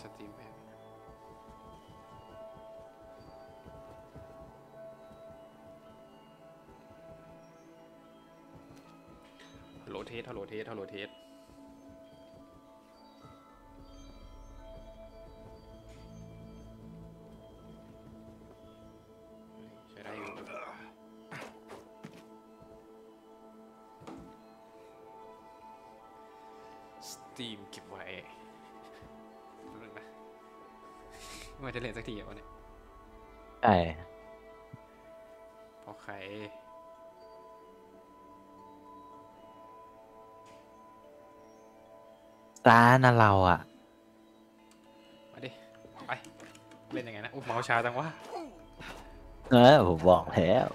สตรีมแพ็กฮัลโหลเทสฮัลโหลเทสฮัลโหลเทส ร้านนะเราอะ มาดิ ไป เล่นยังไงนะ อุ้ยเมาส์ช้าจังวะ เออผมบอกแล้ว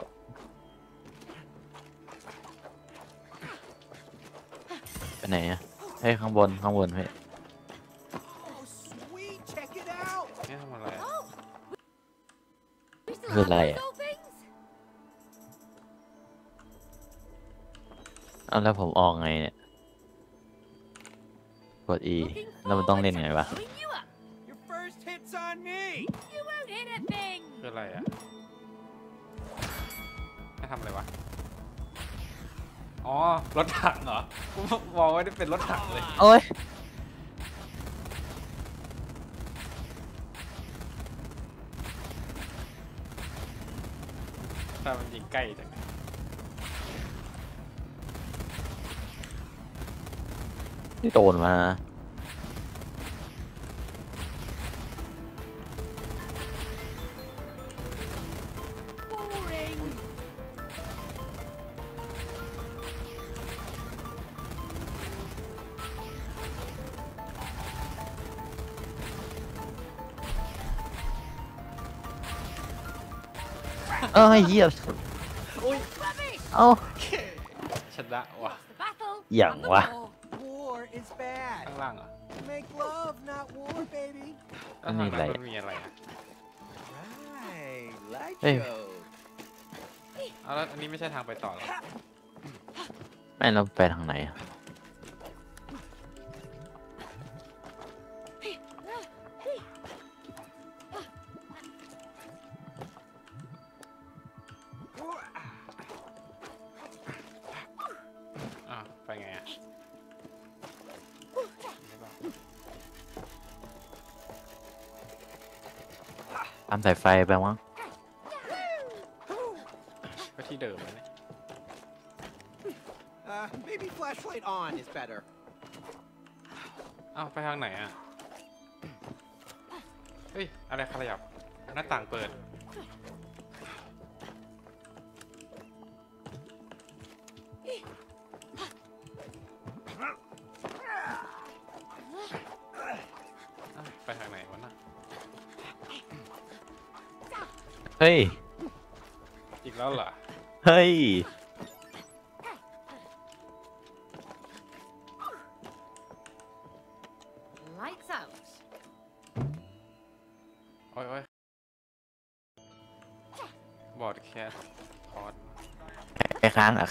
ไปไหนอะเฮ้ยข้างบน ข้างบนเฮ้ย Oh, sweet! Check it out! เนี่ยทำอะไรอะ We still Good have layer. those old things? เอาแล้วผมออกไงเนี่ยก ด E Looking แล้วมันต้อง forward เล่น to ไงวะ blowing you up. Your first hit's on me! You won't hit a thing. คืออะไรอะให้ทำอะไรวะ อ๋อ รถถังเหรอกูมองว่าได้เป็นรถถังเลย โอ้ยถ้ามันยิงใกล้จังที่โดนมา เอ้ยเหี้ย Rubbish. เอ้าชนะว่ะ The battle. Yeah, and the wha- war. War is bad. ข้างล่างเหรอ Make love, not war, baby. แล้วทางนั้นมันมีอะไรอะ Right, like Hey. yo. เอาแล้วอันนี้ไม่ใช่ทางไปต่อเหรอ ไม่เราไปทางไหนอะอะ สายไฟไปมั้ง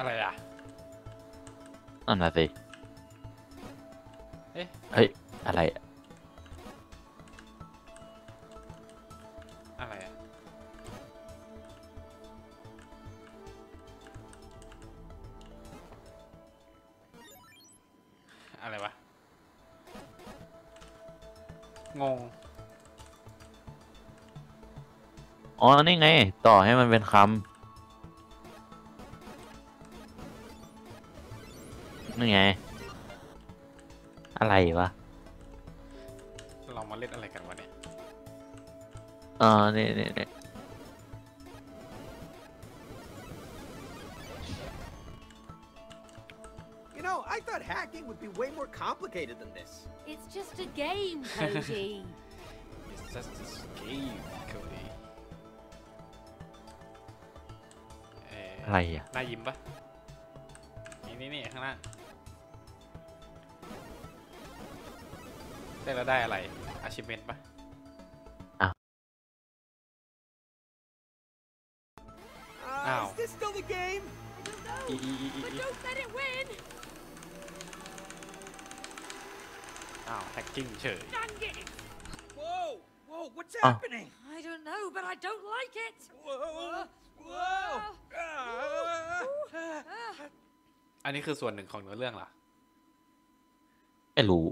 อะไรอะนั่นน่ะสิเอ๊ะเฮ้ย อะไรอะอะไรอะอะไรวะ งง อ๋อ นี่ไง ต่อให้มันเป็นคำ นี่ไง อะไรวะ เรามาเล่นอะไรกันวะเนี่ยเออนี่นี่นี่ You know, I thought hacking would be way more complicated than this. It's just a game, Cody. It's just a game Cody เอ่ออะไรอะหน้ายิ้มปะนี่นี่นี่ข้างหน้า ได้แล้วได้อะไร achievement ปะ Uh, Ow. is this still the game? E E E E But E don't let it win! อ้าวแฮกกิ้งเฉย Dang it! Whoa, whoa, what's Oh. happening? I don't know, but I don't like it! Whoa, whoa. Ah. อันนี้คือส่วนหนึ่งของเนื้อเรื่องเหรอไม่รู้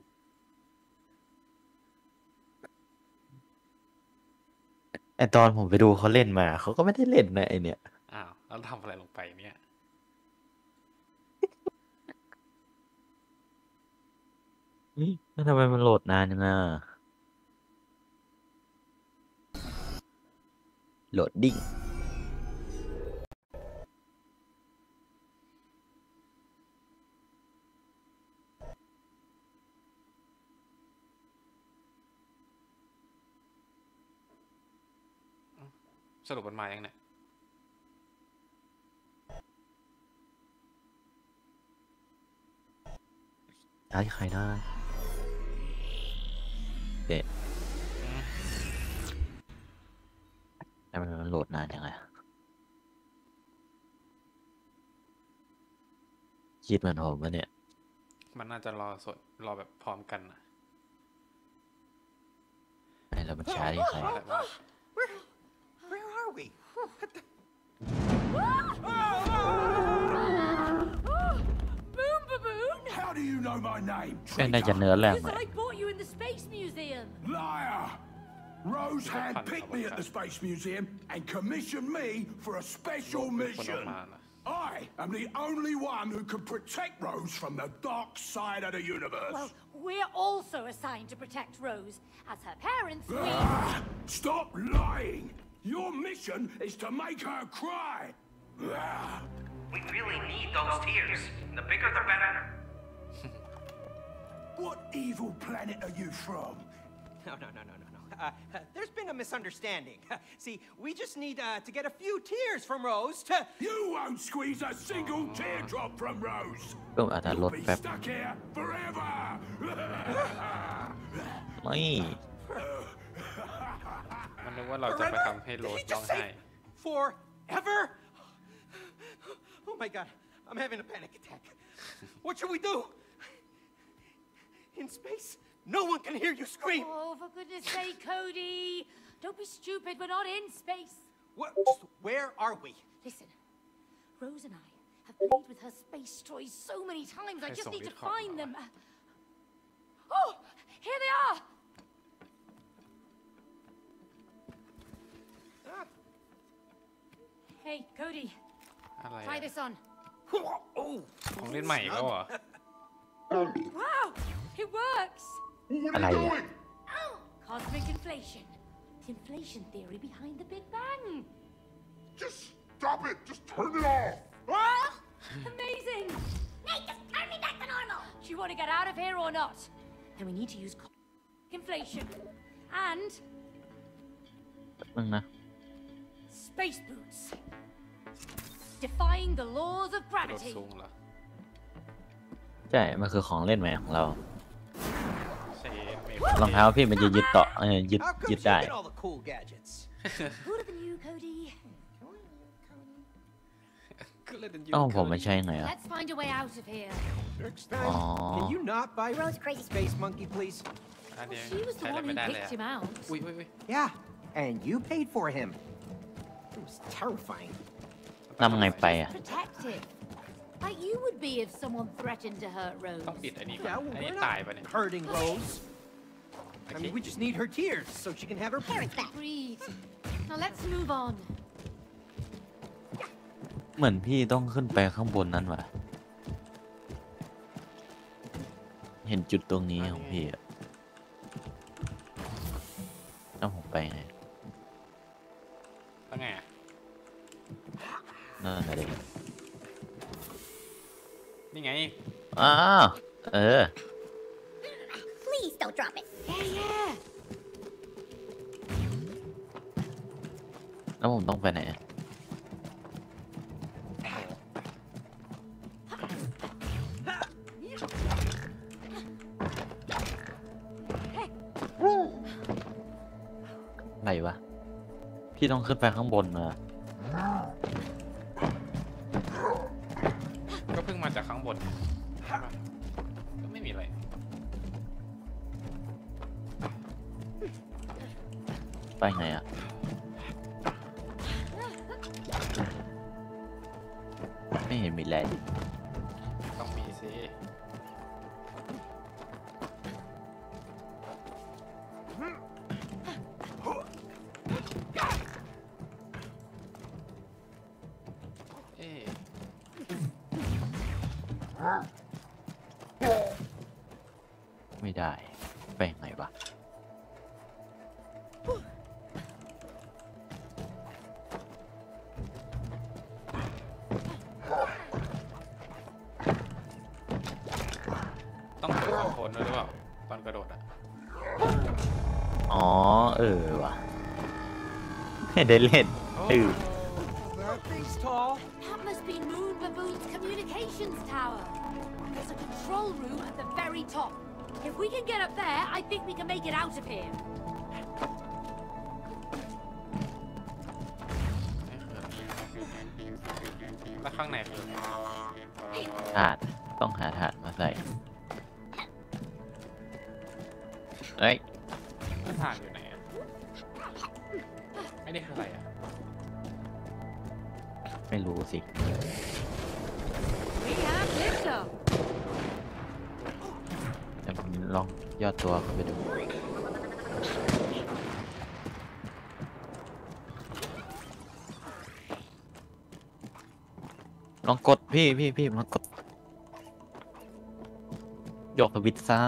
ไอตอนผมไปดูเขาเล่นมาเขาก็ไม่ได้เล่นนะไอเนี่ยอ้าวแล้วทำอะไรลงไปเนี่ยนี่แล้วทำไมมันโหลดนานจังอะโหลดดิ้ง สรุปมันมายังเนี่ยใช้ใครได้เด็ดทำไมมันโหลดนานจังไงคิดเหมือนผมวะเนี่ย มันน่าจะรอสด รอแบบพร้อมกันนะไอแล้วมันช้าที่ใครแต่ว่า Where are we? How do you know my name? You thought I bought you in the Space Museum. Liar! Rose had picked me at the Space Museum and commissioned me for a special mission. I am the only one who can protect Rose from the dark side of the universe. Well, we're also assigned to protect Rose. As her parents, we... Ah! Stop lying! Your mission is to make her cry. We really need those tears. The bigger the better. what evil planet are you from? No, no, no, no, no. no. uh, uh there's been a misunderstanding. See, we just need uh, to get a few tears from Rose to... You won't squeeze a single teardrop from Rose! Không ở thả lột phép. You'll be stuck here forever! ไม่ มันนึกว่าเราจะไปทำให้โร Did ส he ร้อง just ไห้ say forever? Oh my god, I'm having a panic attack. What should we do? In space, no one can hear you scream. Oh, for goodness sake, Cody! Don't be stupid, we're not in space! What? Just where are we? Listen, Rose and I have played with her space toys so many times, I Hey, just need to sorry, find Carl. them. Uh, Oh, here they are! Hey, Cody, อะไร try อะ this on. Oh, ของเล่นใหม่อีกแล้วเหรอ Wow, it works! What are you doing? Cosmic inflation. The inflation theory behind the Big Bang. Just stop it. Just turn it off. Amazing! Nate, just turn me back to normal! Do you want to get out of here or not? Then we need to use cosmic inflation. And มึงนะ space boots. Defying the laws of กระโดด gravity. สูงเหรอใช่ มันคือของเล่นใหม่ของเราใช่ไม่รองเท้าพี่มันจะยึดต่อเออยึด how come ยึ you ดได้ get all the cool gadgets? Cooler than you, Cody. ก็เลยเดินยืนเอ้าผมไม่ใช่ไงอะ Let's find a way out of here. Next time, Aw. can you not buy Rose crazy space monkey, please? อันเดียว She was ใช้ the อะไร one ไม่ who ได้เลย picked อะ him out. อุ้ยอุ้ยอุ้ย Yeah, and you paid for him. It was terrifying. นำไงไปอะ Protective. Like you would be if someone threatened to hurt Rose. ต้องปิดอันนี้ก่อน Yeah, well, อันนี้ we're ตาย not ปะเนี่ย hurting Rose. I Okay. mean, we just need her tears so she can have her parents back. Agreed. Now let's move on. เหมือนพี่ต้องขึ้นไปข้างบนนั้นว่ะเห็นจุดตรงนี้ของพี่อะแล้วผมไปไงแล้วไง นั่นอะไรนี่ไงอ้าวเออ don't drop it. Yeah, yeah. แล้วผมต้องไปไหนอะอะไรวะ พี่ต้องขึ้นไปข้างบนมา ไป ไม่ได้เล่น ลองกดพี่พี่พี่ลองกดยกสวิตซ์ซะ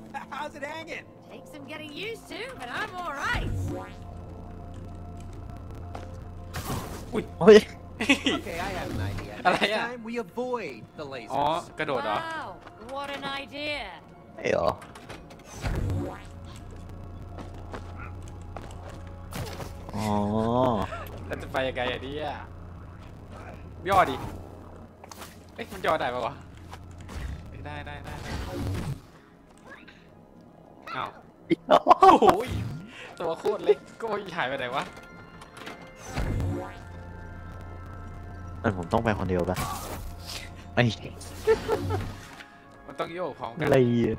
How's it hanging? Takes some getting used to, but I'm all right. โอ้ย Okay, I have an idea. Ah, Next yeah. time we avoid the lasers. อ๋อ กระโดดเหรอ Wow, what an idea. ไอ้เหรอ อ๋อ แล้วจะไปยังไงอะเนี่ยย่อดิ เอ๊ะมันย่อได้ปะวะเอ้ยได้ได้ได้ได้ อ้าวโอ้โหยตัวโคตรเล็กก็หายไปไหนวะมันผมต้องไปคนเดียวปะไอ้มันต้องโยกพร้อมกัอะไรอะ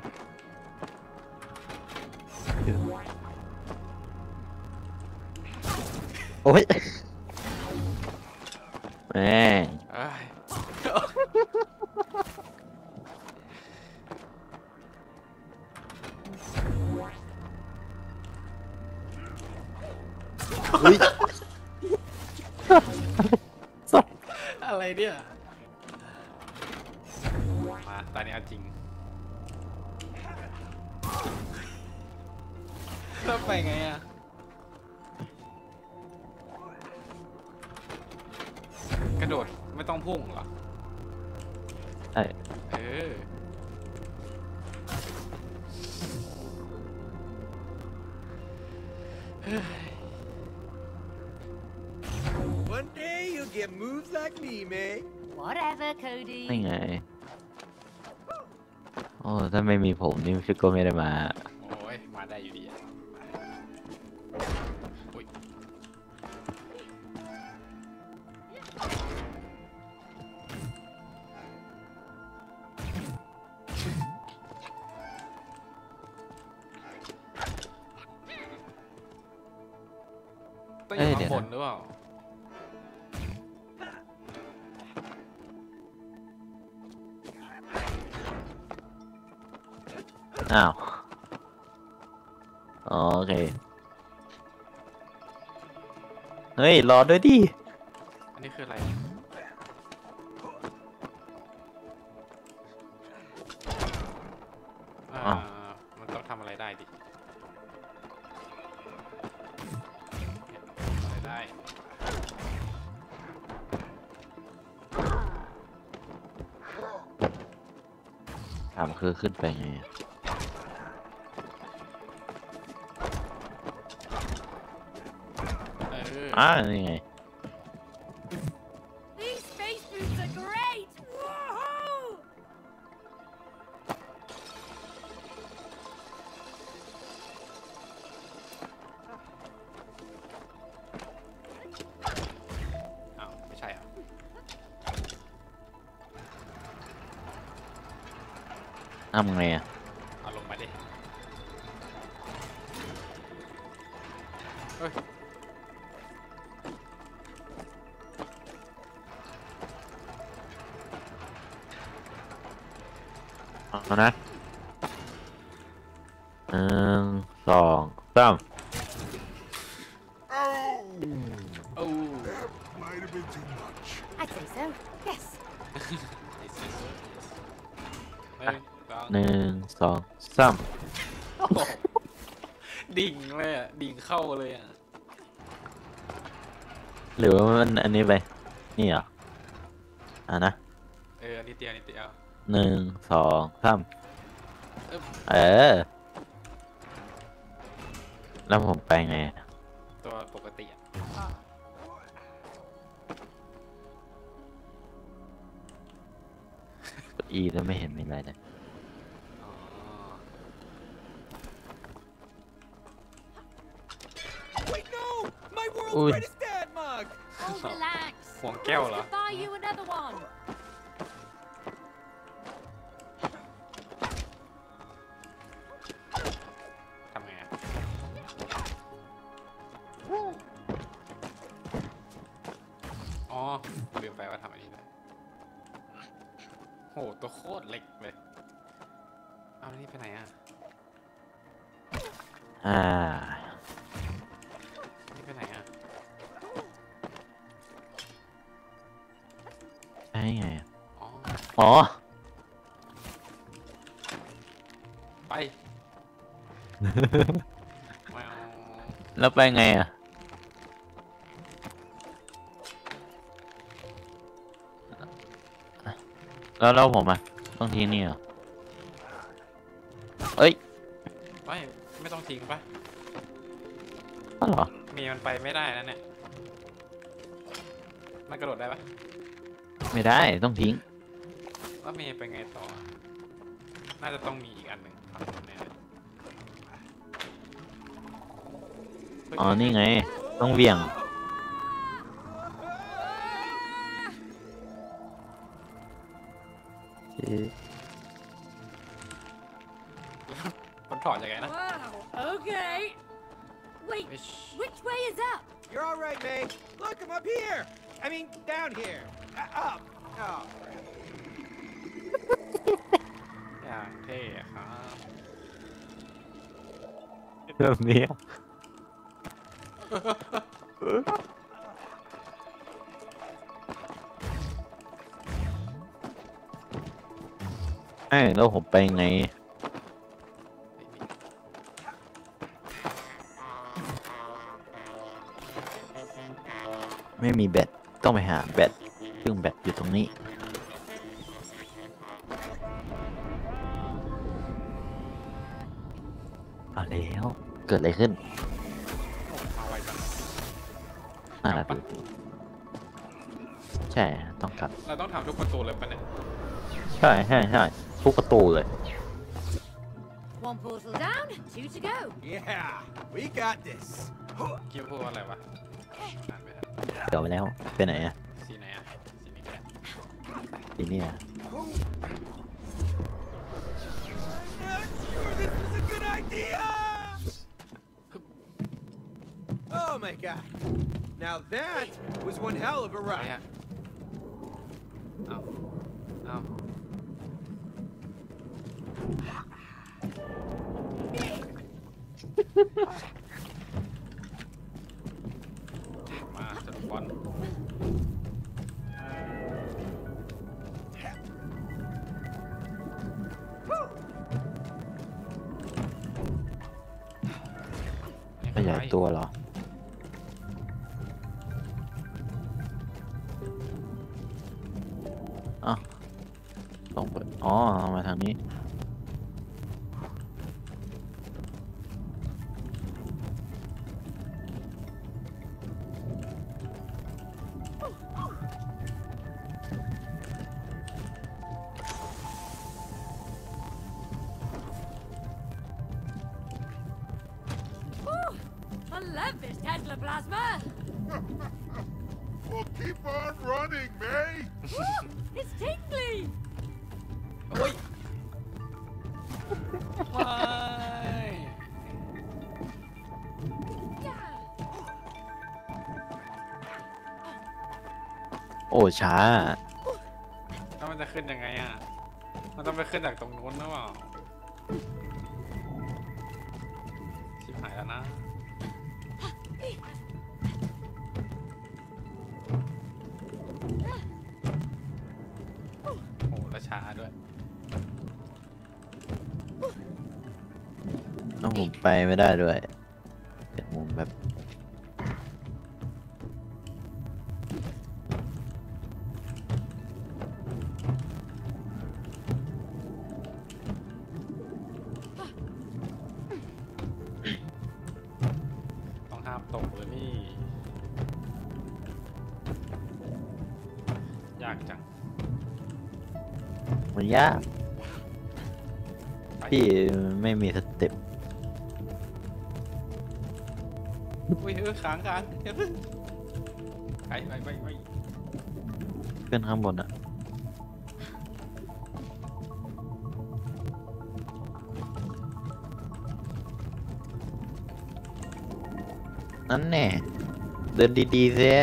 โอ้ยแม่งเอ้ย อุ๊ยอะไรเนี่ยมาตอนนี้เอาจริงต้อไปไงอะกระโดดไม่ต้องพุ่งหรอใช่เออเฮ้ย One day you'll get moves like me, May. Whatever, Cody. นี่ไง โอ้ถ้าไม่มีผมนี่ฟิกโก็ไม่ได้มา โอ้ย มาได้อยู่ดีอะอุ้ยต้องอยู่เอ้ยข้างบนเดี๋ยวนะหรือเปล่า อ้าวอ๋อโอเค เฮ้ย รอด้วยดิ อันนี้คืออะไร อ่าอ้าวมันต้องทำอะไรได้ดิทำอะไรได้ ถามคือขึ้นไปไงอะ เอ นอันนี้ไป นี่เหรอ อะนะ เอออันนิดเดียวอันนิดเดียวหนึ่งสองสามเอิ่มเออ แล้วผมไปไงอะตัวปกติอะกดอีแล้วไม่เห็นมีอะไรเลย ทำไงอะอ๋อลืมไปว่าทำอันนี้ได้โหตัวโคตรเล็กเลย เอาแล้วนี่ไปไหนอะ อ่า แล้วไปไงอะ แล้วเราผมอะต้องทิ้งนี่เหรอเอ้ยไม่ไม่ต้องทิ้งปะอ๋อเหรอเมย์มันไปไม่ได้นะเนี่ย มันกระโดดได้ปะไม่ได้ต้องทิ้งว่าเมย์ไปไงต่อ น่าจะต้องมีอีกอันหนึ่งฝั่งนู้นแน่เลย อ๋อ นี่ไง ต้องเหวี่ยง มันถอดยังไงนะ Wow. Okay. Wait, เฮ้ย which way is up? You're all right, May. Look, I'm up here. I mean, down here. Uh, up. Oh. อย่างเท่อะครับ แบบนี้ ไอ้แล้วผมไปไง ไม่มีแบตต้องไปหาแบตเครื่องแบตอยู่ตรงนี้ เอาแล้ว เกิดอะไรขึ้นมาไวจังน่ารักดีใช่ ต้องกลับ เราต้องทำทุกประตูเลยปะเนี่ย ใช่ใช่ใช่ ทุกประตูเลย One portal down, two to go. Yeah, we got this. คิวพูดว่าอะไรวะอ่านไปทัน เดี๋ยวไปแล้ว ไปไหนอะ สีไหนอ่ะสีนี้ก็ได้ ทีเนี่ย Not sure this was a good idea. Oh my god. Now that was one hell of a อะไร ride. อ่ะเอาเอา มาสนุกบอลขยายตัวเหรอ อ้าวต้องเปิดอ๋อเอามาทางนี้ ช้า แล้วมันจะขึ้นยังไงอะ มันต้องไปขึ้นจากตรงนู้นหรือเปล่าชิบหายแล้วนะโอ้โหแล้วช้าด้วยต้องผมไปไม่ได้ด้วย ยากไปพี่ไม่มีสเต็ปอุ้ยเออค้างค้างอย่าเพิ่งไปไปไปไปขึ้นข้างบนอะนั่นแน่เดินดีๆเสีย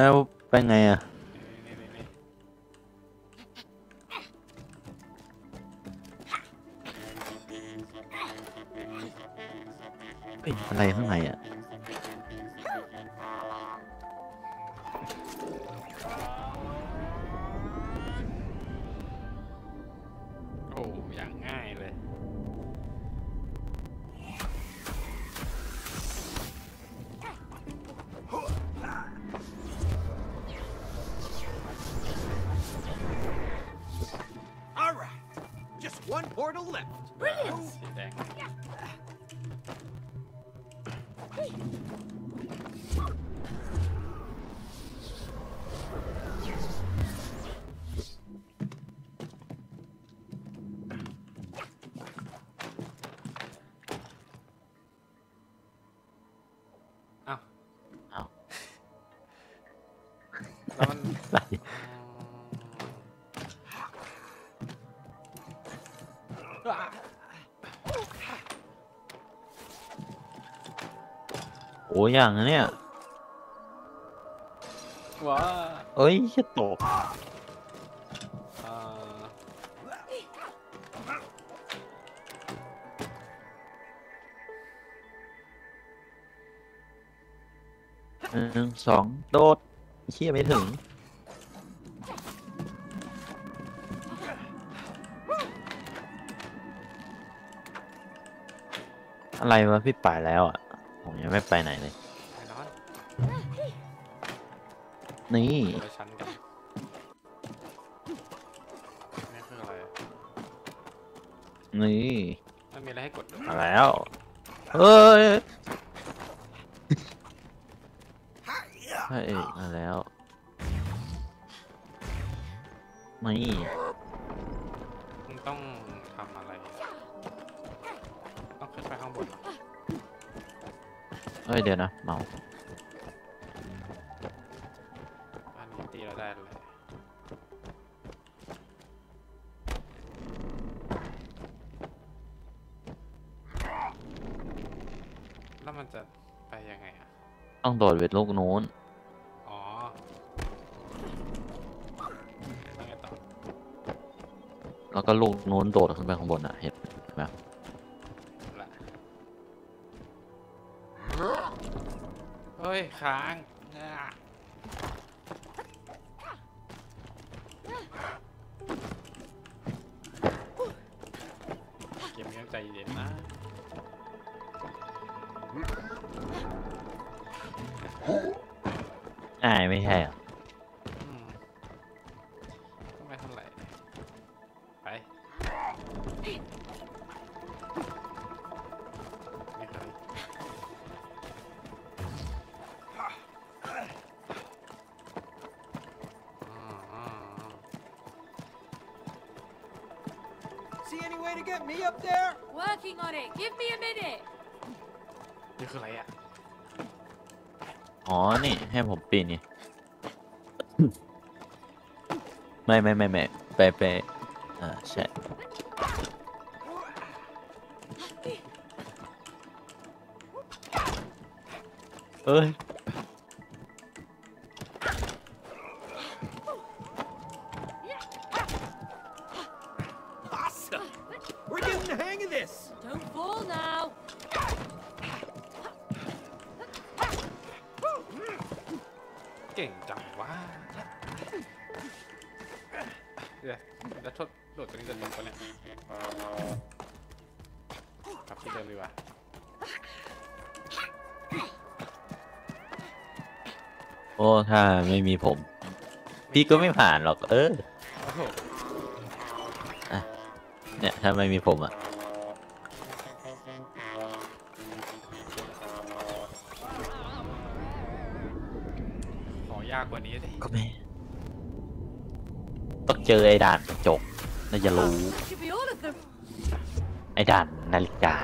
แล้วไปไงอะเฮ้ยอะไรข้างในอะ อ้ยอย่างนะเนี่ยว้าเอ้ยจะตกอ่าหนึ่งสองโดดเชี่ยไม่ถึงอะไรวะพี่ไปแล้วอะผม ยังไม่ไปไหนเลย ไอ้นอนนี่คนละชั้นกันนี่คืออะไรนี่ มันมีอะไรให้กดด้วย มาแล้ว เฮ้ย ค้างเกมนี้ต้องใจเย็นนะอ่าไม่ใช่หรอ ให้ผมปีนนี่ไม่ไม่ไม่ไม่ไปไปอ่าใช่เอ้ย พี่ก็ไม่ผ่านหรอก เออโอ้โหเนี่ยถ้าไม่มีผมอะขอยากกว่านี้ดิก็ไม่ต้องเจอไอ้ด่านกระจกน่าจะรู้ Should be all of them. ไอ้ด่านนาฬิกา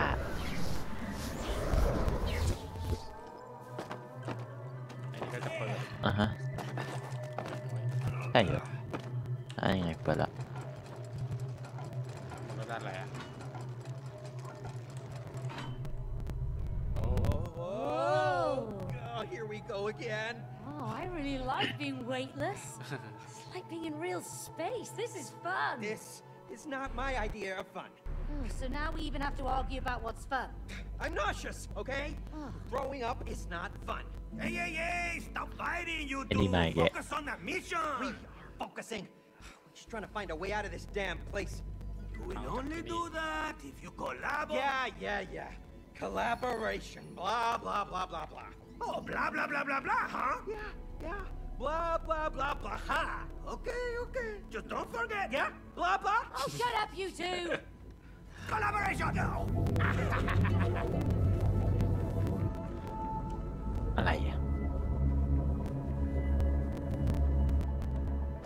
my idea of fun. Oh, so now we even have to argue about what's fun. I'm nauseous, okay? Oh. Throwing up is not fun. Hey, hey, hey! Stop fighting, you Any two! Focus on the mission! We are focusing. We're just trying to find a way out of this damn place. We'll only do that if you collaborate. Yeah, yeah, yeah. Collaboration. Blah, blah, blah, blah, blah. Oh, blah, blah, blah, blah, blah, huh? Yeah, yeah. Blah, blah, blah, blah, ha! Okay, okay. Just don't forget, yeah? Blah, blah. Oh, shut up, you two! Collaboration! No! Alaya.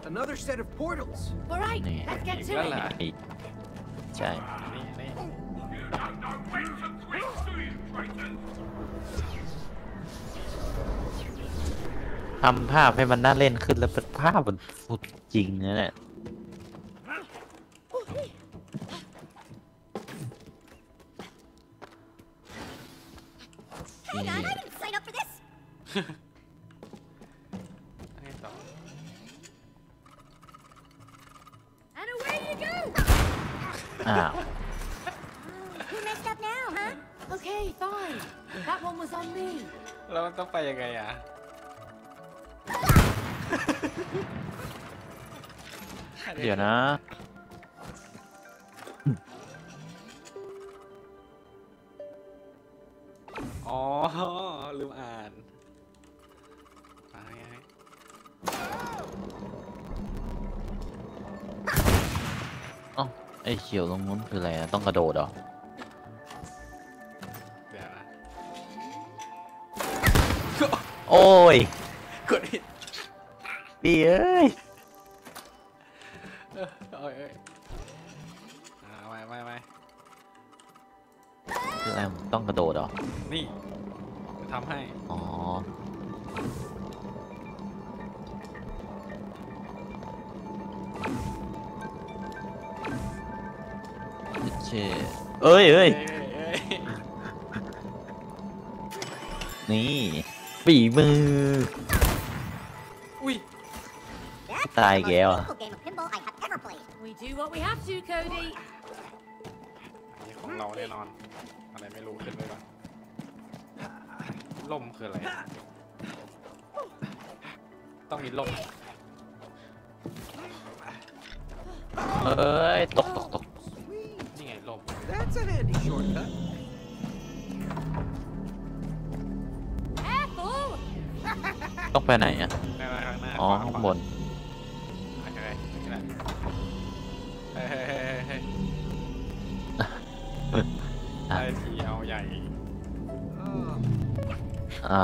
Another set of portals. All right, let's get to it. ทำภาพให้มันน่าเล่นขึ้นแล้วเป็นภาพมันสุดจริงนะเนี่ย Hang on, I didn't sign up for this. อันนี้ต่อ And away you go! อ้าว Who messed up now, huh? Okay, fine. That one was on me. แล้วมันต้องไปยังไงอะ เดี๋ยวนะ อ๋อ ลืมอ่านไปไงเอ้าไอ้เขียวตรงนู้นคืออะไรอะต้องกระโดดเหรอเดี๋ยวนะโอ้ยกดผิด ดีเอ้ยเออเอ้ยเอ้ยอ่าไม่ไม่ไม่คืออะไรมันต้องกระโดดเหรอ นี่จะทำให้ อ๋อเชเอ้ยเอ้ยเอ้ยเอ้ยนี่ปีมือ That's Tai the most ghẹo à. painful game of pinball I have ever played. We do what we have to, Cody. อันนี้ของเราแน่นอน อะไรไม่รู้ขึ้นไปก่อนล่มคืออะไร ต้องมีล่มเอ้ย ตกตกตกนี่ไงล่ม That's a handy shortcut. Careful! ต้องไปไหนอะไม่ไม่ข้างหน้าอ๋อ ขวข้างขวบน อ่า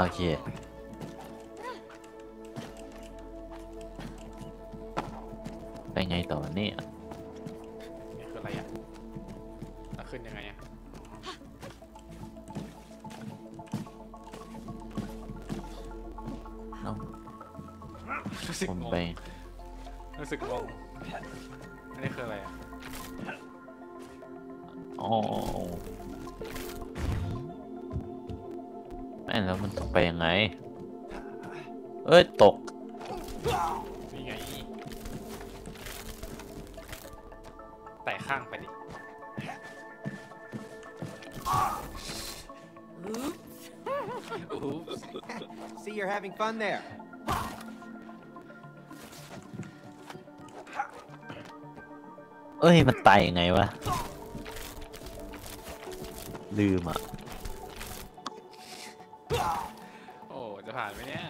you're having fun there. เอ้ยมันไต่ยังไงวะลืมอะโอ้ จะผ่านไหมเนี่ย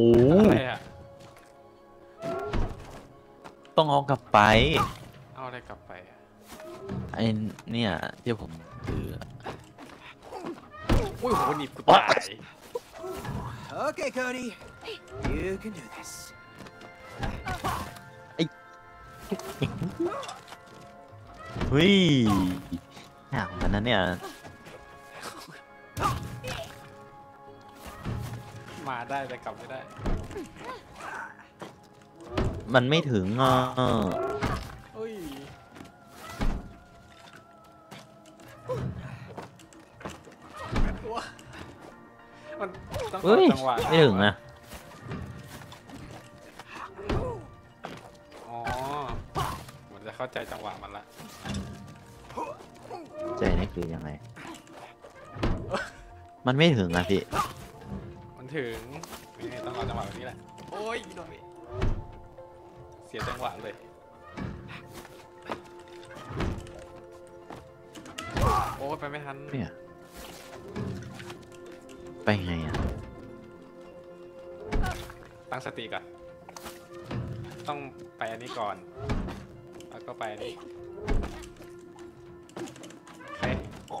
อ้อะไรอะต้องเอากลับไป เอาอะไรกลับไปอะไอ้เนี่ยที่ผมถืออะอุ้ยโหหนีบกูตาย Okay, Cody. You can do this. เฮ้ยยากเหมือนกันนะเนี่ย แต่กลับไม่ได้ มันไม่ถึงอะอุ้ยว้ามันต้องเฮ้ยจังหวะไม่ถึงนะอ๋อเหมันจะเข้าใจจังหวะมันละใจนี่คือยังไง มันไม่ถึงอะพี่ มันถึง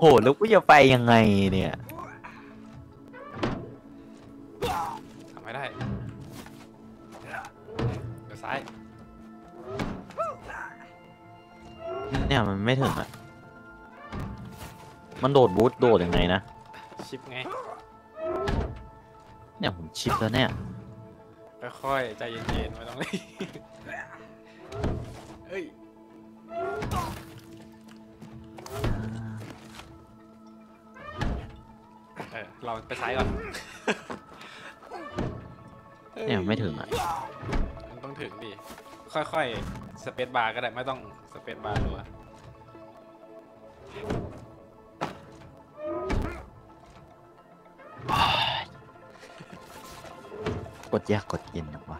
โหแล้วกูจะไปยังไงเนี่ยทำไม่ได้เดี๋ยวซ้าย เนี่ยมันไม่ถึงอะ มันโดดบูทโดดยังไงนะ ชิปไง เนี่ยผมชิปแล้วเนี่ย ค่อยๆ ใจเย็นๆ ไม่ต้องรีบเอ้ย เออเราไปซ้ายก่อนเนี่ยไม่ถึงอะมันต้องถึงดิ ค่อยๆ สเปซบาร์ก็ได้ไม่ต้องสเปซบาร์รัวกดยากกดเย็นนะวะ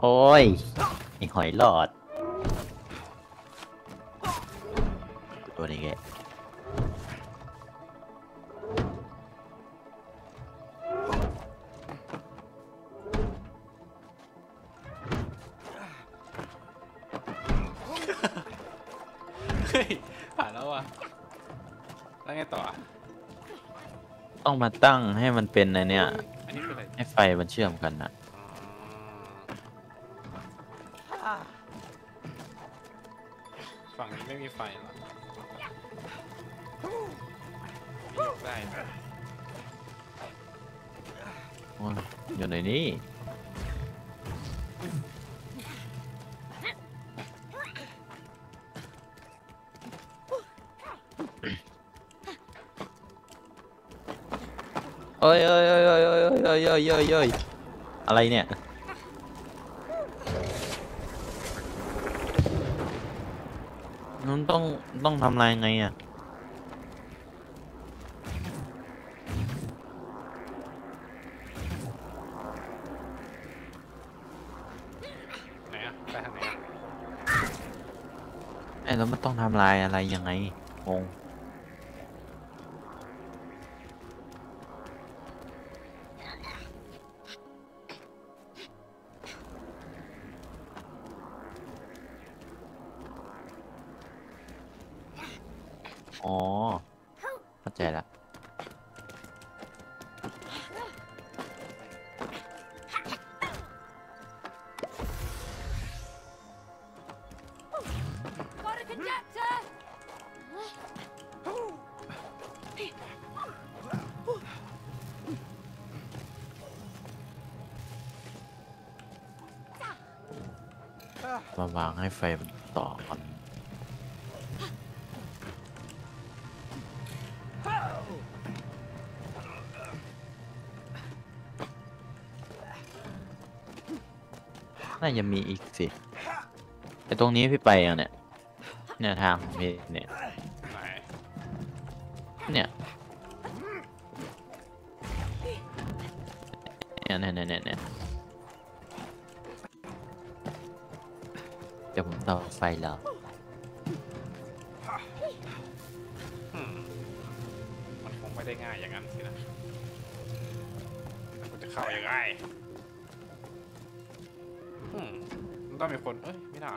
โอ้ยไอหอยหลอด ตัวนี้แกเฮ้ยผ่านแล้วอะแล้วไงต่ออะต้องมาตั้งให้มันเป็นในเนี่ยอันนี้คืออะไร ให้ไฟมันเชื่อมกันนะ นนี้เอ้ยเอ้ยเอ้ยเอ้ยเอ้ยเอ้ยเอ้ยเอ้ยเอ้ยอะไรเนี่ยมันต้องต้องทำลายไงอะ ไหนอะ ไปทางไหนอะ ไอ้แล้วมันต้อง ทำลายอะไรยังไงงง ฟมันต่อก่อนน่าจะมีอีกสิไอตรงนี้พี่ไปยังเนี่ยเนี่ยทางของพี่เนี่ยเนี่ย ต่อไฟแล้วอืมมันคงไม่ได้ง่ายอย่างนั้นสินะแล้วกูจะเข้ายังไงอืมมันต้องมีคน เอ้ย ไม่ได้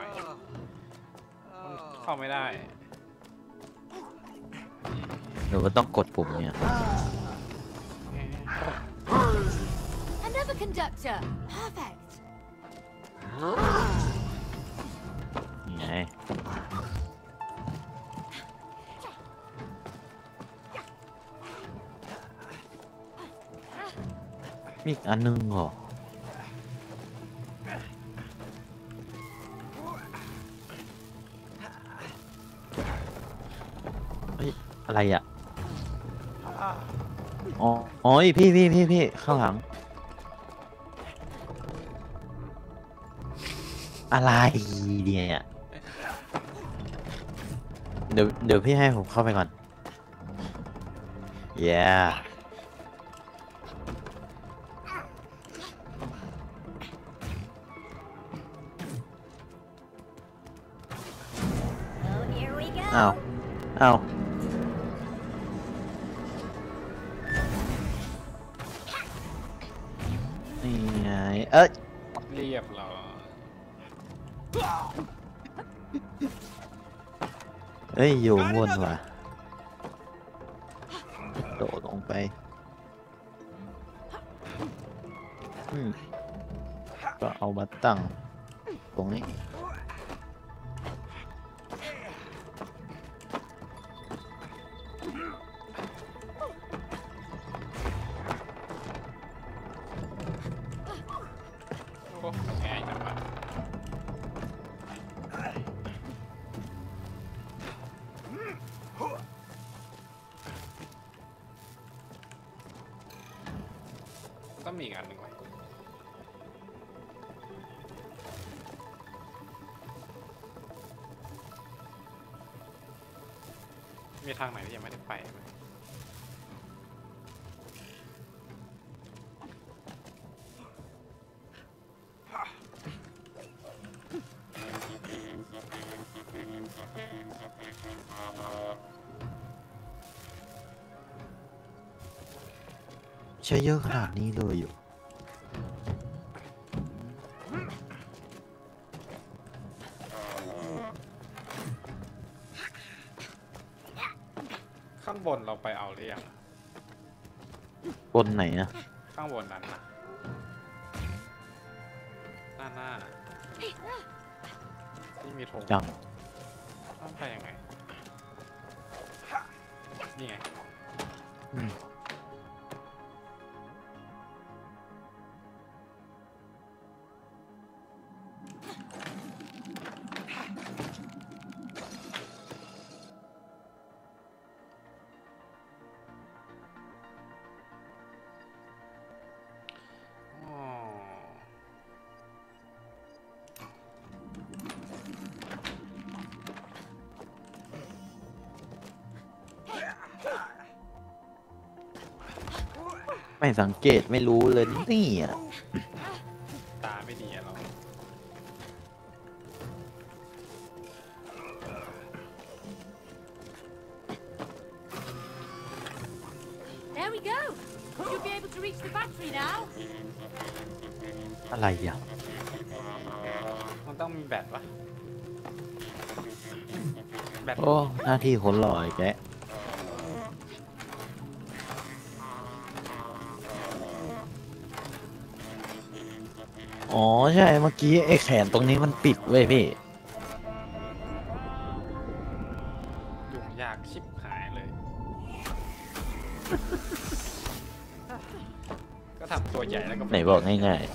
เข้าไม่ได้ หนูก็ต้องกดปุ่มเนี่ย Another conductor. มีอีกอันนึงเหรอเฮ้ยอะไรอะ อ๋ออ๋อพี่พี่พี่พี่ข้างหลัง อะไรเนี่ยเดี๋ยวเดี๋ยวพี่ให้ผมเข้าไปก่อน yeah here we go. อ้าวอ้าวนี่ไงเอ้ยเรียบร้ ใช้เยอะขนาดนี้เลยอยู่ข้างบนเราไปเอาหรือยังบนไหนอะข้างบนนั้นนะหน้าหน้าที่มีธงยังต้องไปยังไงนี่ไง ไม่สังเกตไม่รู้เลยนี่อะตาไม่ดีอะเรา There we go. You'll be able to reach the battery now. อะไรอะมันต้องมีแบตปะแบตโอ้หน้าที่คนหล่ออีกแก อกี้ไอ้แขนตรงนี้มันปิดเว้ยพี่ยุ่งยากชิบหายเลย ก็ทำตัวใหญ่แล้วก็ไหนบอกง่ายก็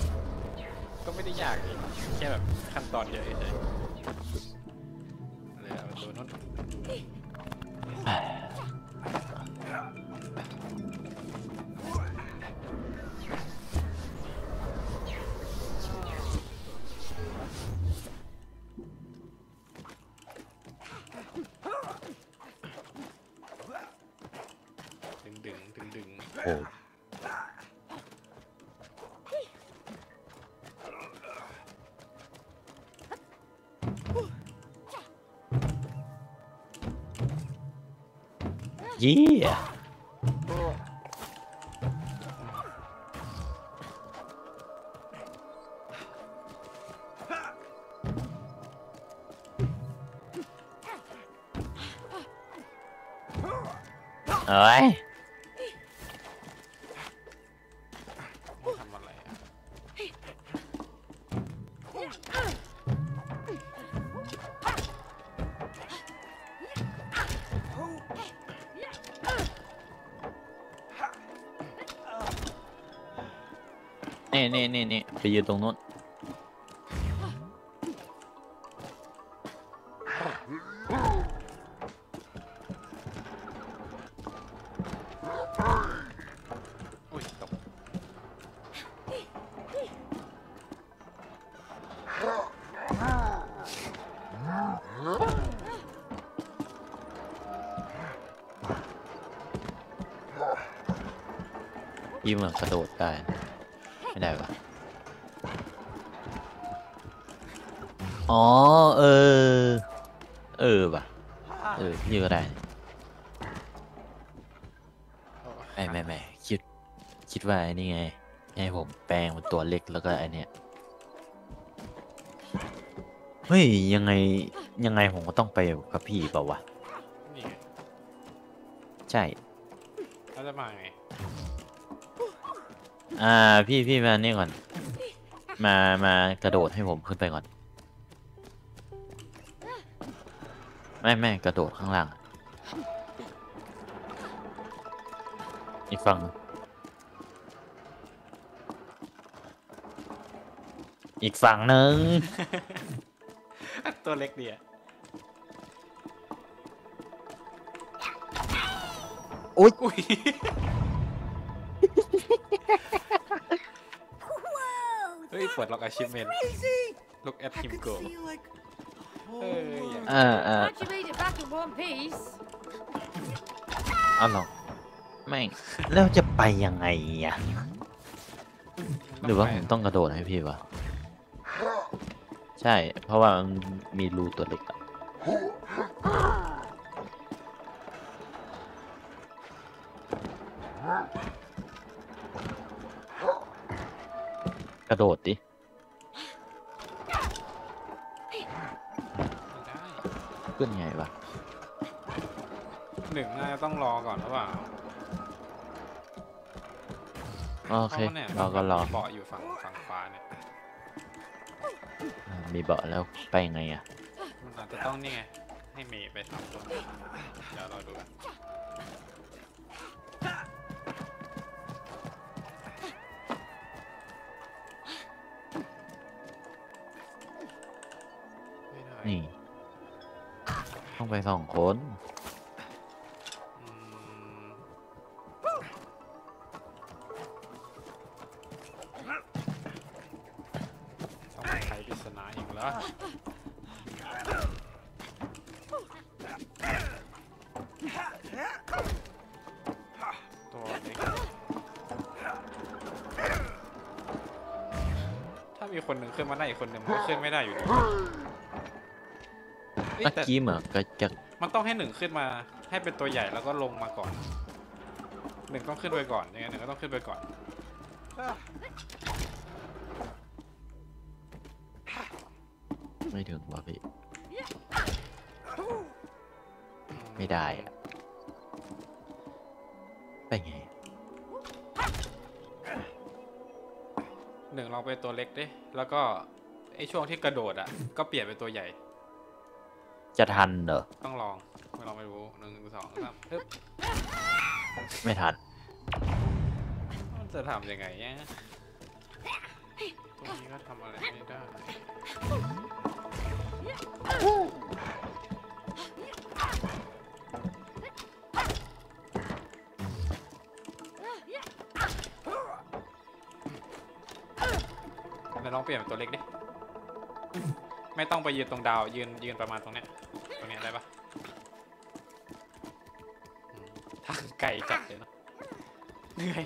นี่นี่นี่นี่ไปยืนตรงนู้นอุ้ยตกยิ้มเหมือนกระโดดได้ ไม่ได้ปะอ๋อ เออ เออปะเออยืนก็ได้ ไม่ไม่ไม่คิด คิดว่าไอ้นี่ไง ให้ผมแปลงเป็นตัวเล็กแล้วก็ไอเนี้ยเฮ้ย ยังไง ยังไงผมก็ต้องไปกับพี่เปล่าวะ นี่ไง ใช่แล้วจะมาไง อ่า พี่พี่มานี่ก่อน มามากระโดดให้ผมขึ้นไปก่อน ไม่ไม่กระโดดข้างล่าง อีกฝั่งหนึ่งอีกฝั่งหนึ่งตัวเล็กดีอะอุ๊ยอุ้ย ดล็อก achievement Crazy! look at I him could go see like a whole Hey, lot. อ่าอ่า Glad you made it back in one piece. เอาหรอกไม่งแล้วจะไปยังไงอะหรือว่าผมต้องกระโดดให้พี่วะใช่ เพราะว่ามันมีรูตัวเล็กอะกระโดดดิ ขึ้นไงวะหนึ่งน่าจะต้องรอก่อนหรือเปล่าโอเคพราะว่านี่ยรอก็รอเบาะอยู่ฝั่งฝั่งขวาเนี่ยอ่ามีเบาะแล้วไปไงอะมันอาจจะต้องนี่ไงให้เมย์ไปทำก่อนเดี๋ยวเราดูกัน คนหนึ่งมันก็ขึ้นไม่ได้อยู่ดีเอ้ยเมื่อแต่กี้เหมือนก็จะมันต้องให้หนึ่งขึ้นมา ให้เป็นตัวใหญ่แล้วก็ลงมาก่อนหนึ่งต้องขึ้นไปก่อนยังไงหนึ่งก็ต้องขึ้นไปก่อนไม่ถึงว่ะพี่ ไม่ได้อะไปไงหนึ่งลองเป็นตัวเล็กดิ แล้วก็ ไอช่วงที่กระโดดอะ ก็เปลี่ยนเป็นตัวใหญ่ จะทันเหรอ ต้องลองไม่ลองไม่รู้หนึ่งสองสามปึ๊บไม่ทันมันจะทำยังไงเนี่ยตัวนี้ก็ทำอะไรไม่ได้เดี๋ยวลองเปลี่ยนเป็นตัวเล็กดิ ไม่ต้องไปยืนตรงดาว ยืนยืนประมาณตรงเนี้ยตรงเนี้ยได้ปะทางไก่จัดเลยเนาะเหนื่อย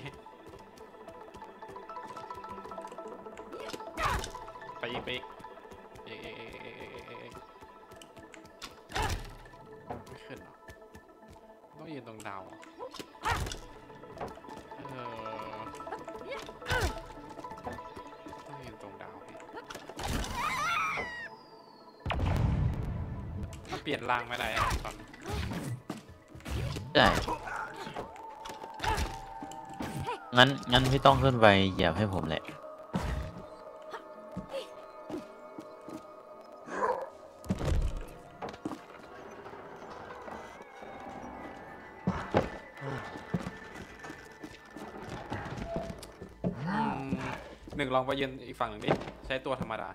างไม่ได้ตอนได้งั้นงั้นพี่ต้องขึ้นไปเหยียบให้ผมแหละหนึ่งลองไปยืนอีกฝั่งหนึ่งดิ ใช้ตัวธรรมดา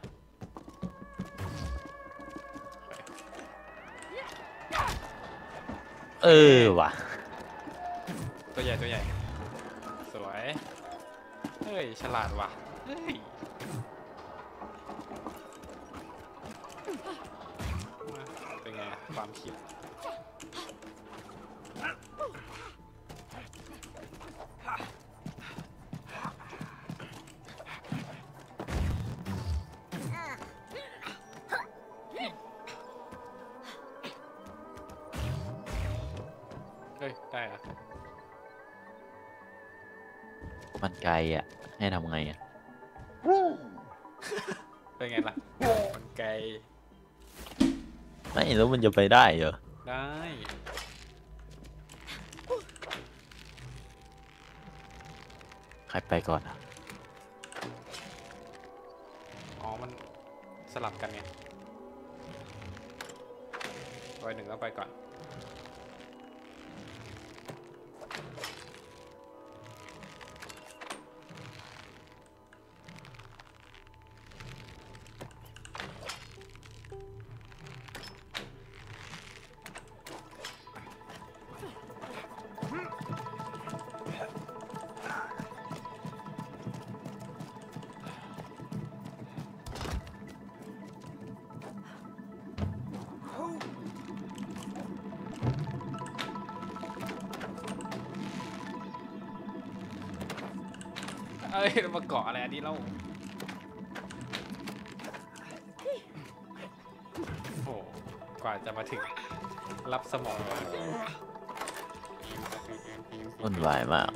เออว่ะ ตัวใหญ่ตัวใหญ่ สวย เฮ้ย ฉลาดว่ะ ให้ทำไงอะเป็นไงล่ะมันไกลไม่แล้วมันจะไปได้เหรอ ได้ ใครไปก่อนอะ อ๋อ มันสลับกันไง มาเกาะอะไรอันนี้เล่าโอ้กว่าจะมาถึงรับสมอง วุ่นวายมาก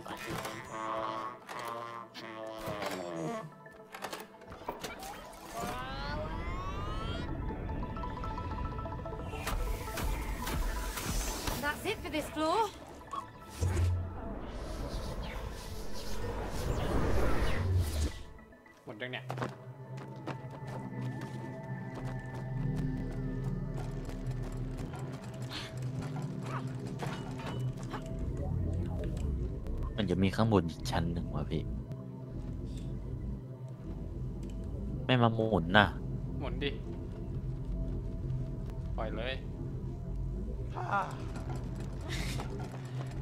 างบนอีกชั้นหนึ่งวะพี่ ไม่มาหมุนน่ะ หมุนดิ ปล่อยเลย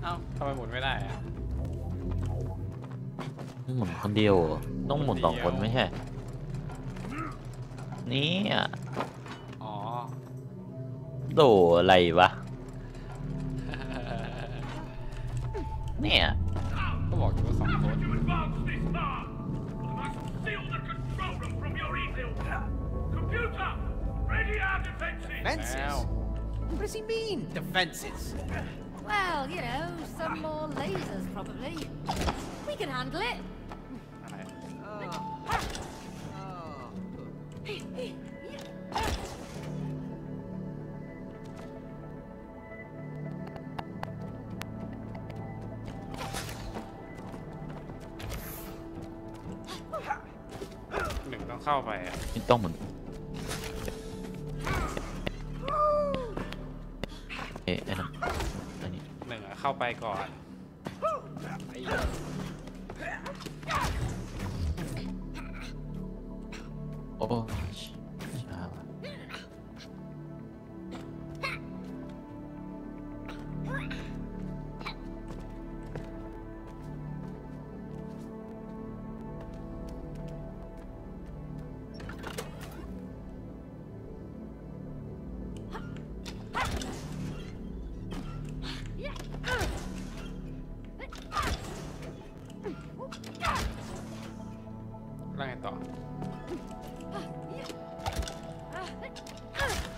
เอ้าทำไมหมุนไม่ได้อะหมุนคนเดียวเหรอต้องหมุนสองคนคนเดียวไม่ใช่ นี่อะ อ๋อ โดอะไรวะ does he mean, defenses? Well, you know, some more lasers probably. We can handle it. อ เข้าไปก่อนโอ้ Lang ito. Ah, iya. ah, eh. ah.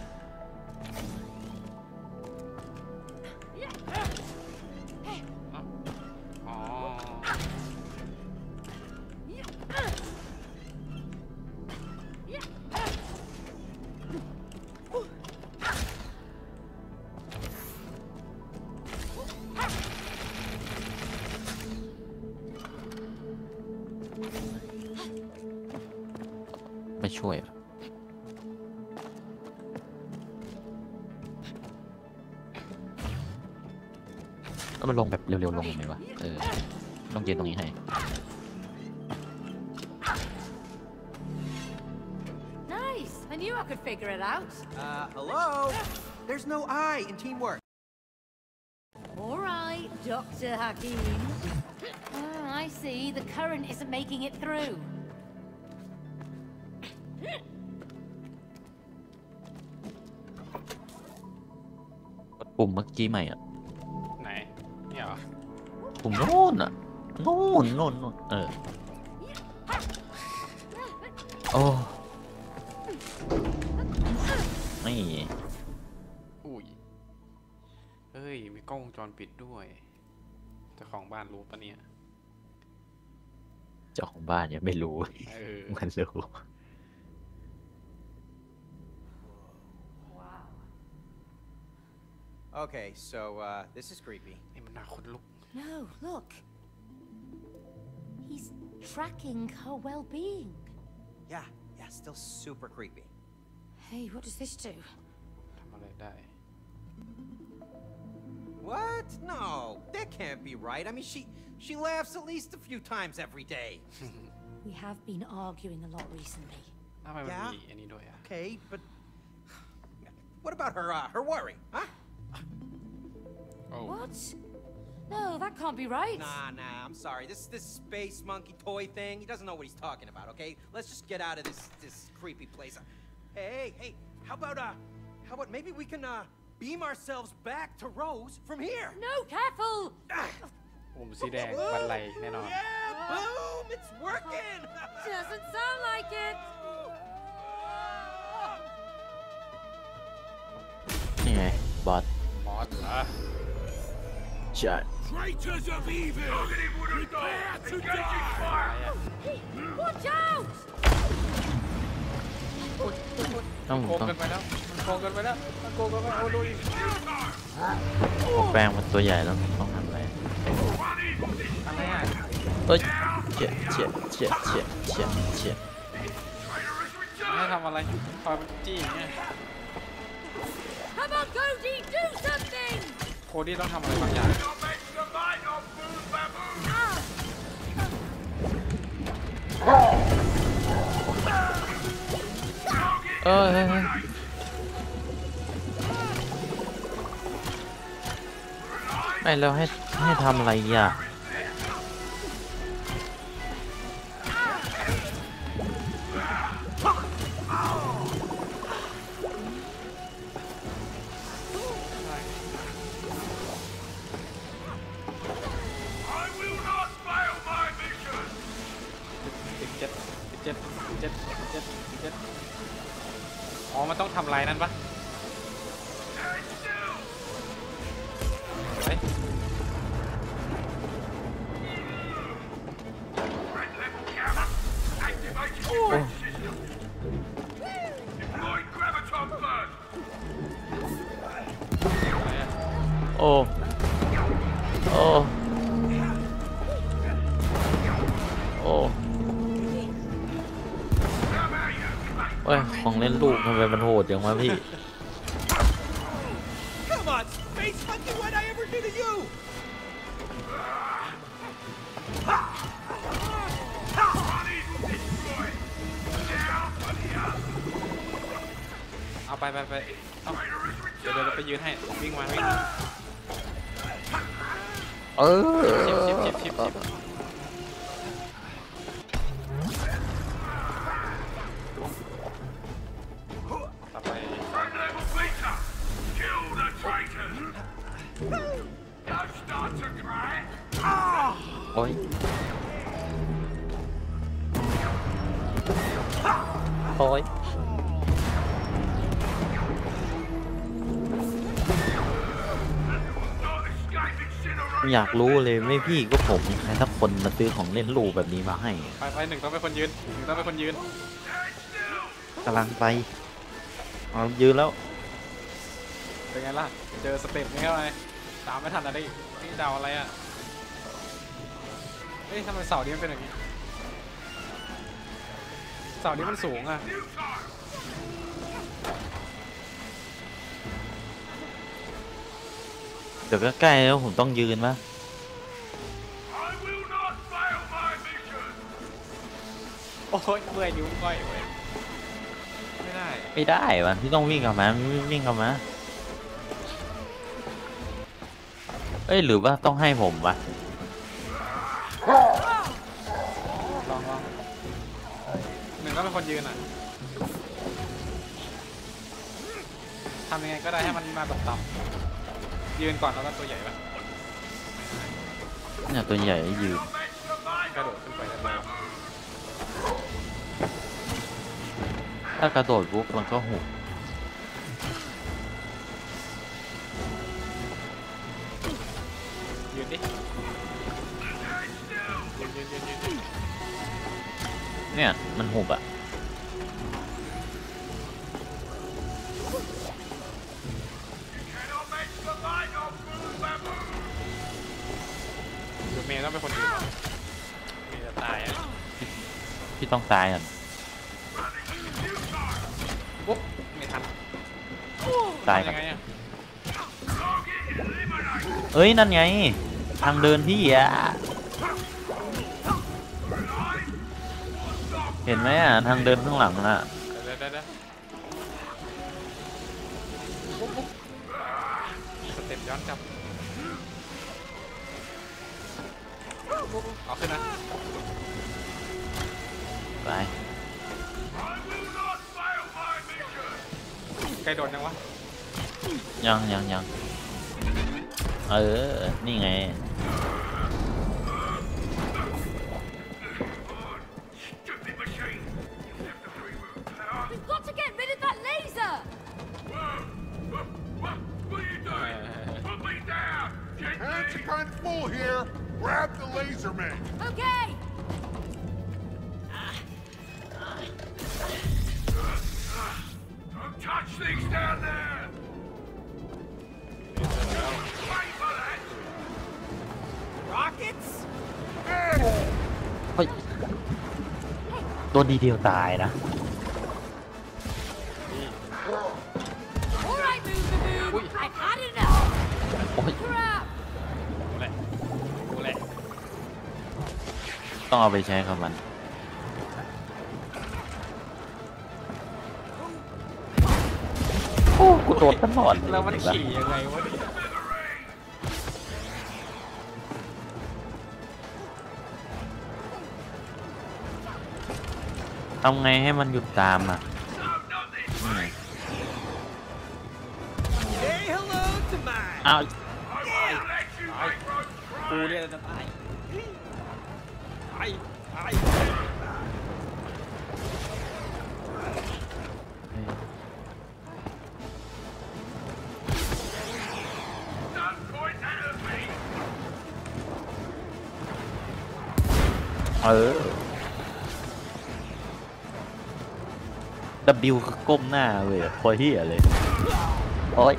วไงต่อ ช่วยอะแล้วมันลงแบบเร็วๆลงไหมวะ เออ ต้องยืนตรงนี้ให้ Nice. I knew I could figure it out. Uh, hello? There's no I in teamwork. All right, Dr. Hakim. Ah, I see. The current isn't making it through. ปุ่มเมื่อกี้ใหม่อะ ไหน เนี่ยเหรอ ปุ่มโน่นอะโน่นโน่นโน่นเออ โอ้ไม่อุ้ย เฮ้ย มีกล้องวงจรปิดด้วยเจ้าของบ้านรู้ปะเนี่ย เจ้าของบ้านยังไม่รู้ เออ มันรู้ Okay, so uh, this is creepy. No, look. He's tracking her well-being. Yeah, yeah, still super creepy. Hey, what does this do? I'm gonna die. What? No, that can't be right. I mean, she she laughs at least a few times every day. we have been arguing a lot recently. Yeah. Okay, but what about her uh, her worry, huh? โอ้ What? No, that can't be right. Nah, nah. I'm sorry. This this space monkey toy thing. He doesn't know what he's talking about. Okay, let's just get out of this this creepy place. Hey, hey. How about uh? How about maybe we can uh beam ourselves back to Rose from here? No, careful! ปุ่มสีแดงบันไลแน่นอน Yeah, boom! It's working. Doesn't sound like it. นี่ไง บอส บอสเหรอ ใช่ Traitors of evil! Prepare to die! อะไรอะ Watch out! ต้องโกงต้องเกินไปแล้วมันโกงเกินไปแล้วมันโกงเกินไปโอ้ดูดิต้องแปลงมันตัวใหญ่แล้วต้องทำอะไรอะไรอะเอ้ยเจ็บเจ็บเจ็บเจ็บเจ็บเจ็บไม่ทำอะไรคอยมันจี้อย่างเงี้ย Come on, Cody, do something! โคดี้ต้องทำอะไรบางอย่าง You'll make the mind of Boo Baboon! Ah, เอ้ยเอ้ยเอ้ยไม่แล้วให้ให้ทำอะไรอะ มันต้องทำลายนั่นปะโอ้โอ้โอ้ you, mate! โอ้ย ของเล่นลูกทำไมมันโหดจังวะพี่ Come on, space monkey. What I ever do to you? Bodies will destroy! Now for the other! เอาไปไปไปเอา Traitorous เดี๋ยวเดี๋ยว return! ไปยืนให้วิ่งมาวิ่งมาเออ ชิบชิบชิบชิบชิบ โอ้ยโอ้ย Not escape incineration! อยากรู้เลยไม่พี่ก็ผมใครสักคนมาซื้อของเล่นลูกแบบนี้มาให้ไปไปหนึ่งต้องเป็นคนยืนหนึ่งต้องเป็นคนยืน Stand still! กำลังไปเอายืนแล้วเป็นไงล่ะเจอสเต็ปนี้เข้าไปตามไม่ทันอะไรนี่เดาอะไรอะ เฮ้ยทำไมเสานี้มันเป็นอย่างนี้ เสานี้มันสูงอะ เดี๋ยวก็ใกล้แล้วผมต้องยืนปะ I will not fail my mission. โอ้ยเมื่อยนิ้วก้อยเว้ยไม่ได้ ไม่ได้วะพี่ต้องวิ่งกลับมาวิ่งวิ่งกลับมาเอ้ยหรือว่าต้องให้ผมวะ ลองลองหนึ่งก็เป็นคนยืนอะทำยังไงก็ได้ให้มันมาแบบต่ำยืนก่อนแล้วก็ตัวใหญ่ปะเนี่ยตัวใหญ่ยืนกระโดดขึ้นไปแล้วก็ถ้ากระโดดปุ๊บมันก็หุบ เนี่ย มันหุบอะ Cannot make the light of blue bamboo. หรือเมย์ต้องเป็นคนยืนเหรอเมย์จะตายอะพี่ต้องตายก่อนปุ๊บไม่ทันตายทำก่อยันงไงอะเอ้ย นั่นไง ทางเดินพี่อะ ไหมอะทางเดินข้างหลังอะเดี๋ยวเดี๋ยวเดี๋ยวปุ๊บปุ๊บสเต็ปย้อนกลับปุ๊บปุ๊บเอาขึ้นนะไป I will not fail my mission. ไกลโดดยังวะยังยังยังเออ นี่ไง ตัวดีเดียวตายนะโอ้ยกูแหละกูแหละต้องเอาไปใช้กับมัน โอ้กูโดดตลอดแล้วมันขี่ยังไงวะเนี่ย ทำไงให้มันหยุดตามอะ No, not this นี่ไง way. Say hello to mine. อ้าว I won't let you make road กู cry. เนี่ยจะตาย บิวก้มหน้าเลยพอเฮียเลย โอ้ย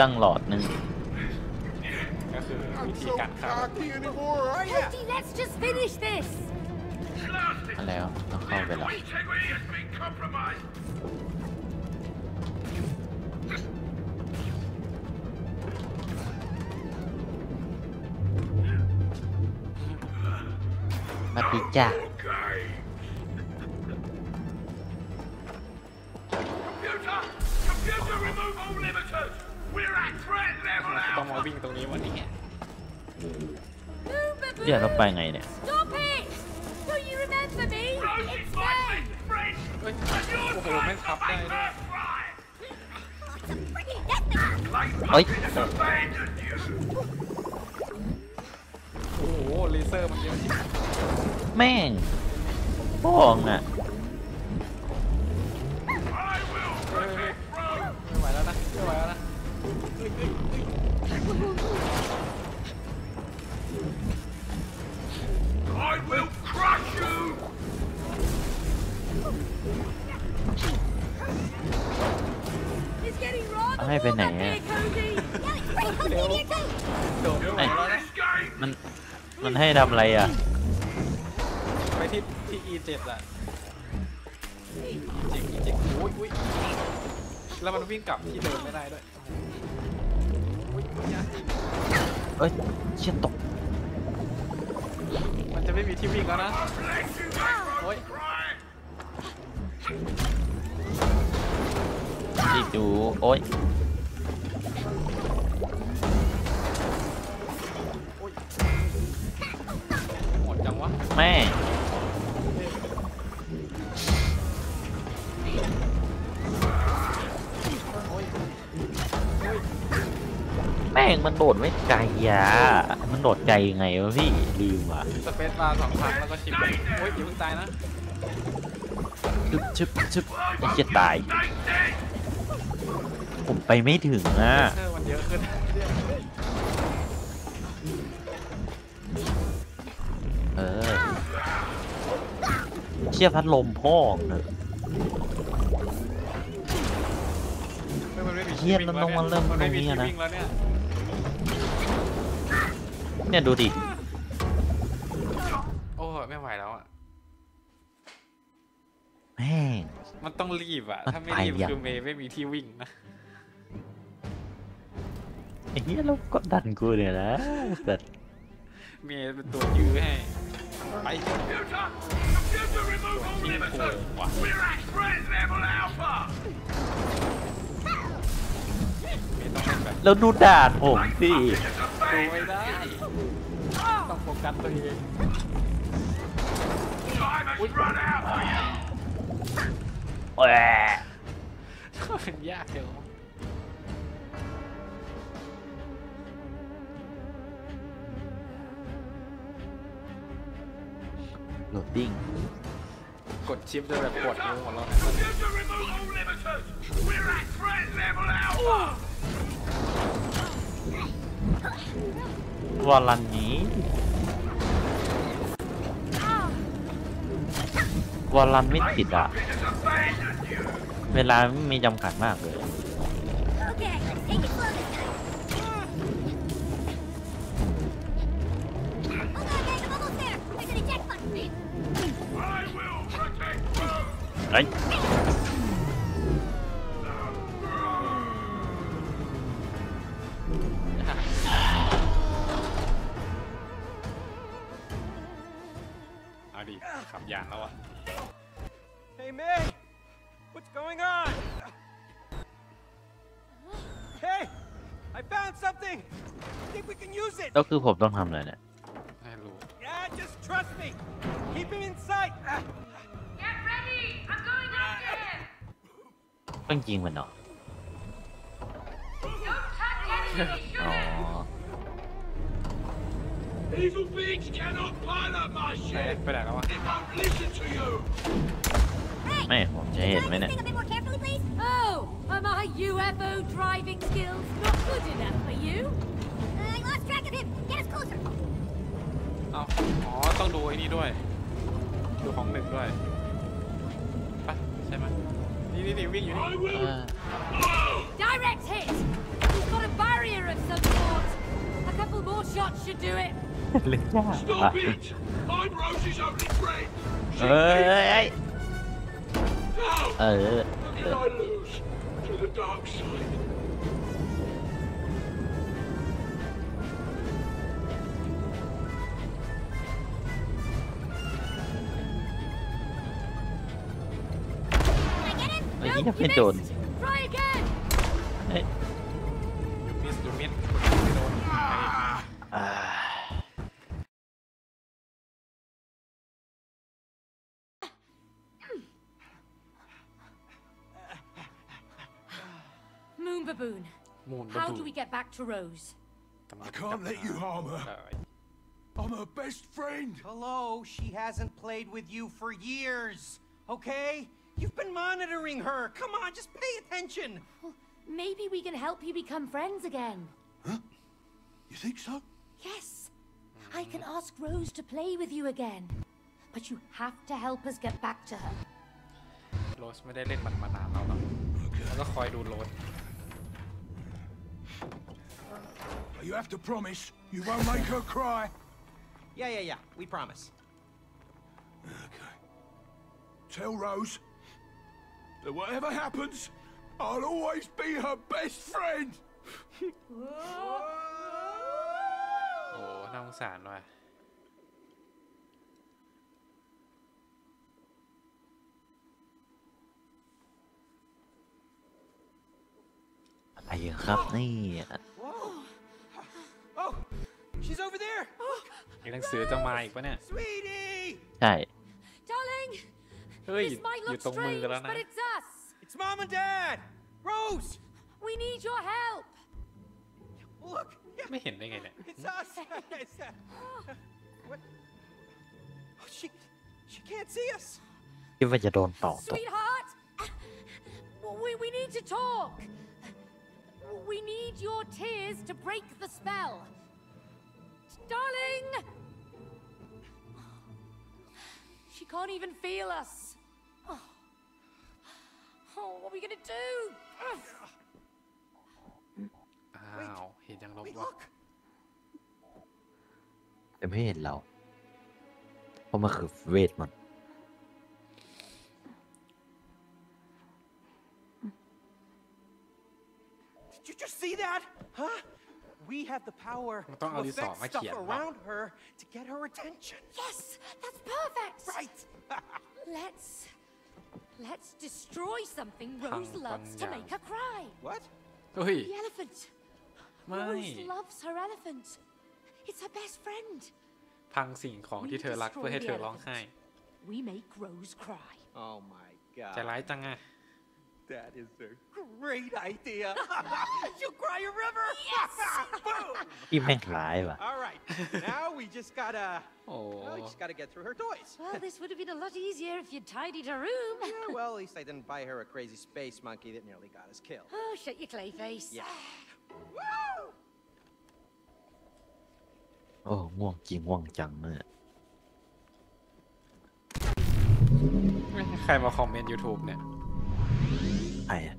ตั้งหลอดหนึ่งก็คือวิ I'm ธี so การฆ่า cocky anymore, are ya? Cody, let's just finish this! Blast it. มาแล้วต้องเข้าไปแล้ว Integrity has been compromised. มาดีจ้า เดี๋ยวเราไปไงเนี่ย Stop it! Don't you remember me? Rosie's It's my me! best friend! เฮ้ย And you're โอ้โห trying แม่ง to ทับได้ make ด้วย her cry! It's a freaking death เอ้ย Has abandoned you. โอ้โหเลเซอร์มันเยอะจริงแม่งป้องอะ I will protect Rome. ไม่ไหวแล้วนะไม่ไหวแล้วนะ เอ้ยเอ้ยเอ้ย I will crush you. ให้ไปไหนอะโดดไม่ไหวแล้วนะ This game มัน มันให้ทำอะไรอะ ไปที่ที่ E7 อะจริงจริงอุ้ยอุ้ยแล้วมันวิ่งกลับที่เดิมไม่ได้ด้วยอุ้ยอุ้ยยากจริงเอ้ยเชี่ยตก มันจะไม่มีที่วิ่งแล้วนะ let you make Oi. Rome cry. ที่ดูโอ้ยหมดจังวะแม่ แม่งมันโดดไม่ไกลอะ มันโดดไกลยังไงวะพี่ลืมอะสเปซบาร์สองครั้งแล้วก็ชิปโอ้ยอย่าเพิ่งตายนะชึบชึบชึบไอ้เชี่ยตาย Stay dead. ผมไปไม่ถึงอะเออมันเยอะขึ้นเออ เชี่ยพัดลมพ่อเนอะ ไม่มันไม่มีเหี้ยมันต้องมาเริ่มมันไม่มีตรงนี้ที่อะนะ วิ่งแล้วเนี่ย เนี่ยดูดิ โอ้ยไม่ไหวแล้วอะ แม่ง มันต้องรีบอะมันถ้าไม่ไปรีบยังคือเมย์ไม่มีที่วิ่งนะ ไอ้เหี้ยเรากดดันกูเนี่ยนะแต่เมย์เป็นตัวยื้อให้ ไป Computer, computer removal ทิ้งกู limiters. ว่ะ We're at threat level alpha. เมย์ต้องเล่นแบบ แล้วดูด่านผมสิ It's ดูไม่ abandoned. ได้ ต้องโฟกัสตัวเอง Time has run out for you. แหวะมันยากเกินโหลดดิ้งกดชิปจะแบบปวดมือหมดแล้วเนี่ย วอลันนี้วอลันไม่ติดอะ เวลาไม่มีจำกัดมากเลย Okay, take ขับยานแล้วอะ Hey, May! What's going on? Hey! I found something! I think we can use it! แล้วคือผมต้องทำอะไรเนี่ย ไม่รู้ Yeah, just trust me! Keep him in sight! Ah, Get ready! I'm going after him! ต้องยิงมันเหรอ Don't touch anything! อ๋อ Evil beings cannot pilot my ไหน ship. ไปไหนแล้วอ่ะ They won't listen to you. แม่ผมจะเห็นไหมเนี่ย Think a bit more carefully, please. Oh, are my UFO driving skills not good enough for you? I lost track of him. Get us closer. เอาอ๋อ ต้องดูไอ้นี่ด้วย ดูของหนึ่งด้วยปะใช่ไหมนี่นี่นี่วิ่งอยู่นี่ I will. อ่า Direct hit! He's got a barrier of some sort. A couple more shots should do it. เล่นยาก Stop it! I'm Rose's only friend. เอ้ยเอ้ยเอ้ย Now, เออ did I lose to the dark side? ไอ้นี่ไม่โดน Try again! เอ้ยยูมิส Moon Baboon, มูน How do we get back to Rose? I can't let you harm her. I'm her best friend. Hello, she hasn't played with you for years, okay? You've been monitoring her. Come on, just pay attention. Well, maybe we can help you become friends again. You think so? Yes, I can ask Rose to play with you again. But you have to help us get back to her. โรสไม่ได้เล่นมันมานานแล้วหรอกแล้วก็คอยดูโรส You have to promise you won't make her cry. Yeah, yeah, yeah. We promise. Okay. Tell Rose that whatever happens, I'll always be her best friend. โอ้น่าสงสารว่ะ อะไรครับนี่ Whoa. Oh, she's over there. ไอ้หนังสือจะมาอีกปะเนี่ย Sweetie! ใช่ Darling, เฮ้ย this might อยู่ look ตรงมือ strange, แล้วนะ but it's us. It's Mom and Dad! Rose! We need your help. Look! Yeah, ไม่เห็นได้ไงเนี่ย it's us! It's, uh, what? Oh, she, she can't see us! คิดว่าจะโดนต่อตก Sweetheart, we, we need to talk. We need your tears to break the spell. Darling! She can't even feel us. Oh, oh what are we gonna do? อ้าว เห็นยังลบ Wait, วะ look! แต่ไม่เห็นเรา เพราะมันคือเวทมนต์ Did you just see that? Huh? We have the power Manต้อง to เอาดินสอ affect มา stuff เขียนวะ around her to get her attention. Yes, that's perfect. Right! Let's let's destroy something Rose พัง loves บางอ to ย่าง make her cry. what? เฮ้ย The elephant. ไม่ Rose loves her elephant. It's her best friend. พังสิ่งของที่เธอรักเพื่อให้เธอร้องไห้ We make Rose cry. Oh my ใจ god. ร้ายจังอะ That is a great idea. You'll cry a river. Yes! Boom. ที่แม่งร้ายว่ะ All right. Now we just gotta. โอ้ Well, we just gotta get through her toys. Well, this would have been a lot easier if you'd tidied her room. Yeah, well, at least I didn't buy her a crazy space monkey that nearly got us killed. Oh, shut your clay face. Yeah. Woo! โอ้ง่วงจริงง่วงจังเนี่ย ไม่ใช่ใครมาคอมเมนต์ YouTube เนี่ย ใครอะ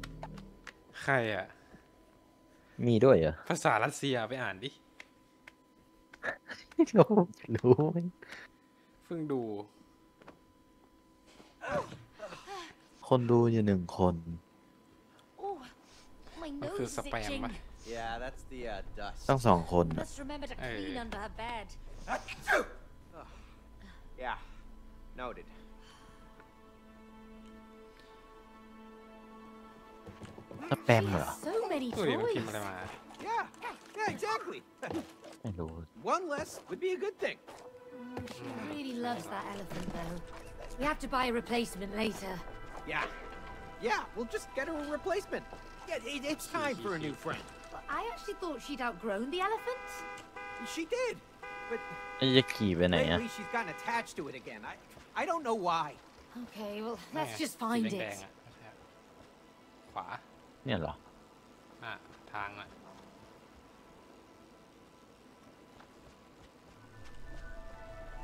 ใครอะมีด้วยเหรอ ภาษารัสเซียไปอ่านดิไม่รู้รู้ไหมเพิ่งดู คนดูอยู่หนึ่งคน Oh, my มัน nose คือ is สแปม itching. ปะ Yeah, that's the uh, dust. ต้องสองคนอะ Let's remember to Hey. clean under her bed. Yeah. Noted. สแปมเหรอ So many ดูดิมันพิมพ์ toys. อะไรมา Yeah. Yeah, exactly. ไม่รู้ One less would be a good thing. She really loves that elephant, though. We have to buy a replacement later. Yeah. Yeah, we'll just get her a replacement. Yeah, it, it's time for a new friend. But I actually thought she'd outgrown the elephant. She did. But แล้วจะขี่ไปไหนอะ lately she's gotten attached to it again. I I don't know why. Okay, well, แม่ let's just สี find แดง it. ๆอะขวา เนี่ยเหรอ อะ ทางอะ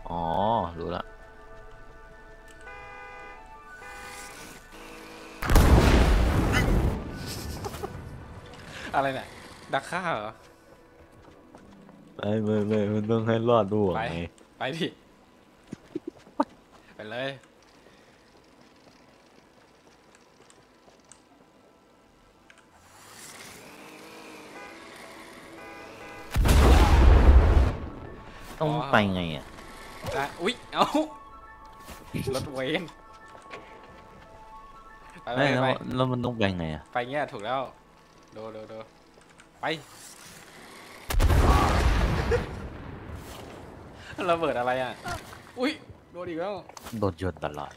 อ๋อ รู้ละอะไรเนี่ย ดักฆ่าเหรอ ไม่ไม่ไม่มันต้องให้รอดด้วยไปไงไปดิ ไปเลย ต้องอ๋อไปไงอะได้อุ๊ย เอ้ารถเวนไปไปไม่แล้วไปแล้วมันต้องไปไงอะไปเงี้ยถูกแล้วดูดูดูไป ระเบิดอะไรอะ อุ๊ย โดนอีกแล้ว โดนยนต์ตลอด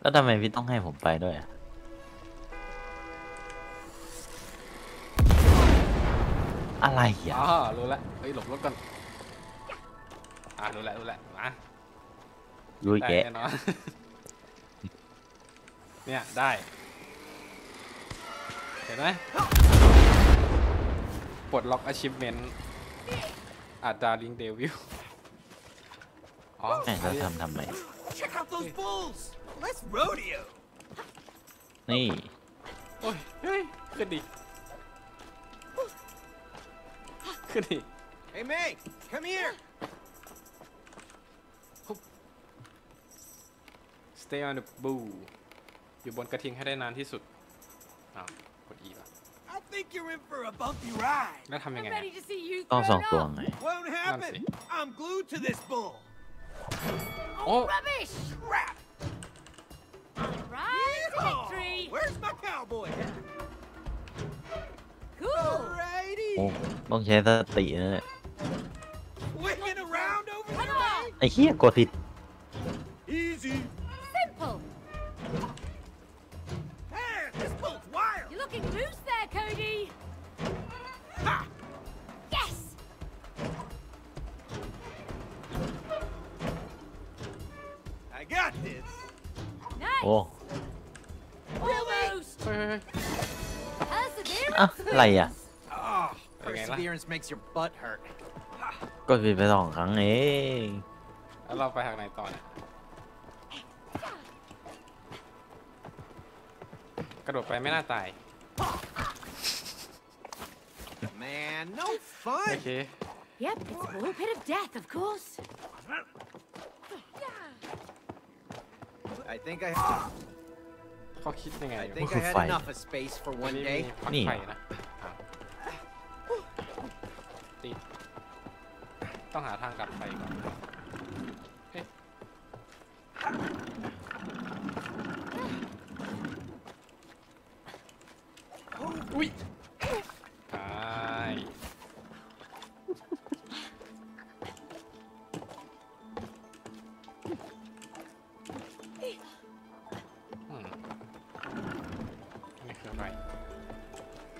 แล้วทำไมพี่ต้องให้ผมไปด้วยอะอะไรอะอ๋อรู้แล้วเฮ้ย หลบรถก่อน อ่ารู้แล้วรู้แล้วมายุ้ยได้แกะแน่นอน เนี่ย ได้ เห็นไหมปลดล็อก achievement อาดาลิงเดวิลอ๋อแม่งแล้วทำทำไม Check out those bulls! Let's rodeo! นี่ โอ้ยเฮ้ย ขึ้นดิขึ้นดิ Hey, May, come here! Stay on the bull อยู่บนกระทิงให้ได้นานที่สุดอ้าวกด E ป่ะ I think you're in for a bumpy ride. แล้วทำยัง I'm ไง ready to see you ต้องสอง thrown ตัว up. ไง Won't happen. see. I'm glued to this bull. Oh. Oh, rubbish! Crap! Right, Oh, victory! where's my cowboy hat? Cool! Alrighty. โอ้ต้องใช้สตินะเนี่ย Swinging around over Come here. on! ไอ้เหี้ยกดผิด Easy. โอ้ Almost! เฮ้ย Perseverance อะอะไรอะ Oh, Okay, lah. perseverance makes your butt hurt. กดผิดไปสองครั้งเองแล้วเราไปทางไหนต่อเนี่ยกระโดดไปไม่น่าตาย Man, no โอ fun. เค Yep, it's a little bit of death, of course. I think I, เขาคิดยังไง I อยู่ think I had Fight. enough of space for วัน one นี้มี day. พักนี่ ไฟนะอ้าวติดต้องหาทางกลับไปก่อนเอ๊ะอุ้ย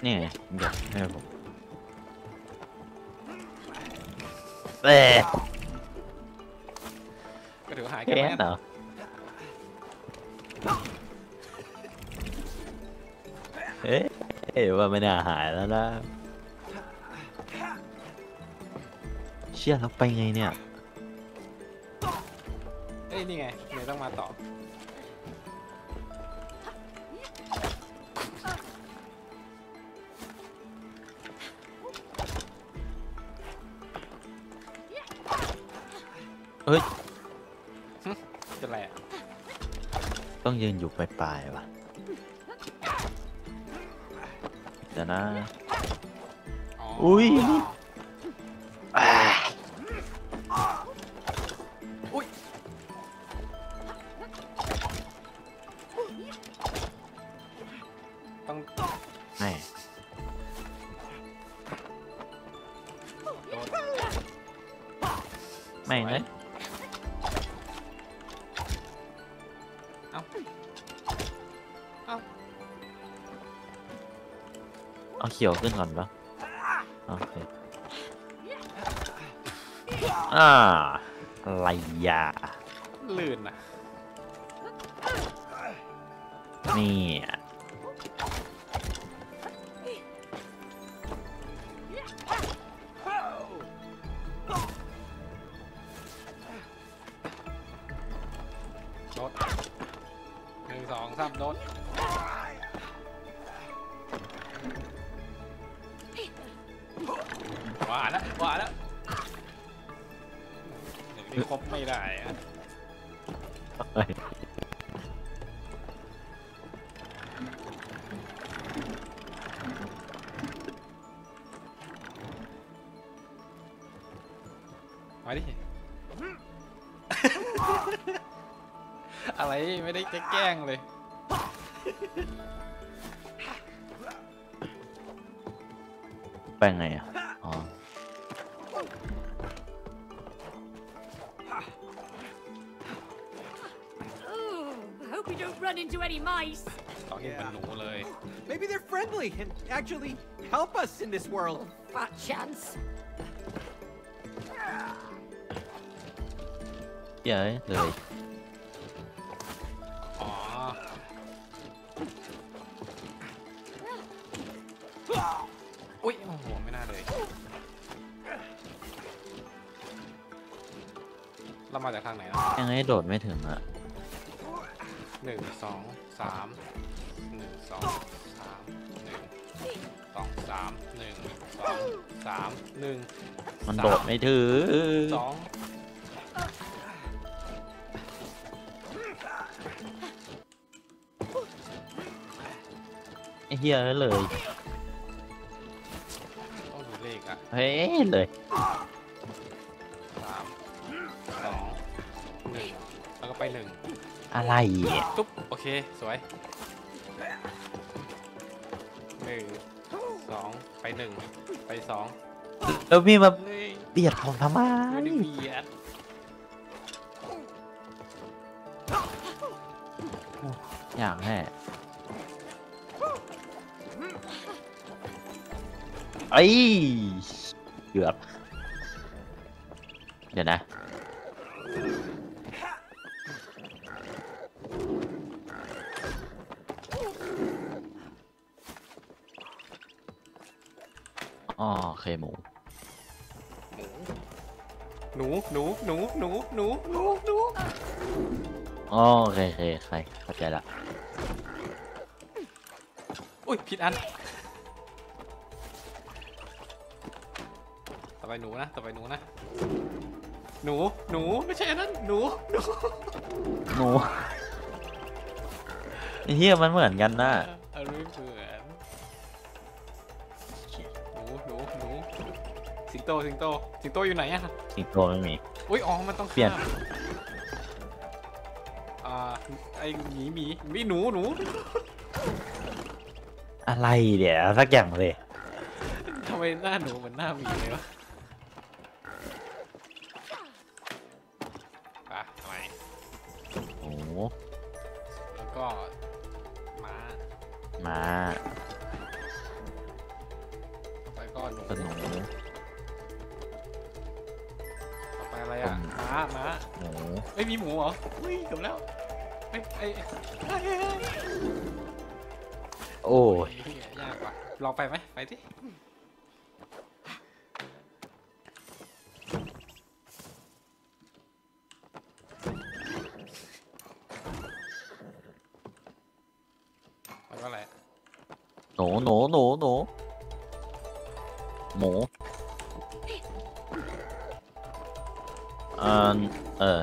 นี่ไงเดี๋ยวให้ผมเอ๊ะก็ถือว่าหายแกกันนแน่เหรอเอ๊ะเอว่าไม่น่าหายแล้วนะ เชี่ยแล้วไปไงเนี่ย เอ้ยนี่ไงเมย์ต้องมาต่อ เฮ้ยเป็นไรอะต้องยืนอยู่ปลายๆว่ะเดี๋ยวนะ อุ้ย ขียวขึ้นก่อนปะโอเคอ่าอะไรยาลื่นอะนี่อะโดดหนึ่งสองสามโดด ไม่ได้อะมาดิ อะไรไม่ได้จะแกล้งเลย ไปไงอะ they're friendly and actually help us in this world. Fat chance. เย้ยเลยอ๋ออุ้ยโอ้โหไม่น่าเลย เรามาจากทางไหนนะยังไงโดดไม่ถึงอะหนึ่งสองสาม มันโดดไม่ถึงสองไอ้เฮียเลย ต้องดูเลขอะเฮ้ยเลยสามสองหนึ่งแล้วก็ไปหนึ่งอะไรอะตุ๊บโอเค สวยหนึ่งสองไปหนึ่งไปสองแล้วพี่มา เบียดผมทำไมไม่ได้เบียดอยากแห่ไอ้เกือบเดี๋ยวนะอ๋อโอเคหมู หนูหนูหนูหนูหนูหนูหนูอ๋อโอเคโอเคใครเข้าใจละอุ้ยผิดอันต่อไปหนูนะต่อไปหนูนะ หนูหนูไม่ใช่อันนั้นหนูหนูหนูไอ้เฮียมันเหมือนกันนะอันนี้เหมือนหนูหนูหนูสิงโตสิงโตสิงโตอยู่ไหนอะ สิงโตไม่มี อุ้ยอ๋อมันต้องเปลี่ยนข้ามอ่าไอหมีหมีหมีหนูหนูอะไรเดี๋ยวสักอย่างเลยทำไมหน้าหนูเหมือนหน้าหมีเลยวะอะทำไมโอ้แล้วก็ม้ามา เอ้ยมีหมูเหรออุ้ยเกือบแล้วเอ้ยเอ้ยเอ้ยเอ้ยเอ้ยเอ้ยโอ้ยเฮ้ยยากว่ะลองไปไหมไปที่แล้วก็อะไรหนูหนูหนูหนูหมูเออเออ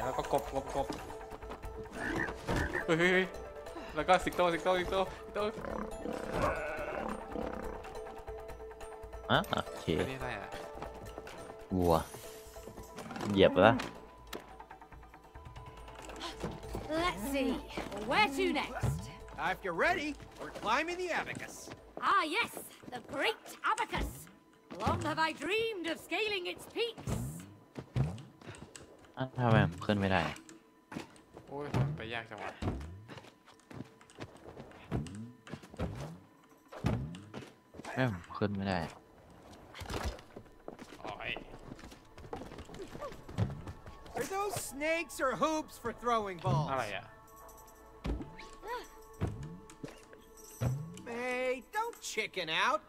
แล้วก็อะไร สิงโต นี่กบ สิงโตแล้วก็แกะแกะแกะแกะแล้วก็กบกบกบเฮ้ยเฮ้ยเฮ้ยแล้วก็สิงโตสิงโตสิงโตสิงโต อ่ะโอเค อันนี้อะไรอ่ะ วัว เหยียบแล้ว Let's see. Where to next? Uh, if you're ready, we're climbing the abacus. Ah, yes, the great abacus. Long have I dreamed of scaling its peaks. อะทำไมผมขึ้นไม่ได้ โอ้ยมันไปยากจังวะเอ้ยผมขึ้นไม่ได้อ๋อย Are those snakes or hoops for throwing balls? อะไรอะ May, don't chicken out.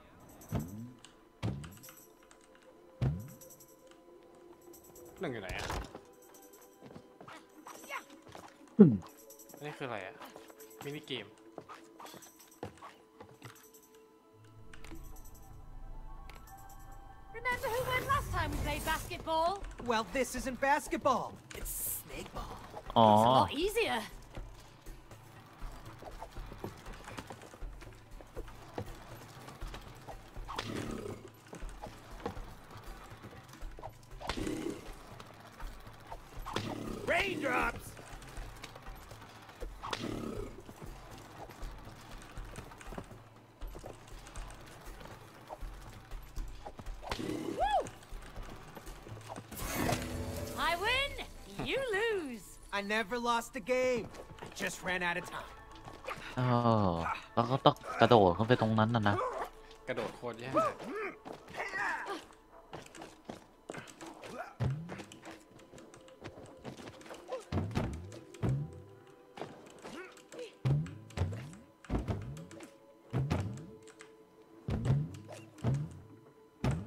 หนึ่งอยู่ไหนอะ นนี้คืออะไรอ่ะ มินิเกม Remember who went last time we played basketball? Well, this isn't basketball. It's snake ball. อ๋อ It's a lot easier. I never lost a game. I just ran out of time. เออแล้วก็ต้องกระโดดเข้าไปตรงนั้นนะนะกระโดดโคตรยาก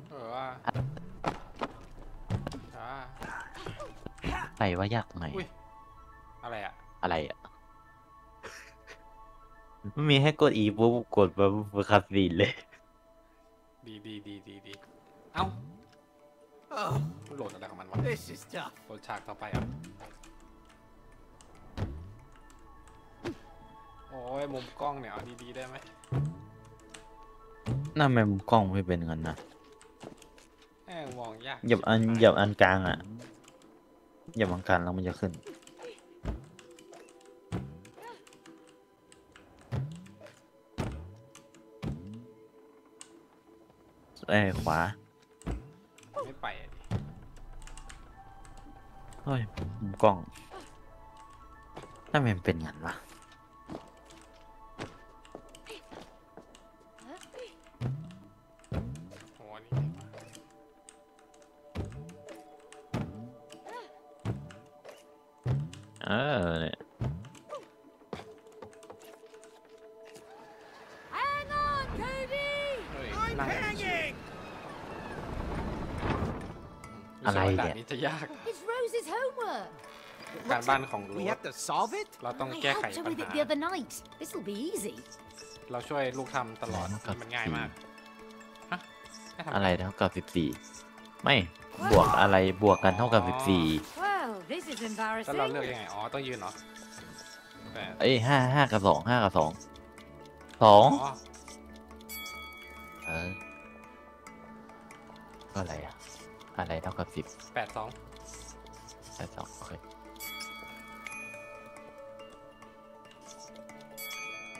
เออว่าช้าไปว่ายากตรงไหน อุ้ย ไม่มีให้กดอีปุ๊บกดแบบคาสีนเลย ดีดีดีดีดีเอ้า Oh, โหลดอะไรของมันวะ this is tough. โหลดฉากต่อไปอะโอ้ยมุมกล้องเนี่ยเอาดีๆได้ไหมน่าแม่มุมกล้องไม่เป็นงั้นนะแม่งมองยากหยับอันชิบหายหยับอันกลางอะหยับอันกลางแล้วมันจะขึ้น เอ้ยขวาไม่ไปอะดิเฮ้ยมุมกล้องน่าแม่งเป็นงั้นวะ การบ้านของรู We ท have to solve it? เราต้อง I แก้ไข helped her ปัญ with it หา the other night. This'll be easy. เราช่วยลูกทำตลอดแล้วก็นี่มันง่ายมากฮะให้ทำอะไรเท่ากับสิบสี่ไม่บวกอะไรบวกกันเท่ากับสิบสี่ Well, this is แล้วเราเลือก embarrassing. ยังไงอ๋อต้องยืนเหรอแต่เอ้ยห้าห้ากับสองห้ากับสองสองอ๋อเออก็อะไรอะอะไรเท่ากับสิบแปดสองแต่สองโอเค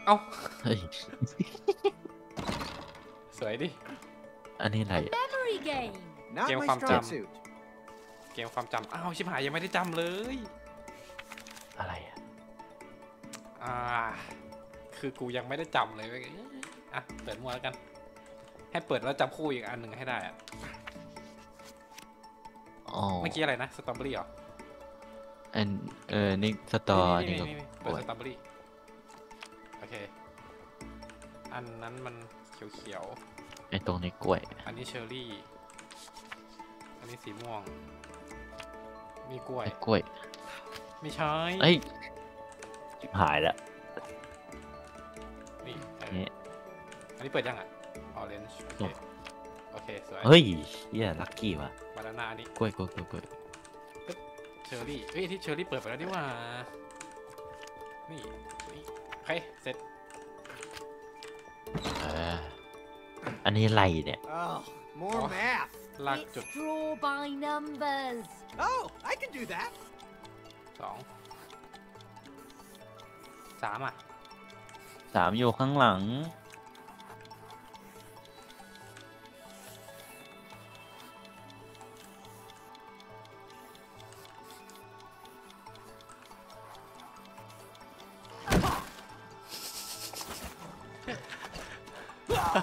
เอ้า เฮ้ย สวยดิ อันนี้อะไรอะ Memory game. Not Game my ความ strong จำ suit. เกมความจำอ้าวชิบหายยังไม่ได้จำเลย อะไรอะอ่า คือกูยังไม่ได้จำเลยเว้ยอะเปิดมัวแล้วกัน ให้เปิดแล้วจำคู่อีกอันหนึ่งให้ได้อะอ๋อเมื่อกี้อะไรนะสตรอเบอรี่เหรออันเออนี่สตออันนี่นี่ก็นี่นี่กเปิดสตรอเบอรี่โอเค อันนั้นมันเขียวไอ้ตรงนี้กล้วย ๆ อันนี้เชอร์รี่ อันนี้สีม่วง มีกล้วย ไอ้กล้วย ไม่ใช่เอ้ยชิบหายละนี่เออนี่ อันนี้เปิดยังอะ orange โอเคโอ้โอเค สวยเฮ้ยเฮีย lucky ว่ะ banana อันนี้กล้วยกล้วยกล้วยกล้วยเชอร์รี่เอ้ยที่เชอร์รี่เปิดไปแล้วนี่หว่า นี่นี่โอ เคเสร็จเอออันนี้ไรเนี่ย Oh, more Oh. math. ลากจุด It's draw by numbers. Oh, I can do that. สองสามอะ สามอยู่ข้างหลัง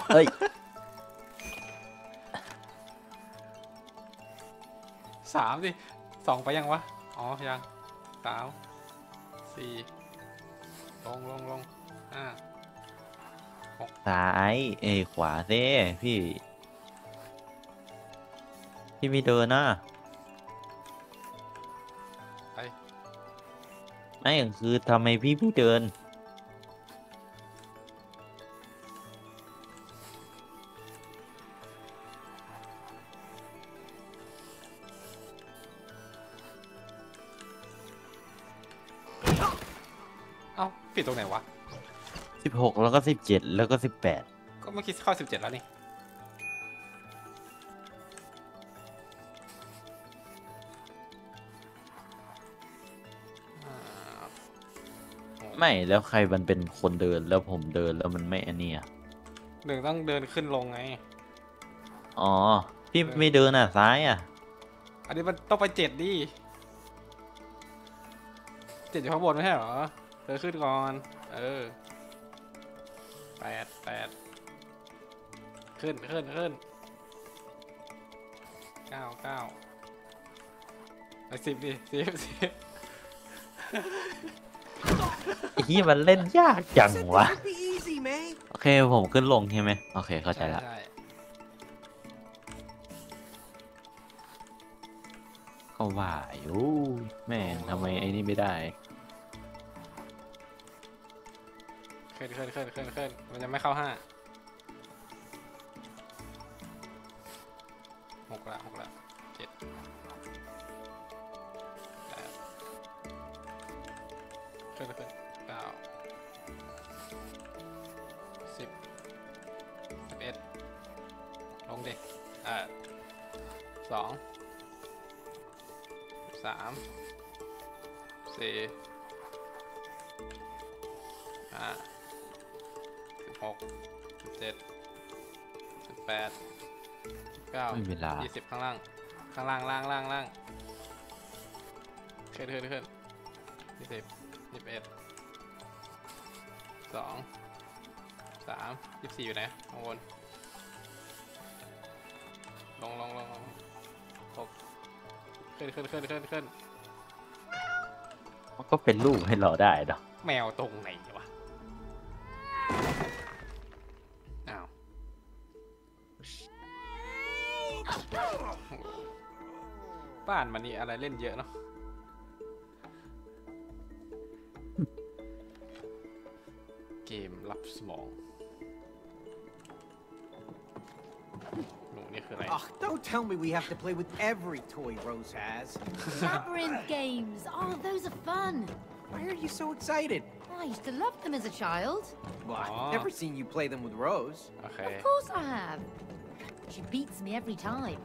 เฮ้ยสามดิสองไปยังวะ อ๋อ ยังสามสี่ลงลงลงห้าซ้าย เอยขวาเซ่พี่ พี่ไม่เดินนะไป ไม่คือทำไมพี่ไม่เดิน ดตรงไหนวะสิบหกแล้วก็สิบเจ็ดแล้วก็สิบแปดก็เมื่อกี้เข้าสิบเจ็ดแล้วนี่ไม่แล้วใครมันเป็นคนเดินแล้วผมเดินแล้วมันไม่อันนี้อะหนึ่งต้องเดินขึ้นลงไง อ๋อพี่ไม่เดินอะซ้ายอะ อันนี้มันต้องไปเจ็ดดิเจ็ดอยู่ข้างบนไม่ใช่เหรอ เดินขึ้นก่อน เออแปดแปดขึ้นขึ้นขึ้นเก้าเก้าไปสิบดิสิบสิบไอ้ที่มันเล่นยากจัง Said วะ this would be easy, man. โอเคผมขึ้นลงใช่ไหมโอเคเข้าใจละช่ก็ว่าอยู่แม่งทำไมไอ้นี่ไม่ได้ ขึ้นขึ้นขึ้นขึ้นขึ้นมันจะไม่เข้าห้าหกละหกละเจ็ดแปดขึ้นขึ้นเก้าสิบสิบเอ็ดลงเด็กอ่าสองสามสี่ห้า หกสิบเจ็ดสิบแปดสิบเก้าไม่มีเวลา ยี่สิบข้างล่าง ข้างล่างล่างล่างล่างขึ้นขึ้นขึ้นยี่สิบยี่สิบเอ็ดสองสามยี่สิบสี่อยู่ไหนข้างบนลงลงลงลงหกขึ้นขึ้นขึ้นขึ้นขึ้นมันก็เป็นลูกให้เราได้เนาะแมวตรงไหนานมันนี่อะไรเล่นเยอะเนาะ เกมรับสมอง หนูนี่คืออะไร Oh, don't tell me we have to play with every toy Rose has. Labyrinth games. Oh, those are fun. Why are you so excited? I used to love them as a child. Well, Aw. I've never seen you play them with Rose. โอเค Of course I have. She beats me every time.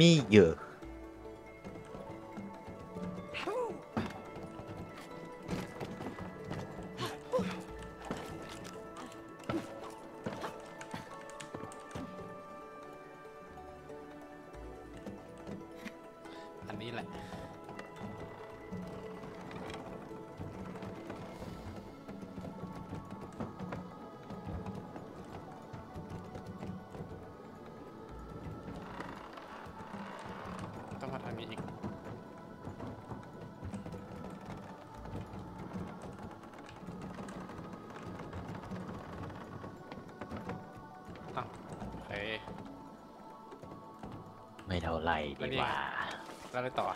มีเแล้วไปต่อ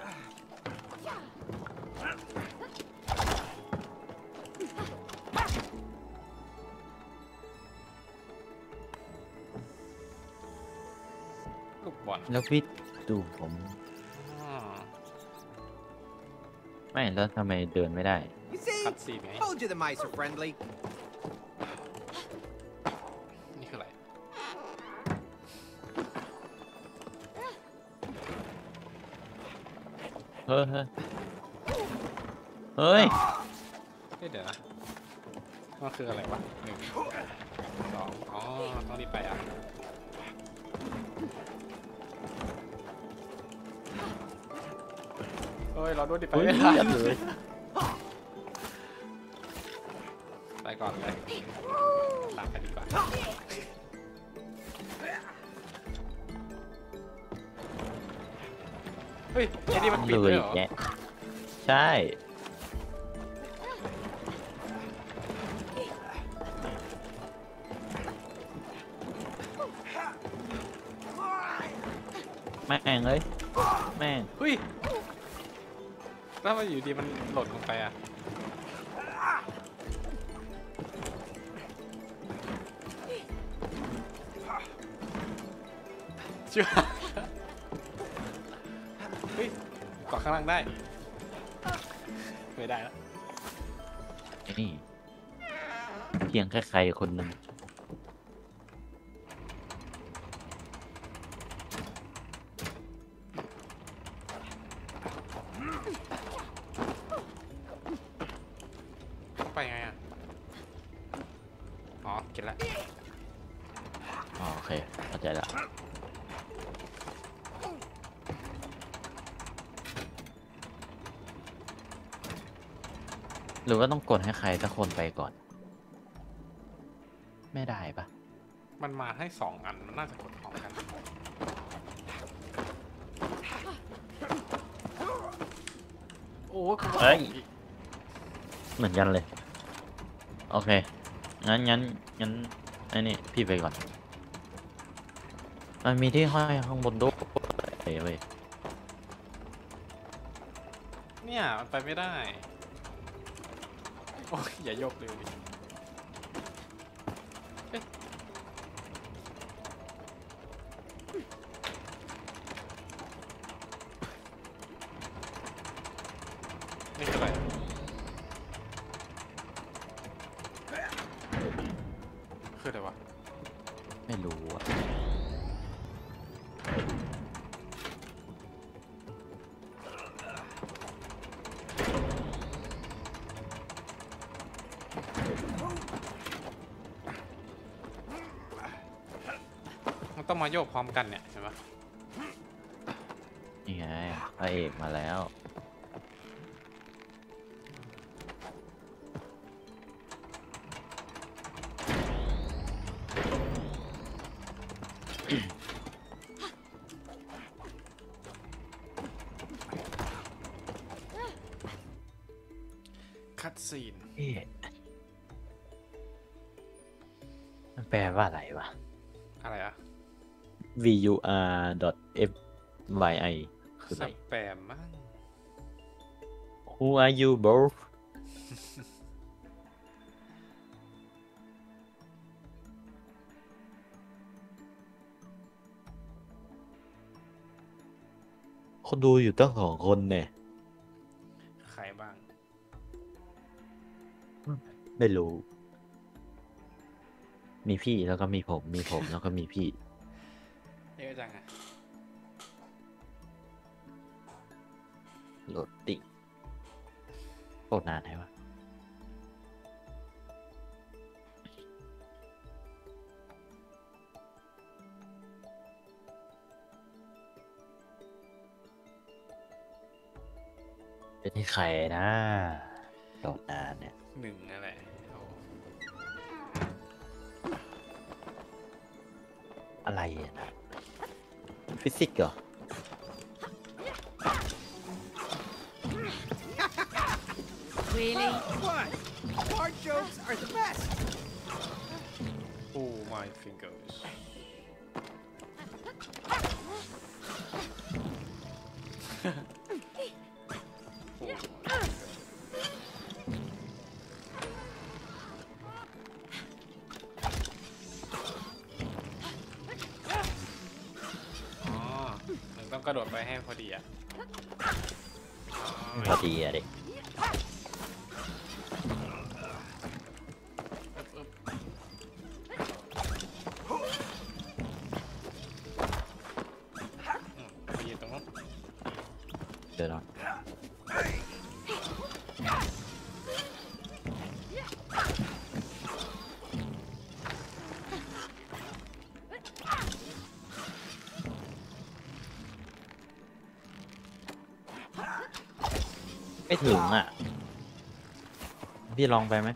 ลูกบอลแล้วพี่ดูผมอ๋อไม่แล้วทำไมเดินไม่ได้ You see? คัดซีนไง Told you the mice are friendly. เฮ้ยเฮ้ยเฮ้ยเฮ้ยเดี๋ยวนะมันคืออะไรวะหนึ่งสองอ๋อต้องรีบไปอะเฮ้ยเราด้วยดิไปเฮ้ยไม่เรีทัยบนเลยไป เลยอเงี้ยใช่ แม่งเลยแม่งอุ้ยแล้วมันอยู่ดีมันหล่นลงไปอะช่ว ได้ ไม่ได้แล้วนี่ เพียงแค่ใครคนหนึ่ง ว่าต้องกดให้ใครสักคนไปก่อน ไม่ได้ปะมันมาให้สองอัน มันน่าจะกดพร้อมกัน โอ้ยกูว่าเฮ้ยอีกเหมือนกันเลย โอเค งั้นงั้นงั้นไอ้นี่พี่ไปก่อน มันมีที่ห้อยข้างบนด้วยเอ้ยเว้ยเนี่ยมันไปไม่ได้ โอ้ยอย่าโยกเร็ว โยกพร้อมกันเนี่ยเห็นปะนี่ไงพระเอกมาแล้วคัดซีนเอ๊ะมันแปลว่าอะไรวะอะไรอะ v u r f y i คือสอะไรแปมมั้ง Who are you bro คนดูอยู่ตั้งสองคนเนี่ย ใครบ้าง ไม่รู้ มีพี่แล้วก็มีผม มีผมแล้วก็มีพี่ เยอะจังอะโหลดติ้งโคตรนานเลยวะเป็นที่ใครนะโหลดนานเนี่ยหนึ่งนั่นแหละโอ้อะไรอะนะ ฟิสิกส์เหรอ Really? What? Fart jokes are the best. โอ้ my fingers ถึงอะ พี่ลองไปไหม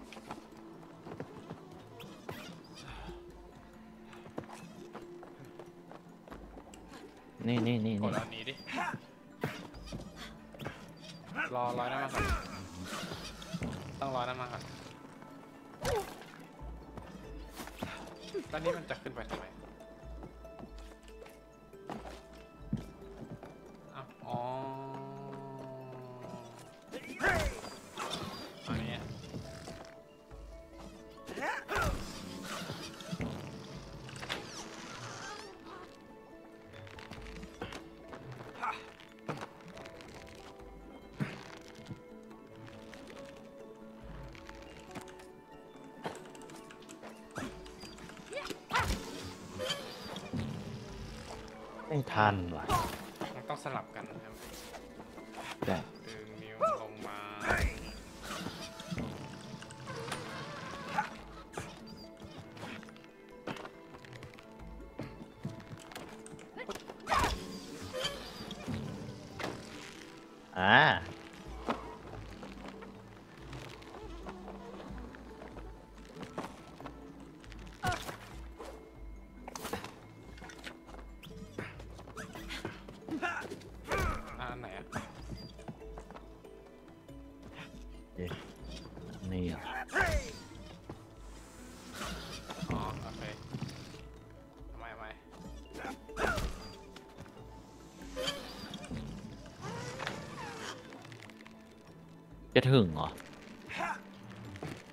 จะถึงเหรอ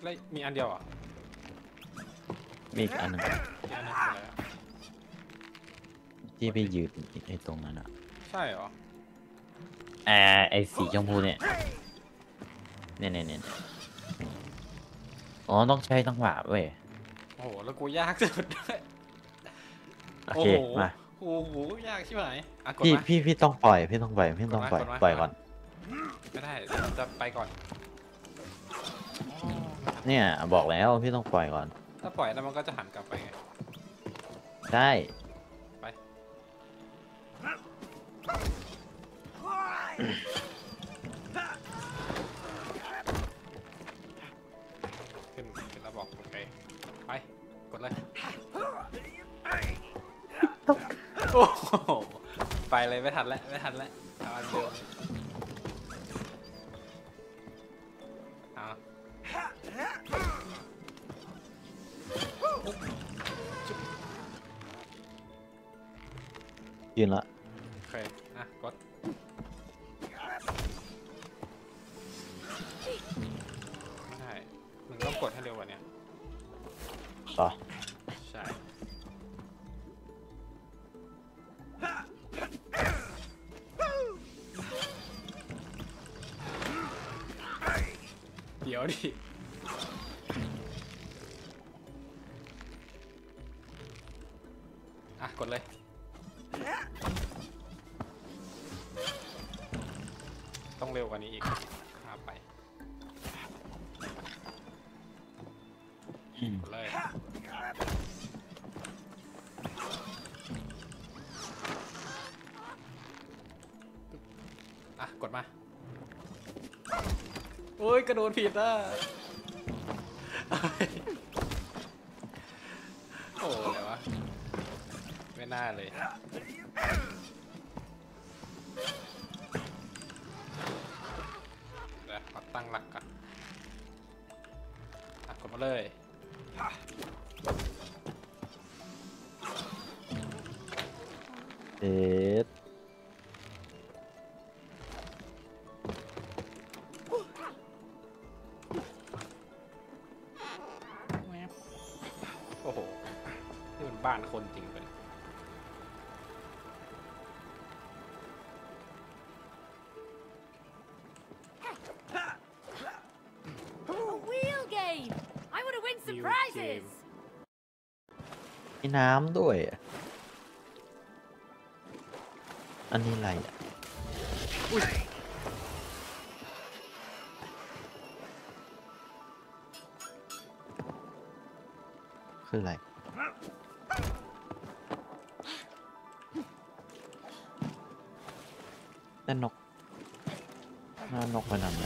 แล้วมีอันเดียวเหรอะมีอีกอันหนึงอีกอันหนึงคืออะไรอะที่ไปยืนไอ้ตรงนั้นอะใช่เหรอแอร์ไอ้สีชมพูเนี่ยเนี่ยเนี่ยเนี่ยอ๋อต้องใช้จังหวะเว้ยโอ้โหแล้วกูยากสุดด้วยโอโอ้เคโหมา โอ้โหยากชิบหายอะกดพี่มา พี่พี่ต้องปล่อยพี่ต้องปล่อยพี่ต้องปล่อยกดมาปล่อยกดมา ก่อนไม่ ได้เดี๋ยวจะไปก่อนอ๋อเนี่ยบอกแล้วพี่ต้องปล่อยก่อน ถ้าปล่อยแล้วมันก็จะหันกลับไปไงได้ไป ขึ้นขึ้นแล้วบอกโอเคไป กดเลย โอ้โหไปเลยไม่ทันแล้วไม่ทันแล้วเอาอันเดียว โอ้ยกระโดดผิดอะโอ้อะไรวะ ไม่น่าเลย เดี๋ยวขอตั้งหลักก่อนอะกดมาเลย เอ็ด น้ำด้วยอะอันนี้อะไรอะคืออะไรนั่นนกน่านกไปนำ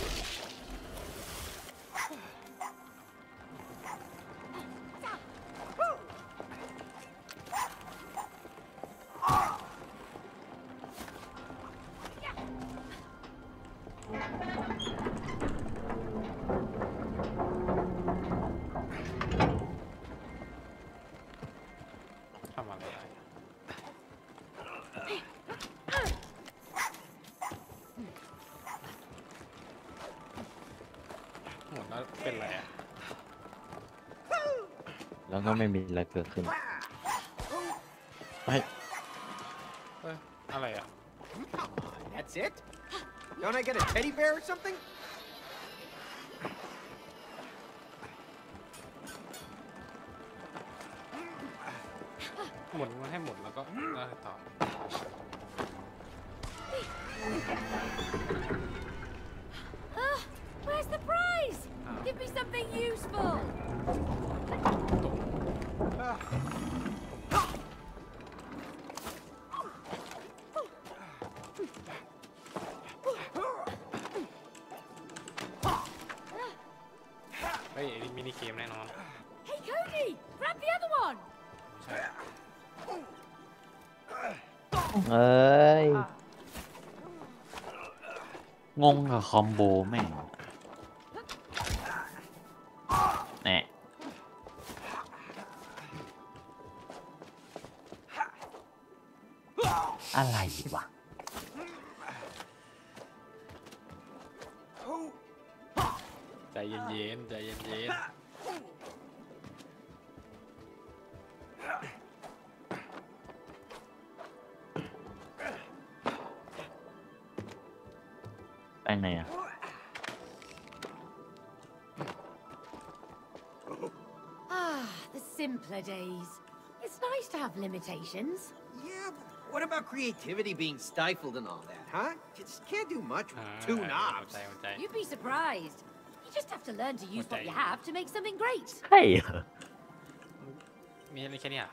ไม่มีอะไรเกิดขึ้นไม่เอ้ยอะไรอะ That's it? Don't I get a teddy bear or something? คอมโบแม่ง have limitations. Yeah, but what about creativity being stifled and all that, huh? Just can't do much ๆอ่า with two เข้า knobs. ใจเข้าใจ You'd be surprised. You just have to learn to use what you Okay. have to make something great. ใช่เหรอมีอะไรแค่เนี้ย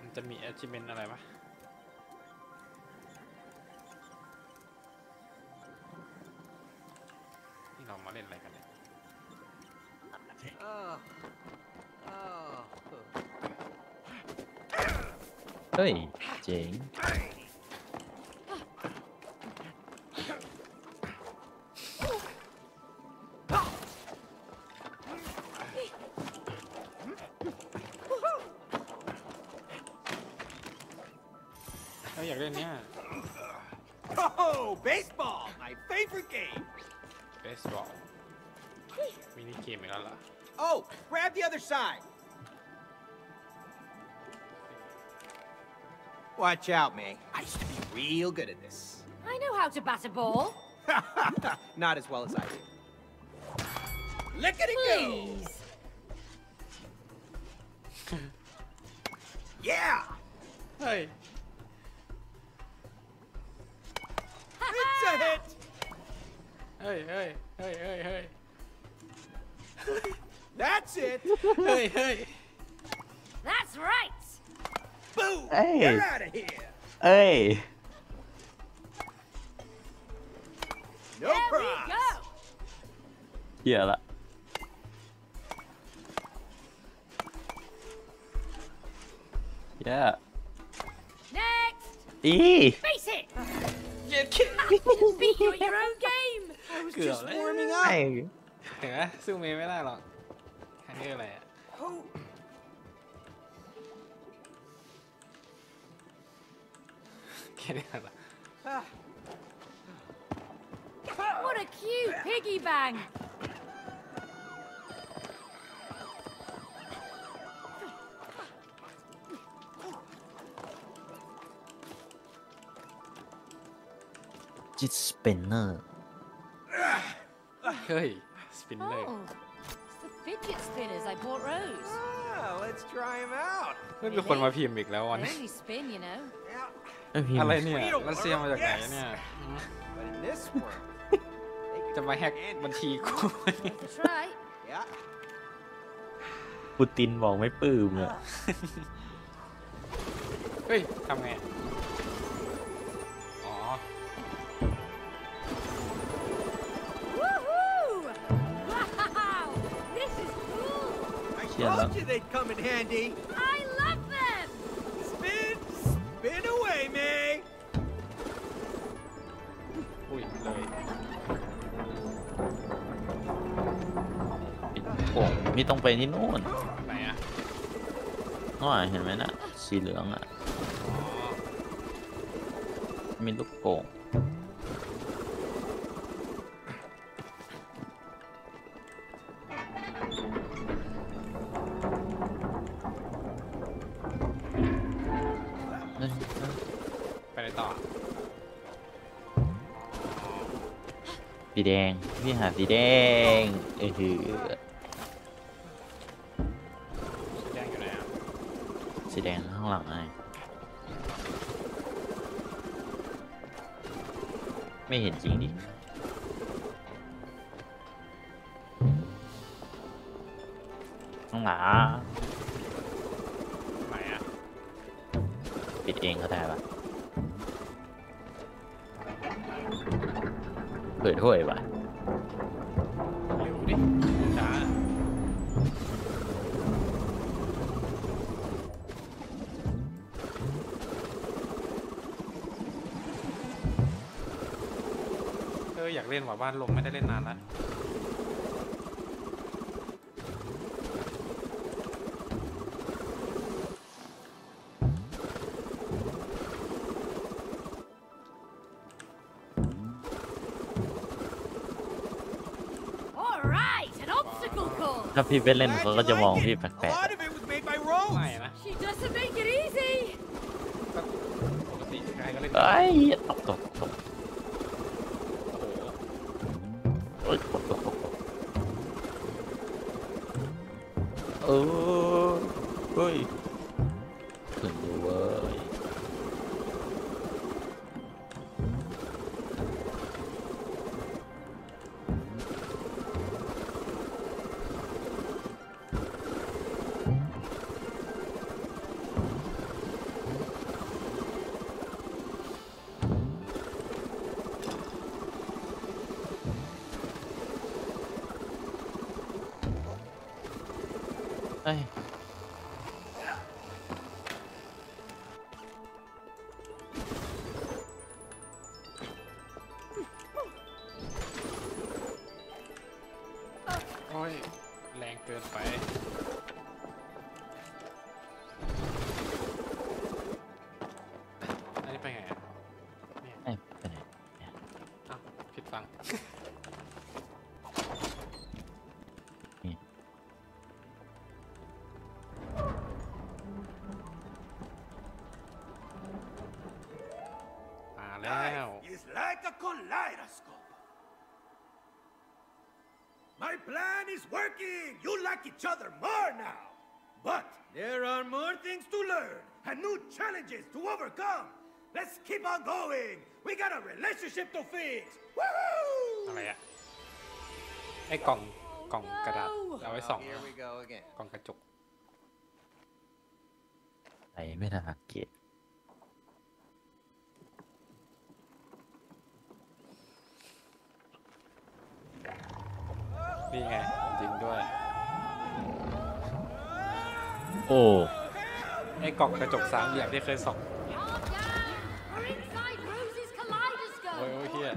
มันจะมี achievement อะไรปะ เฮ้ย Watch out, May. I used to be real good at this. I know how to bat a ball. Not as well as I do. Lickety go! Yeah! เอ้ย นเนอร์ เฮ้ย สปินเลย Oh, it's the fidget spinners I bought Rose. Ah, let's try him out. เฮ้ยมีคนมาพิมพ์อีกแล้ววัน They นี้ only spin, you know. Yeah, ไอ้พิมพ์อะไรเนี่ย Sweet รัสเซียมาจากไหน Yes เนี่ยอืม but in this world, they could จะมาแฮก and- บัญชีกู That's right. Yeah. ปูตินบอกไม่ปลื้มเลยเฮ้ยทำไง I Yeah, told that- you they'd come in handy. I love them. Spin, spin away, May. อุ้ยเลยปิดโป่งมีต้องไปที่นู่นไหนอะน้อยเห็นไหมน่ะสีเหลืองอะอ๋อมีลูกโป่ง แดง พี่หาสีแดง เออหือสแดงอยู่ไหนอ่สดงข้างหลังไงไม่เห็นจริงดิข้างหลัง ถ้วยปะเร็วดิช้าเอออยากเล่นว่ะบ้านลมไม่ได้เล่นนานแล้ว พี่ไปเล่นเขาก็จะมองพี่แปล A ก lot of it was made by Rose. ไม่นะ She doesn't make it easy. ปกติใครก็เล่นๆเอ้ย like each other more now. But there are more things to learn and new challenges to overcome. Let's keep on going. We got a relationship to fix. อะไร Woohoo! อะไอ้กล่องกล่องกระดาษ เอาไว้ส่อง Here we go again. กล่องกระจก กล่องกระจกสามเหลี่ยมที่เคยส่องโอ้ยโอ้ยเฮีย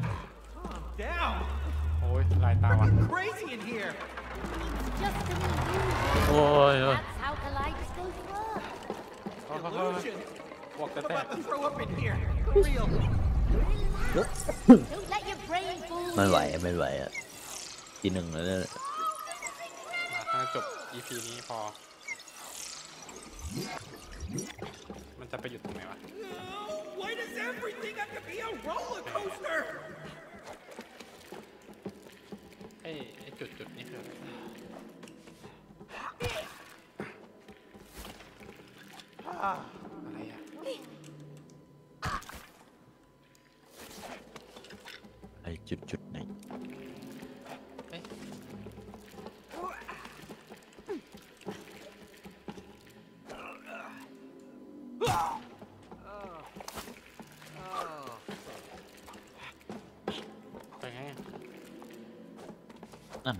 โอ้ยลายตาว่ะโอ้ยบอกแต่แต่ไม่ไหวไม่ไหวอะทีหนึ่งแล้วเนี่ยถ้าจบ EP นี้พอ a roller นั่น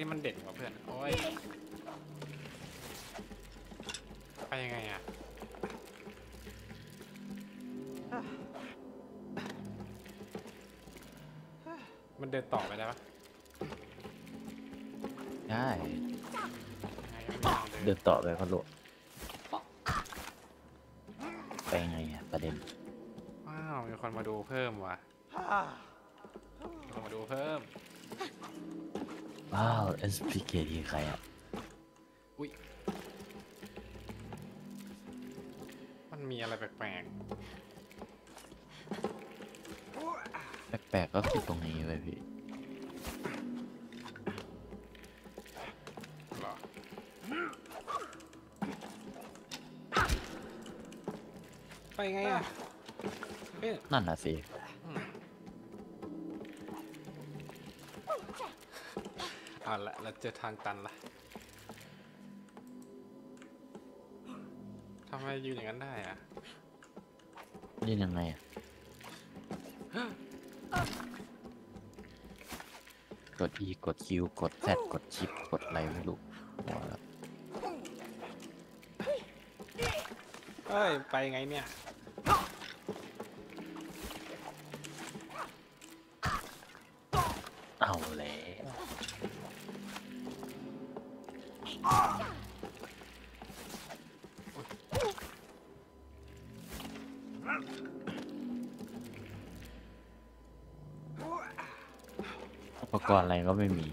นี้มันเด่นกว่าเพื่อน โอ้ย ไปยังไงอะ มันเดินต่อไปได้ปะได้ ยังไงยังไม่ยอมเดินต่อไปก็โลดไปไงอะประเด็น ว้าว มีคนมาดูเพิ่มว่ะมีคนมาดูเพิ่ม ว้าวเอสพีเคทีใครอะอุ้ยมันมีอะไรแปลกแปลกๆก็คือตรงนี้ไปพี่ๆเหรอไปไงอะเอ๊ะนั่นน่ะสิ เอาละเราเจอทางตันละทำไมยืนอย่างนั้นได้อะยืนยังไงอะกด E กด Q กด Z กดชิปกดอะไรไม่รู้หัวแล้วเอ้ย ไปไงเนี่ย กรณ์อะไรก็ไม่มี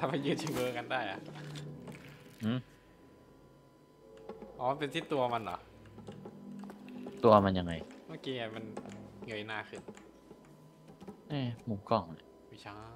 ทำไมยืนชิงเกอกันได้อะหืมอ๋อมันเป็นที่ตัวมันเหรอ ตัวมันยังไงเมื่อกี้มันเงยหน้าขึ้น เอ้มุมกล้องเนี่ยไม่ใช่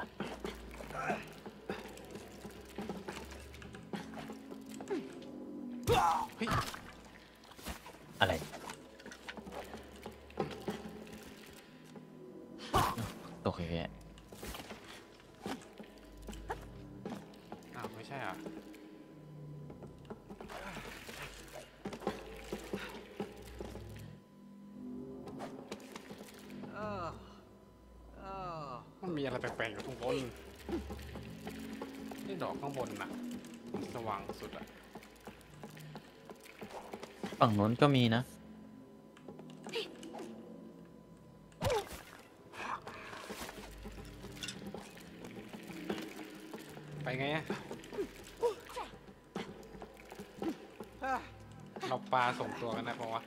ฝั่งนู้นก็มีนะ ไปไงอะเราปลาส่งตัวกันได้ปะวะ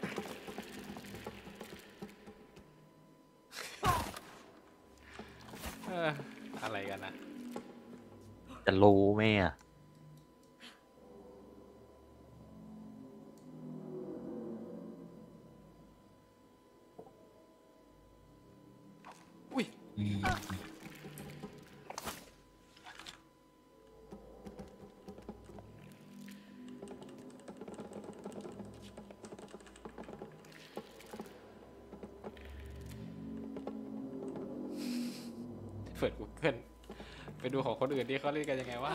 เอออะไรกันนะ จะรู้ไหมอะ ดูของคนอื่นที่เขาเล่นกันยังไงวะ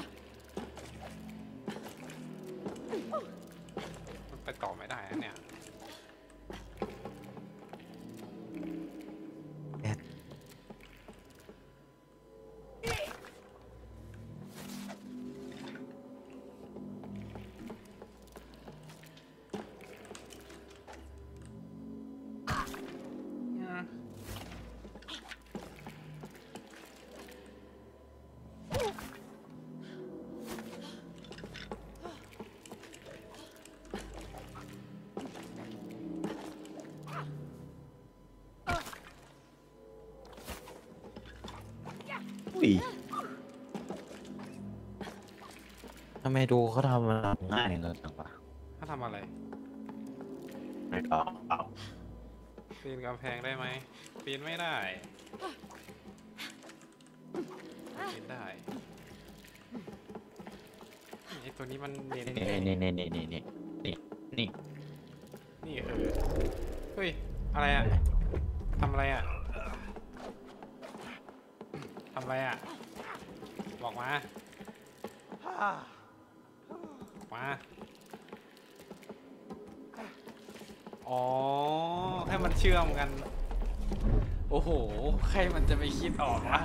ดูเขาทำมันง่ายเงินจังวะถ้าทำอะไรไม่ก็เปล่าปีนกำแพงได้ไหมปีนไม่ได้ปีนได้ไอตัวนี้มันเน้นนี่นี่นี่นี่นี่นี่นี่นี่นี่เออเฮ้ยอะไรอะ ใครมันจะไปคิดออกวะ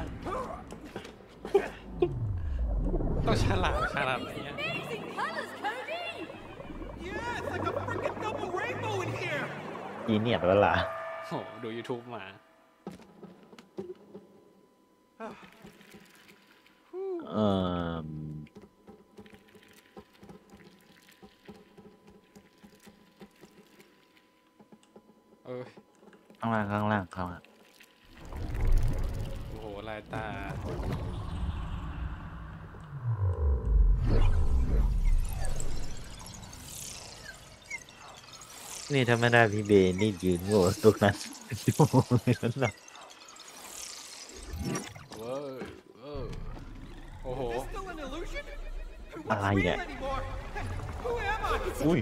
ต้องฉลาดขนาดไหนอะ Amazing colors, Cody! Yeah, it's like a freaking double rainbow in here. จีเนียดเวลาโอ้โหดู YouTube มา เออ เออ ข้างล่างข้างล่างข้างล่าง โอ้โห ลายตา นี่ถ้าไม่ได้พี่เบนนี่ยืนโง่ตรงนั้นชั่วโมงเลยนะเว้ยเออโอ้โห Is this still an illusion? What's อะไร real เนี่ย anymore? Who am I? อุ้ย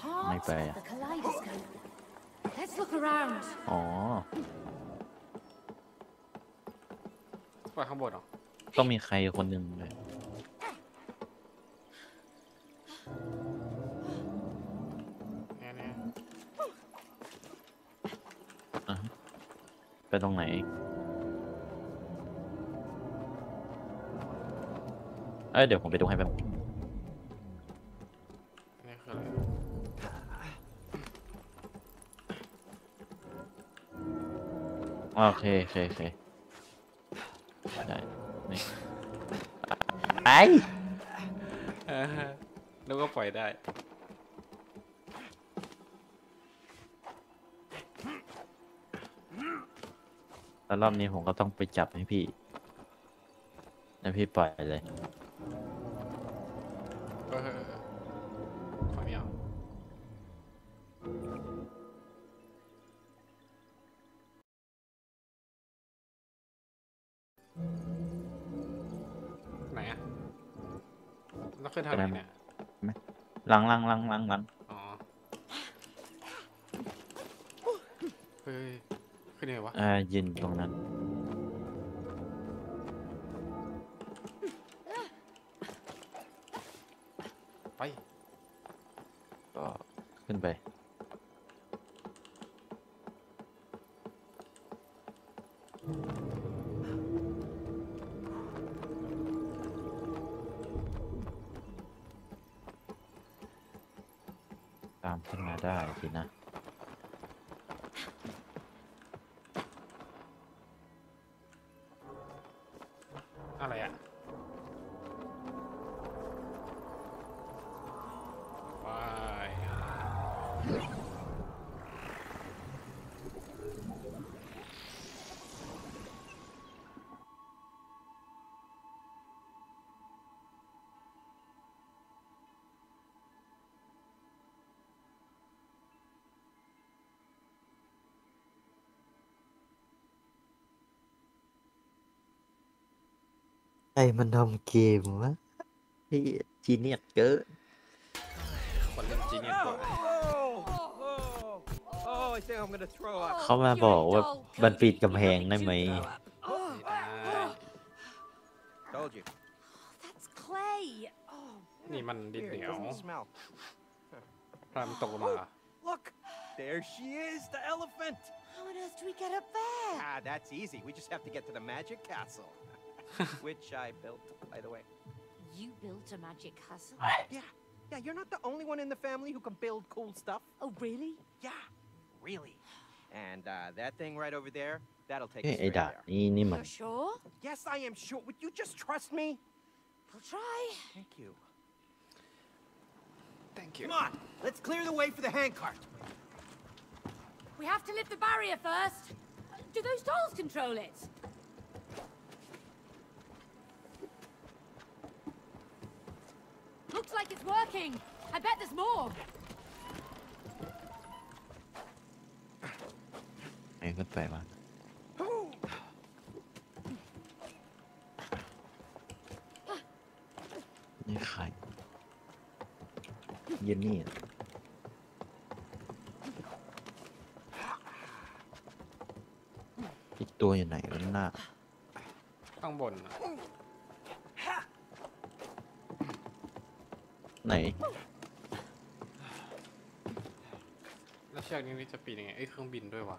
The heart of bad. the kaleidoscope. Let's look around. อ๋อ ไปข้างบนเหรอต้องมีใครคนหนึ่งเลยเนี่ยเนี่ยอะไปตรงไหนเอ้ยเดี๋ยวผมไปดูให้แป๊บนี่ โอเคโอเคโอเคได้นี่ไอ้เออนึกว่าปล่อยได้ แล้วรอบนี้ผมก็ต้องไปจับให้พี่ แล้วพี่ปล่อยเลย ทางไหนเนี่ยลังลังลังลังลังอ๋อเฮ้ยขึ้นยังไงวะอ่ายืนตรงนั้น อ้มันทำเกมวะพี่จีเนียสเกินคนเล่นจีเนียสกว่า Oh, oh, oh, I think I'm gonna throw up. เขามาบอกว่ามันปิดกำแพงได้ไหมไม่ได้ Told you. That's clay. Oh, นี่มันดิน Here, เหนี it ยว doesn't smell. พลังตกลงมา Look, there she is, the elephant. How on earth do we get up there? Ah, that's easy. We just have to get to the magic castle, which I built, by the way. You built a magic castle? yeah. Yeah, you're not the only one in the family who can build cool stuff. Oh, really? Yeah, really. And uh, that thing right over there, that'll take us right there. You're sure? Yes, I am sure. Would you just trust me? I'll try. Thank you. Thank you. Come on, let's clear the way for the handcart. We have to lift the barrier first. Do those dolls control it? Looks like it's working. I bet there's more. ไอ้ก็ไปมา นี่ใครเย็นนี่อีกตัวอยู่ไหนวะหน้า ข้างบนนะ ไหน แล้วเชือกนี้นี่จะปีนยังไง เอ้ยเครื่องบินด้วยวะ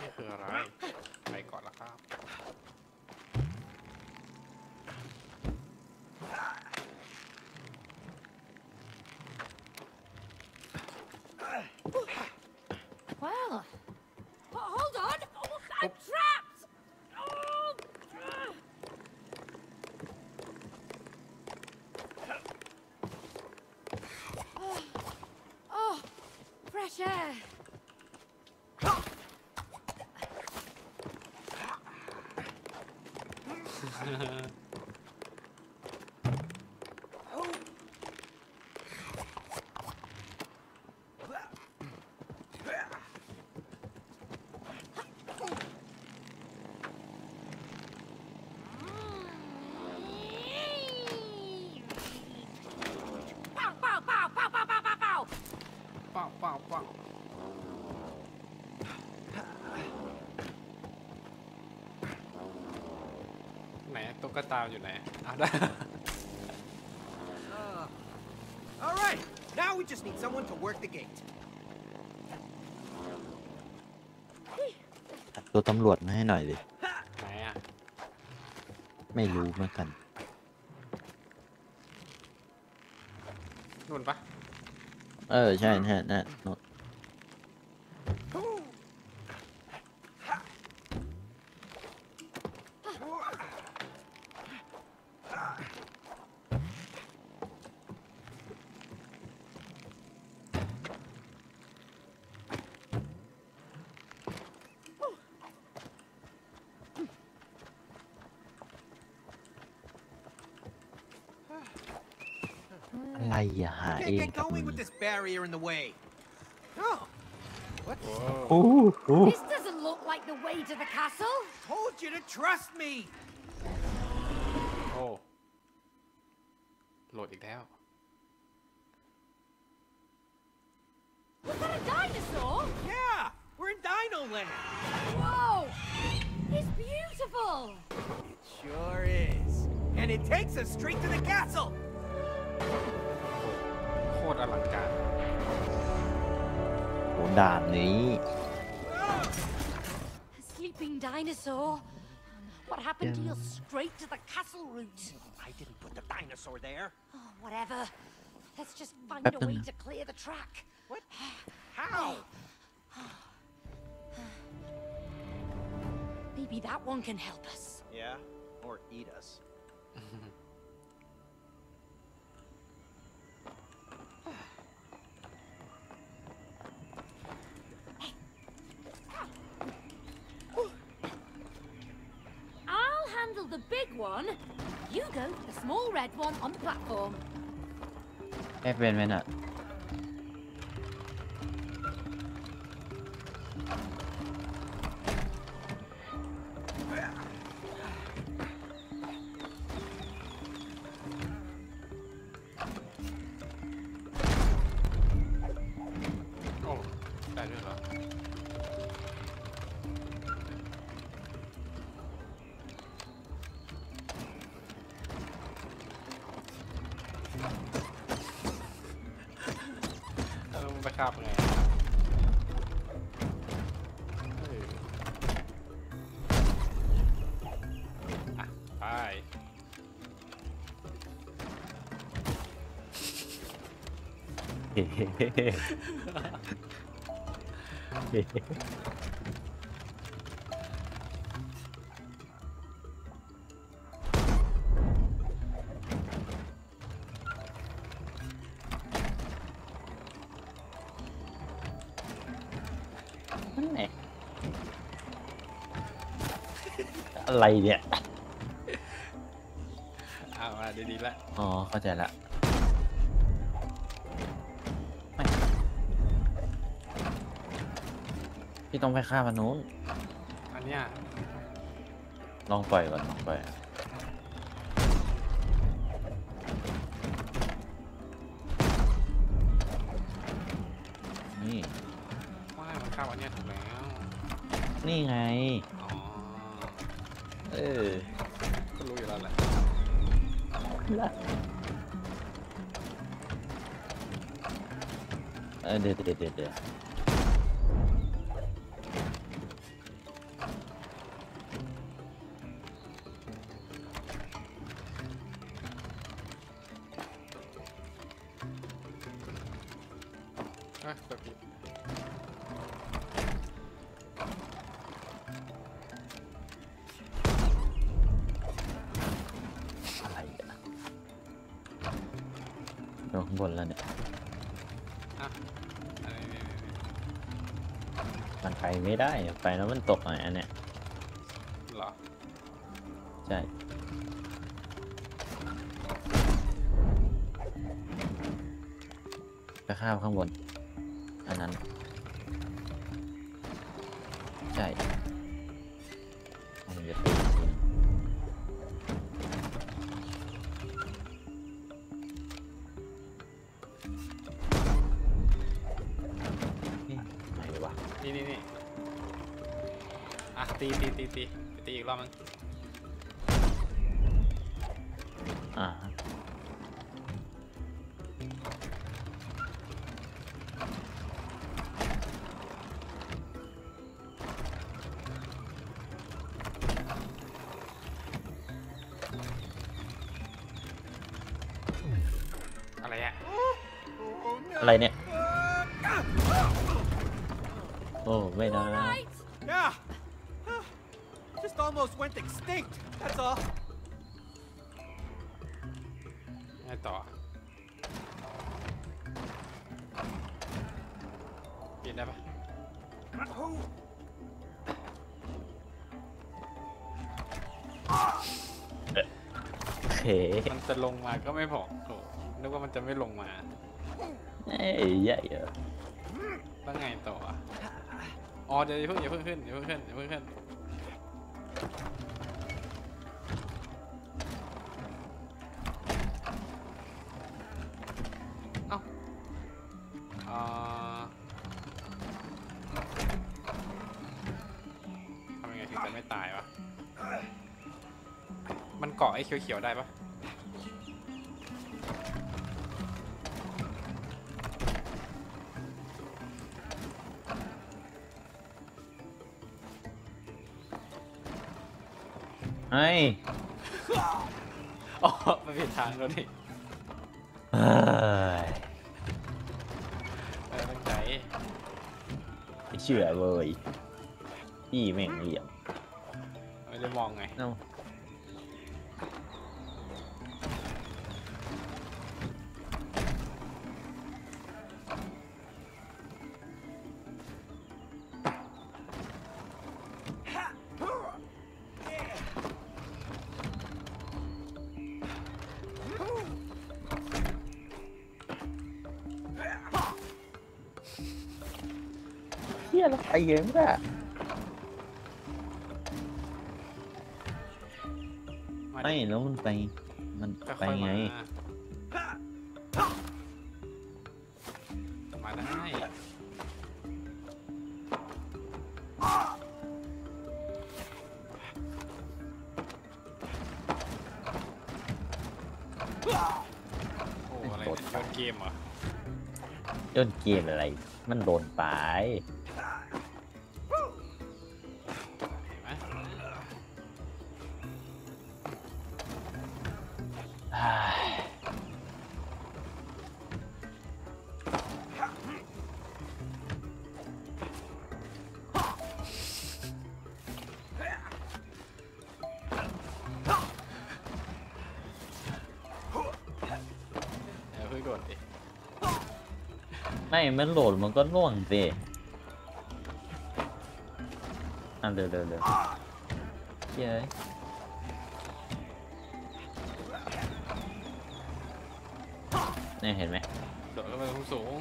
นี่คืออะไร ไปก่อนละครับ Well, oh, hold on. Oh, I'm trapped. Oh, ah. oh, oh, fresh air. Pow, pow, pow, pow, pow, pow, pow, pow. ป้าวป้าวป้าวไหน ตุ๊กตาอยู่ไหนอ้าวได้ Uh, all right, now we just need someone to work the gate. ตัดตัวตำรวจมาให้หน่อยดิ ไหนอะไม่รู้เหมือนกัน นู่นปะเออ ใช่ใช่นั่นโน่ in the way. Oh, what? โอ้ โอ้โห This doesn't look like the way to the castle. Told you to trust me. โอ้โหลดอีกแล้ว Was that a dinosaur? Yeah, we're in Dino Land. Whoa! It's beautiful. It sure is. And it takes us straight to the castle. โคตรอลังการ โห ด่านนี้ A sleeping dinosaur. What happened to you straight to the castle route? I didn't put the dinosaur there. Oh, whatever. Let's just find a Happened. way to clear the track. What? How? Maybe that one can help us. Yeah, or eat us. kill the big one. You go the small red one on the platform. Every minute. อะไรเนี่ย เอามาดีๆละ อ๋อ เข้าใจละ ต้องไปฆ่ามันนู้นอันเนี้ยลองปล่อยก่อนลองปล่อยนี่ว่าให้มันคาบอันเนี้ยทำนี่ไง อ๋อ เออก็รู้อยู่แล้วแหละเออเดี๋ยวเดี๋ยวเดี๋ยว ไปแล้วมันตกอะอันเนี้ย โอ้ไม่นะ Right. Yeah. Just almost went extinct. That's all. ไงต่อเปลี่ยนได้ปะโอเคมันจะลงมาก็ไม่บอกโถนึกว่ามันจะไม่ลงมา เอ้ยใหญ่เหรอ อ๋อเดี๋ยวอย่าเพิ่งอย่าเพิ่งขึ้นอย่าเพิ่งขึ้นอย่าเพิ่งขึ้น ชื่อเลยพี่แม่งเหลี่ยมไม่ได้มองไง เอ้า ยแล้วไปเยอะมากมาไม่ดิแล้วมันไป มันค่ไปอยๆไง มามาได้โอ้อะไรเนี่ยโยนเกมเหรอย่นเกมอะไร มันโดนไป ม่มันโหลดมันก็ล่วงสิอะเดี๋ยวเดี๋ยวเดี๋ยวเย้ยเนี่ยเห็นไหมโดดขึ้นไปสูง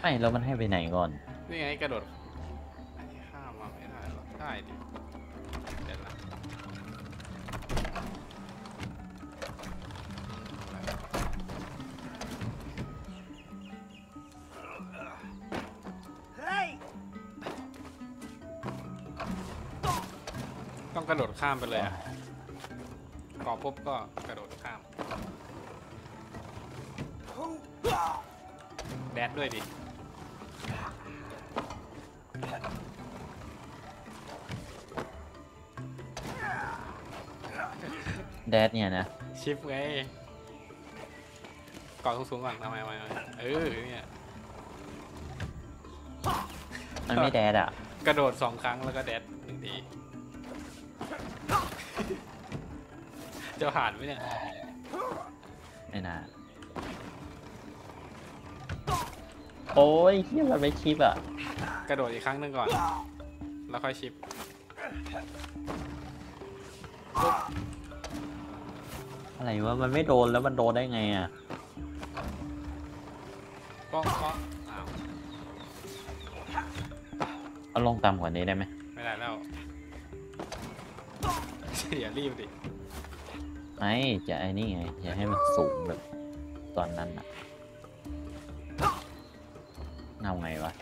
ไม่แล้วมันให้ไปไหนก่อนๆนี่ไงกระโดด ข้ามไปเลยอะเกาะปุ๊บก็กระโดดข้าม แดดด้วยดิแดดเนี่ยนะ ชิปไงเกาะสูงๆก่อนทำไมทำไมทำไมเออเนี่ยมันไม่แดดอะ กระโดดสองครั้งแล้วก็แดด จะผ่านไหมเนี่ยไม่น่าโอ้ยเฮียมันไม่ชิปอะ กระโดดอีกครั้งหนึ่งก่อน แล้วค่อยชิปอะไรวะมันไม่โดนแล้วมันโดนได้ไงอะก็ก็อ้าวเอาลงต่ำกว่านี้ได้ไหมไม่ได้แล้วอย่ารีบดิ ไม่จะไอ้นี่ไงจะให้มันสูงแบบตอนนั้นอะเอาไงวะ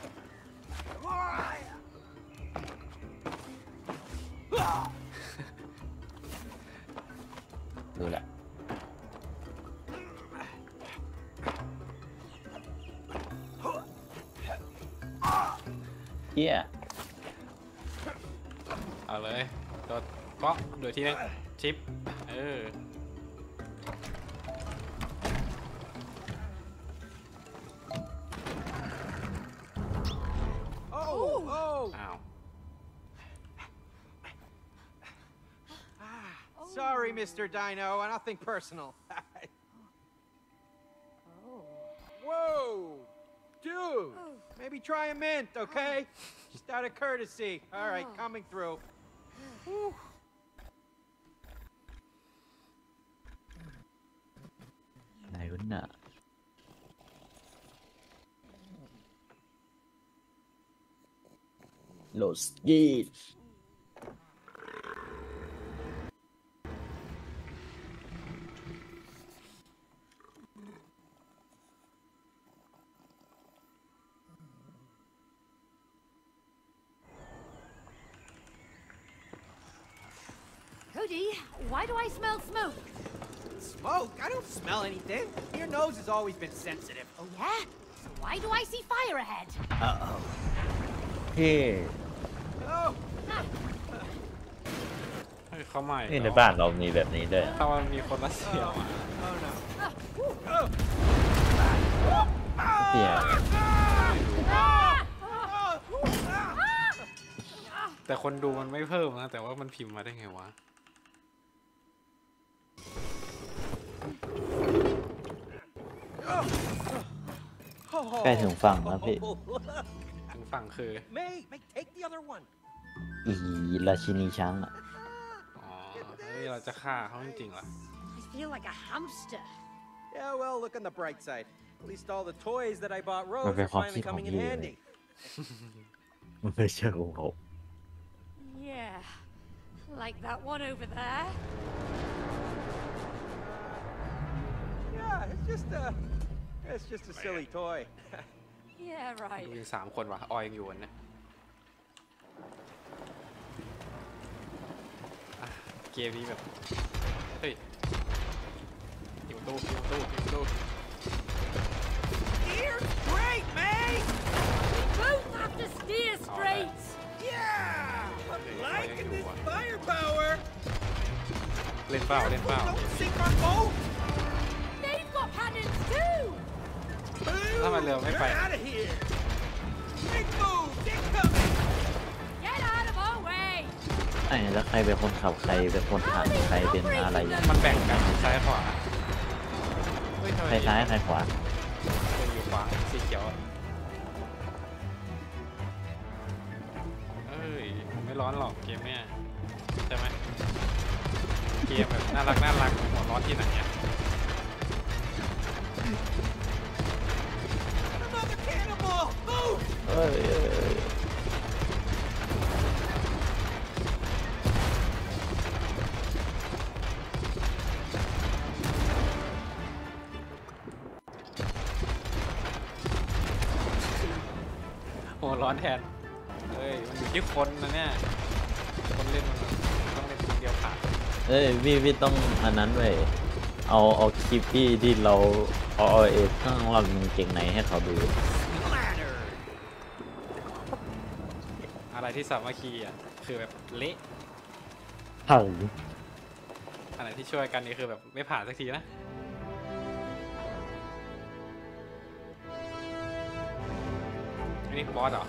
ดูแหละเฮียเอาเลยโดดก็โดดทีนึงชิป Mr. Dino. Nothing personal. Whoa! Dude! Maybe try a mint, okay? Just out of courtesy. All right, coming through. Whew. ไหนวะน่ะ Los Geeks 'Cody, why do I smell smoke? Smoke? I don't smell anything. Your nose has always been sensitive. Oh, yeah? So why do I see fire ahead? เฮ้ Oh, เฮ้ยเข้าใหม่นี่ในบ้านเรามีแบบนี้ด้วย ถ้ามันมีคนรัสเซียมา oh no. เสีย แต่คนดูมันไม่เพิ่มนะ แต่ว่ามันพิมพ์มาได้ไงวะ ใกล้ถึงฝั่งแล้วพี่ ถึงฝั่งคือ May, May, take the other one. อีราชินีช้างอ่ะ อ๋อ เฮ้ย เราจะฆ่าเขาจริงๆเหรอ I feel like a hamster. Yeah, well, look on the bright side. At least all the toys that I bought Rose Okay, are finally Foxy, coming in come here. handy. มันไม่ใช่ของผม Yeah. Like that one over there. Yeah, it's just a, it's just a silly toy. Yeah, ดู right. มีสามคนว่ะ ออยยังอยู่วันเนี่ยอ่ะเกมนี้แบบ เฮ้ยอยู่ตู้อยู่ตู้อยู่ตู้ Ears great, May. Both have to steer straight. Yeah, I'm Hey, liking why this you want- firepower. เล่นเปล่าเล่นเปล่า Don't sink our boat. They've got cannons too. ถ้ามันเร็วไม่ไป Get out of here. Big move. Incoming. Get out of our way. ไอ้แล้วใครเป็นคนขับใครเป็นคนหันใครเป็นอะไรอย่างมันแบ่งกันซ้ายขวาเฮ้ยทำไมใครซ้ายใครขวาเป็นอยู่ขวาสีเขียวอะเอ้ยผมไม่ร้อนหรอกเกมเนี่ยใช่ไหมเกมแบบน่ารักน่ารักหัวร้อนที่ไหนเนี่ย Move. เอ้ยเอ้ร้อนแทนเฮ้ย มันอยู่ที่คนนะเนี่ย คนเล่นมันต้องเล่นคนเดียวผ่านเอ้ยพี่พี่ต้องอันนั้นเว้ยเอาเอาคลิปพี่ที่เราเอาเอาเอข้างเรามันเก่งในให้เขาดู Splatter! อะไร ที่สามัคคีอะคือแบบเละพังอะไรที่ช่วยกันนี่คือแบบไม่ผ่านสักทีนะอันนี้บอสเหรอ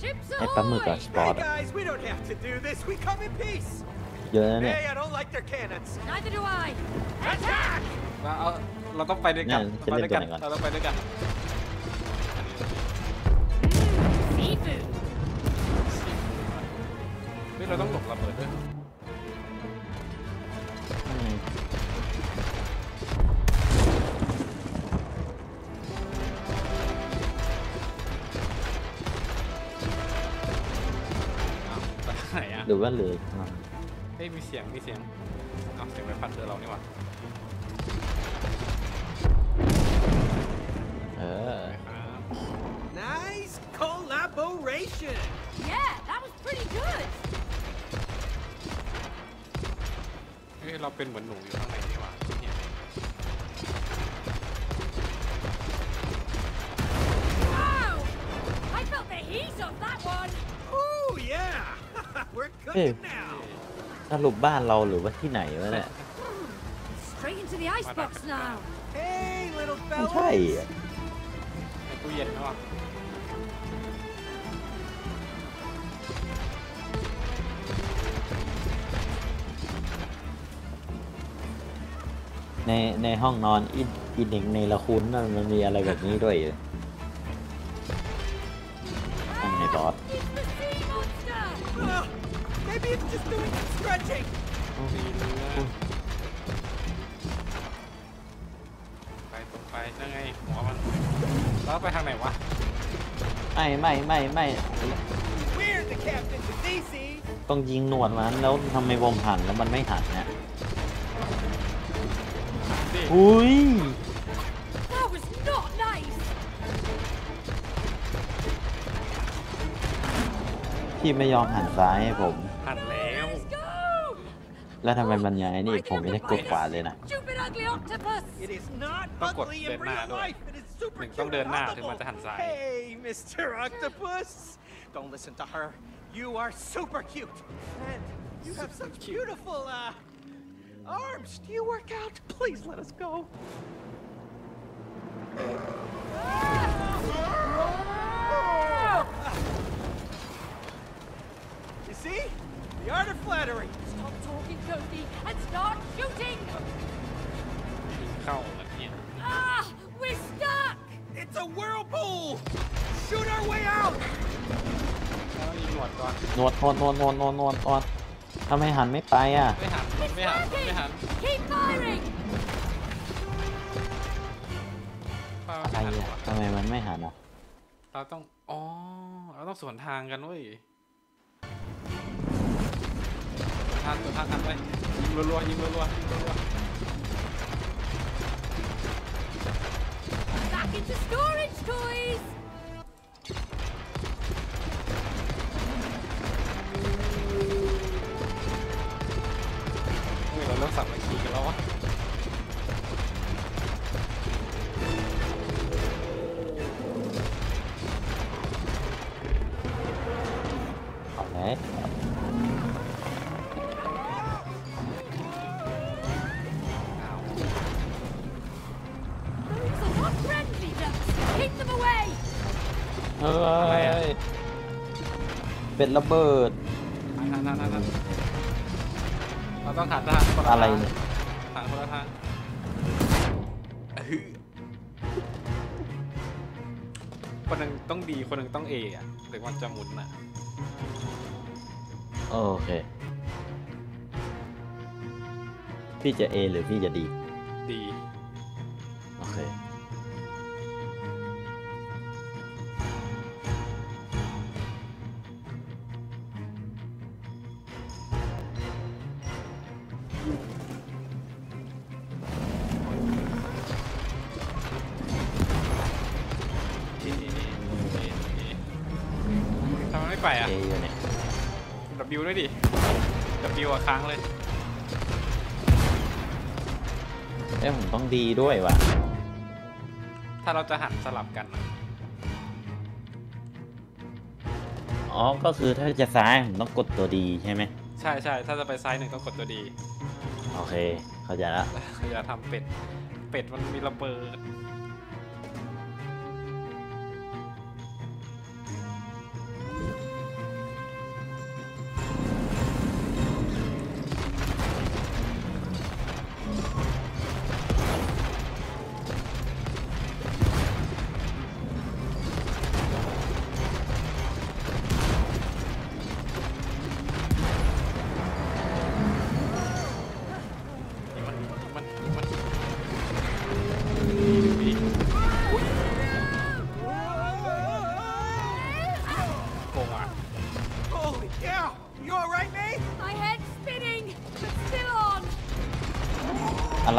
Ships ไอ้ปลาหมึกอะ ahoy! สปอร์ต Hey guys, we don't have to do this. We come in peace. เยอะนะเนี่ย Hey, I don't like their cannons. Neither do I. Attack! เราเอาเราต้องไปด้วยกันเนี่ยเราไปด้วยกันจะเล่นตัวไหนก่อนเราต้องไปด้วยกัน เฮ้ยเราต้องหลบระเบิดด้วยอืมอ้าวไปทางไหนอะหรือว่าเหลืออะเฮ้ยมีเสียง มีเสียงอ้าวเสียงไปพัดเรือเรานี่หว่าเออครับ Nice collaboration. Yeah, เฮ้ยเราเป็นเหมือนหนูอยู่ข้างในนี่หว่าเนี่ย Wow! I felt the heat of that one. Ooh, yeah. We're cooking now. สรุปบ้านเราหรือว่าที่ไหนวะเนี่ย Straight into the icebox now. Hey, little ไม่ fellas. ใช่อะ ในตู้เย็นนะวะ ในในห้องนอนอินอินเด็กในละคุณนั่นมันมีอะไรแบบนี้ด้วยเหรอห้องในบอส It's the sea monster. Well, maybe it's just doing some stretching. มีเรือไปตรงไปนั่นไงหัวมันแล้วไปทางไหนวะไม่ไม่ไม่ไม่ We're the captains of DC. ต้องยิงหนวดมันแล้วทำไมผมหันแล้วมันไม่หันเนี่ยนี่ อุ้ย That was not nice. พี่ไม่ยอมหันซ้ายให้ผม หันแล้ว Let's go. แล้วทำไมมันย้ายนี่ผมไม่ได้กดขวาเลยนะ Stupid ugly octopus. It is not ต้องกด ugly เดิ in นหน้า real ด้วย life. It is super หนึ่ง cute ต้องเดินหน้า and ถึงมันจะหันซ้าย Hey, Mr. Octopus. Don't listen to her. You are super cute. And you have such beautiful, uh, arms. Do you work out? Please let us go. You see? The art of flattery. Stop talking, Cody, and start shooting. เข้าแบบเนี้ย Ah, we're stuck. It's a whirlpool. Shoot our way out. แล้วยิงหนวดก่อน นวดนวดนวดนวดนวดนวดนวด ทำไมหันไม่ไปอะ ไม่หันไม่หันไม่หัน Keep firing. ป้าอะไรไม่หันอะวะทำไมมันไม่หันอะ เราต้อง อ๋อ เราต้องสวนทางกันเว้ยสวนทางสวนทางกันไปยิงรัวๆยิงรัวๆยิงรัว Back into storage, toys. ๆ เฮ้ยเราเริ่มสับมาขี่กันแล้ววะเอาไหนเฮ้ย เป็นระเบิดทางทาง ต้องหันทางคนละอะไรทางเนี่ยทางคนละทางอื้อหือคนหนึ่งต้องดีคนหนึ่งต้องเออะหรือมันจะหมุนอะโอเค พี่จะ A หรือพี่จะ D ดี โอเค ดีด้วยว่ะ ถ้าเราจะหันสลับกันอะอ๋อ ก็คือถ้าจะซ้ายผมต้องกดตัวดีใช่ไหม ใช่ใช่ถ้าจะไปซ้ายหนึ่งต้องกดตัวดีโอเค เข้าใจละอย่าทำเป็ด เป็ดมันมีระเบิด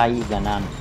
อะไ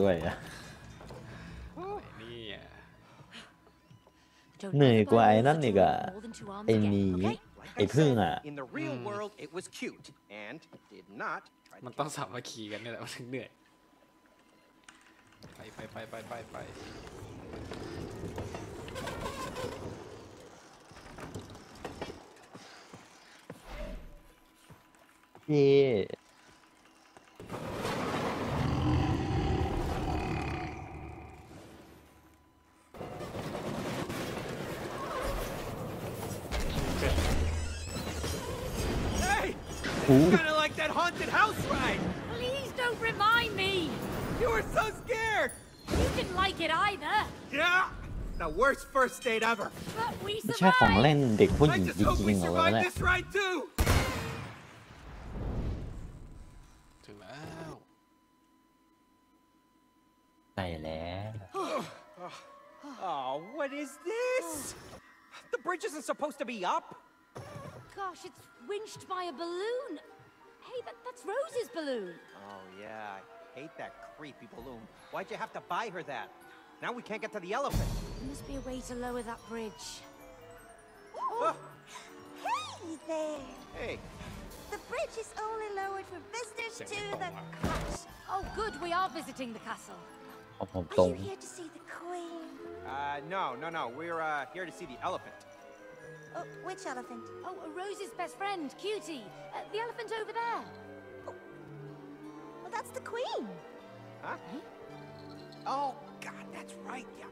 ด้วยอะไอ้นี่อะ Don't เหนื่อย laugh กว่า about ไอ้ it, นั่นอีกอะ more than two arms ไอ้ again, หนี okay? Like ไอ้ I พึ่ง said, อะ in the real world, it was cute and did not try to มันต้องสามัคคีกันนี่แหละมันถึงเหนื่อย ไปไปไปไปไปไปพี่ Hey! Ooh. Kind of like that haunted house ride! Please don't remind me! You were so scared! You didn't like it either, Yeah! The worst first date ever! but we ไม่ใช่ของ survived. เล่นเด็กผู้ห I ญิง just จ hope ริ we งๆเหรอวะ survive เนี่ย this ride too! ถึงแล้ว ใช่แล้ว Oh, what is this? The bridge isn't supposed to be up. gosh, it's winched by a balloon. Hey, that, that's Rose's balloon. Oh, yeah. I hate that creepy balloon. Why'd you have to buy her that? Now we can't get to the elephant. There must be a way to lower that bridge. Oh. Hey there! Hey. The bridge is only lowered for visitors Say to the castle. Oh, good, we are visiting the castle. Are you here to see the queen? Uh, no, no, no. We're uh, here to see the elephant. Oh, which elephant? Oh, uh, Rose's best friend, Cutie. Uh, the elephant over there. Well, that's the queen. Huh? Oh, God, that's right. Yeah.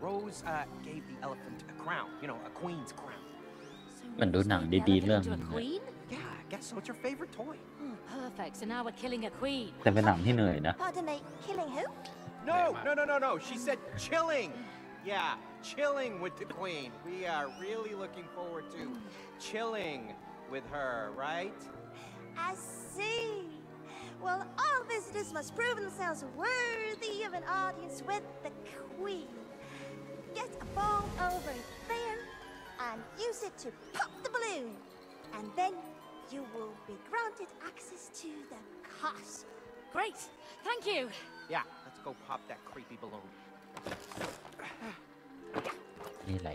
Rose uh, gave the elephant a crown. You know, a queen's crown. So มันดู Rose หนัง made the ดีๆ elephant เรื่อง into ห a นึงอะ queen? Yeah, I guess so. It's her favorite toy. Oh, perfect. So now we're killing a queen. แต่เป็นหนังที่เหนื่อยนะ Pardon me, killing who? No, Yeah, no, no, no, no. She said chilling. Yeah, chilling with the queen. We are really looking forward to chilling with her, right? I see. Well, all visitors must prove themselves worthy of an audience with the queen. Get a ball over there and use it to pop the balloon. And then you will be granted access to the castle. Great. Thank you. Yeah, let's go pop that creepy balloon. นี่อะไร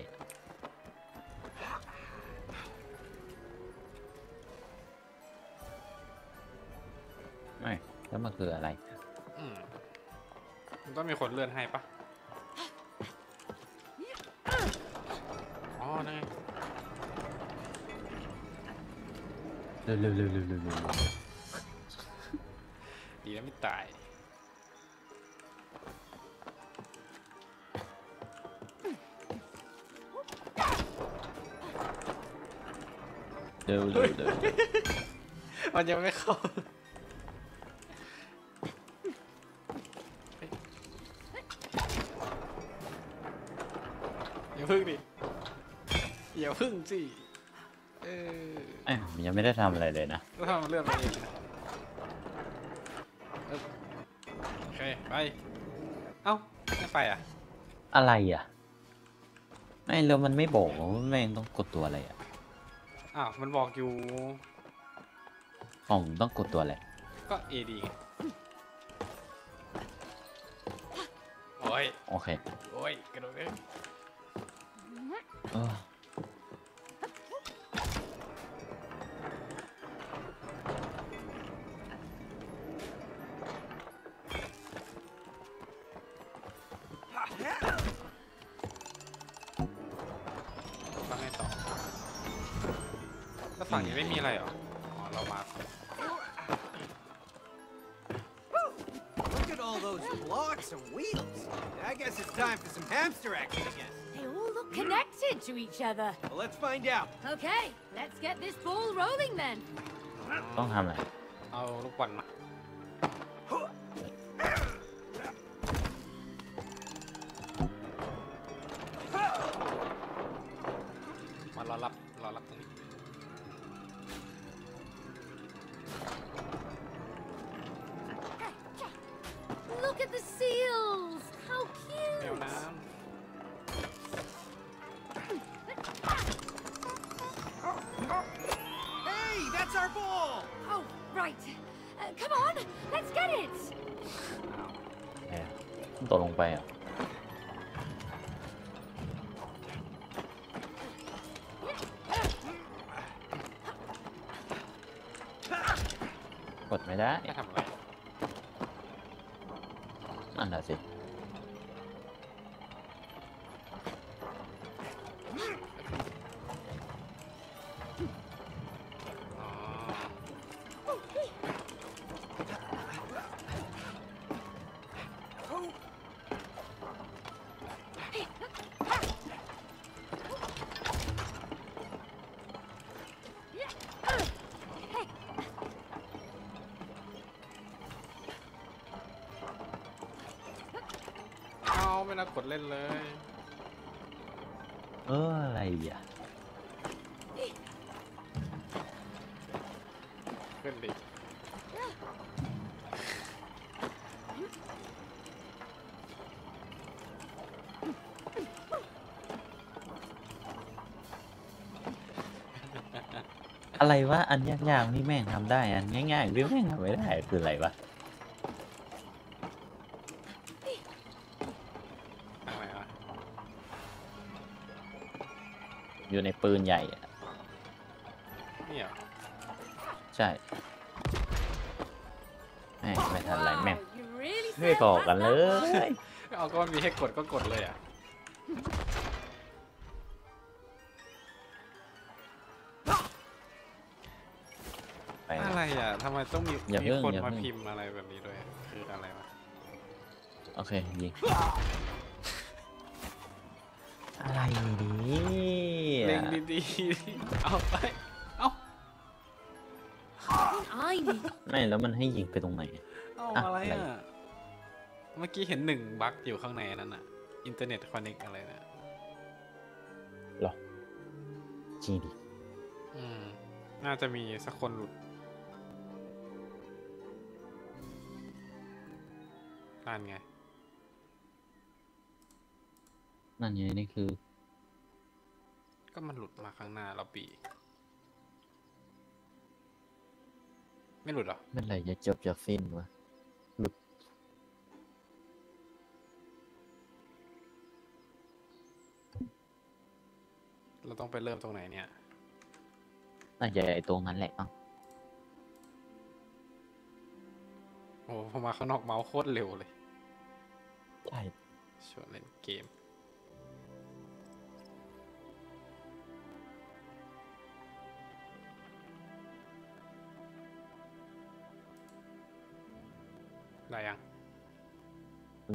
ไม่แล้วมันคืออะไรอืมมันต้องมีคนเลื่อนให้ปะอ๋อนั่นไงเร็วเร็วเร็วเร็วเร็วเร็วดีนะไม่ตาย เร็วเร็วเร็วมันยังไม่เข้าอย่าพึ่งดิอย่าพึ่งสิเออเอ้ยผมยังไม่ได้ทำอะไรเลยนะแล้วทำไมมันเลื่อนมาเองเออโอเคไปเอ้าไม่ไปอะ อะไรอะ ไม่แล้วมันไม่บอกว่าแม่งต้องกดตัวอะไรอะ อ้าวมันบอกอยู่ของผมต้องกดตัวอะไรก็ AD ไงโอ้ยโอเคโอ้ยกระโดดเลย เออ each other. Well, let's find out. Okay, let's get this ball rolling then. ต้องทำอะไรเอา ball! Oh, right. Uh, come on, let's get it! แหมตกลงไปอะ กดไม่ได้ำไม่ทำอะไรนั่นแหละสิ เล่นเลย เอออะไรอะ ขึ้นดิอะไรวะอันยากๆนี่แม่งทำได้ อันง่ายๆนี่แม่งทำไม่ได้คืออะไรวะ อยู่ในปืนใหญ่อะนี่เหรอใช่แม่งไม่ทันไรแม่ง Wow, you really ไม่ said บอกกัน that เล much. ยเอาก็มันมีให้กดก็กดเลยอะ ไปอะไรอะทำไมต้องมีอย่ามีเพิ่งคนอย่ามาเพิ่ง พิมพ์อะไรแบบนี้ด้วยคืออะไรวะโอเคยิงอะไรดี เล็งดีๆเอาไป เอา I need ไม่แล้วมันให้ยิงไปตรงไหนเอาอะอะไรอะไรอะ เมื่อกี้เห็นหนึ่งบั๊กอยู่ข้างในนั้นอะ อินเทอร์เน็ตคอนเน c อะไรนะหรอจริงดิอืม น่าจะมีสักคนหลุดนั่นไง นั่นไงนี่คือ ก็มันหลุดมาข้างหน้าเราปี ไม่หลุดเหรอ เมื่อไหร่จะจบจะสิ้นวะหลุดเราต้องไปเริ่มตรงไหนเนี่ย น่าจะไอตรงนั้นแหละมั้งโอ้พอมาข้างนอกเมาส์โคตรเร็วเลย ใช่ ชวนเล่นเกม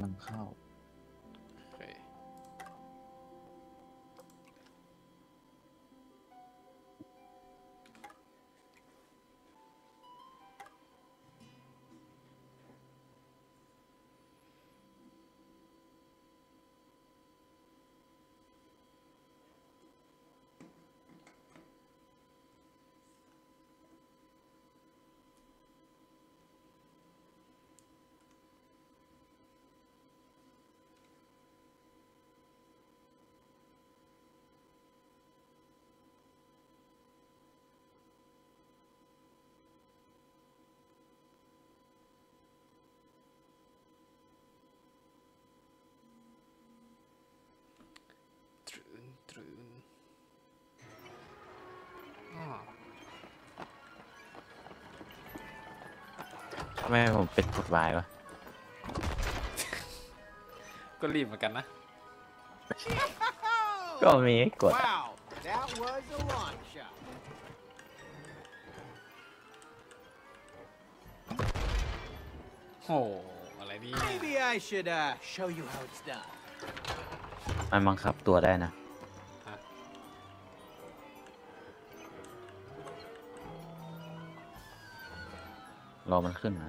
กำ ทำไมผมเป็นกฎหมายวะ ก็รีบเหมือนกันนะ ก็มีให้กดอะ Wow, that was a long shot. โอ้โหอะไรนี่ Maybe I should uh, show you how it's done. มันบังคับตัวได้นะ รอมันขึ้นมา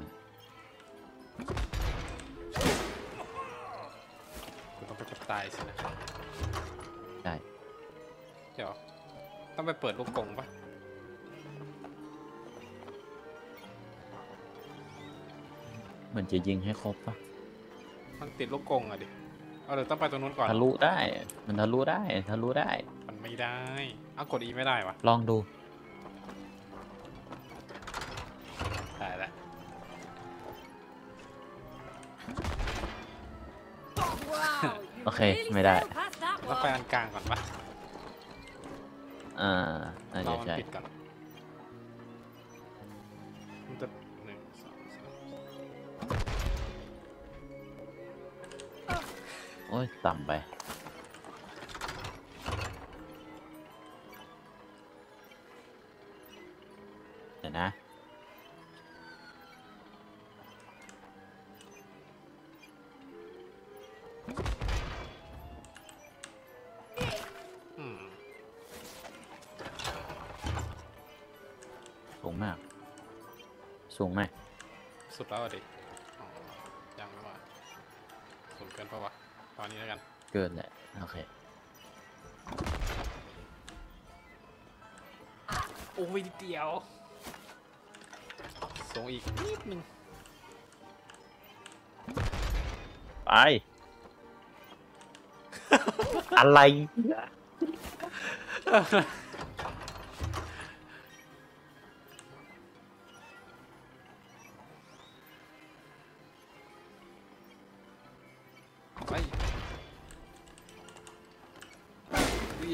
กูต้องไปจับตายสินะใช่เดี๋ยวต้องไปเปิดลูกกรงปะเหมือนจะยิงให้ครบปะมันติดลูกกรงอะดิเอาเดี๋ยวต้องไปตรงนู้นก่อนทะลุได้ มันทะลุได้ทะลุได้ มันไม่ได้ เอากดอีไม่ได้วะลองดูได้ you Okay, really mày đại. sailed past that แล้วไป one. อันกลางก่อนปะอ่าน่ารอจะมันใช่ปิดก่อนมันจะหนึ่งสองสามโอ้ยต่ำไป เกินปะวะตอนนี้แล้วกัน เกินแหละโอเคโอ้ยนิดเดียวสูงอีกนิดนึงไป อะไร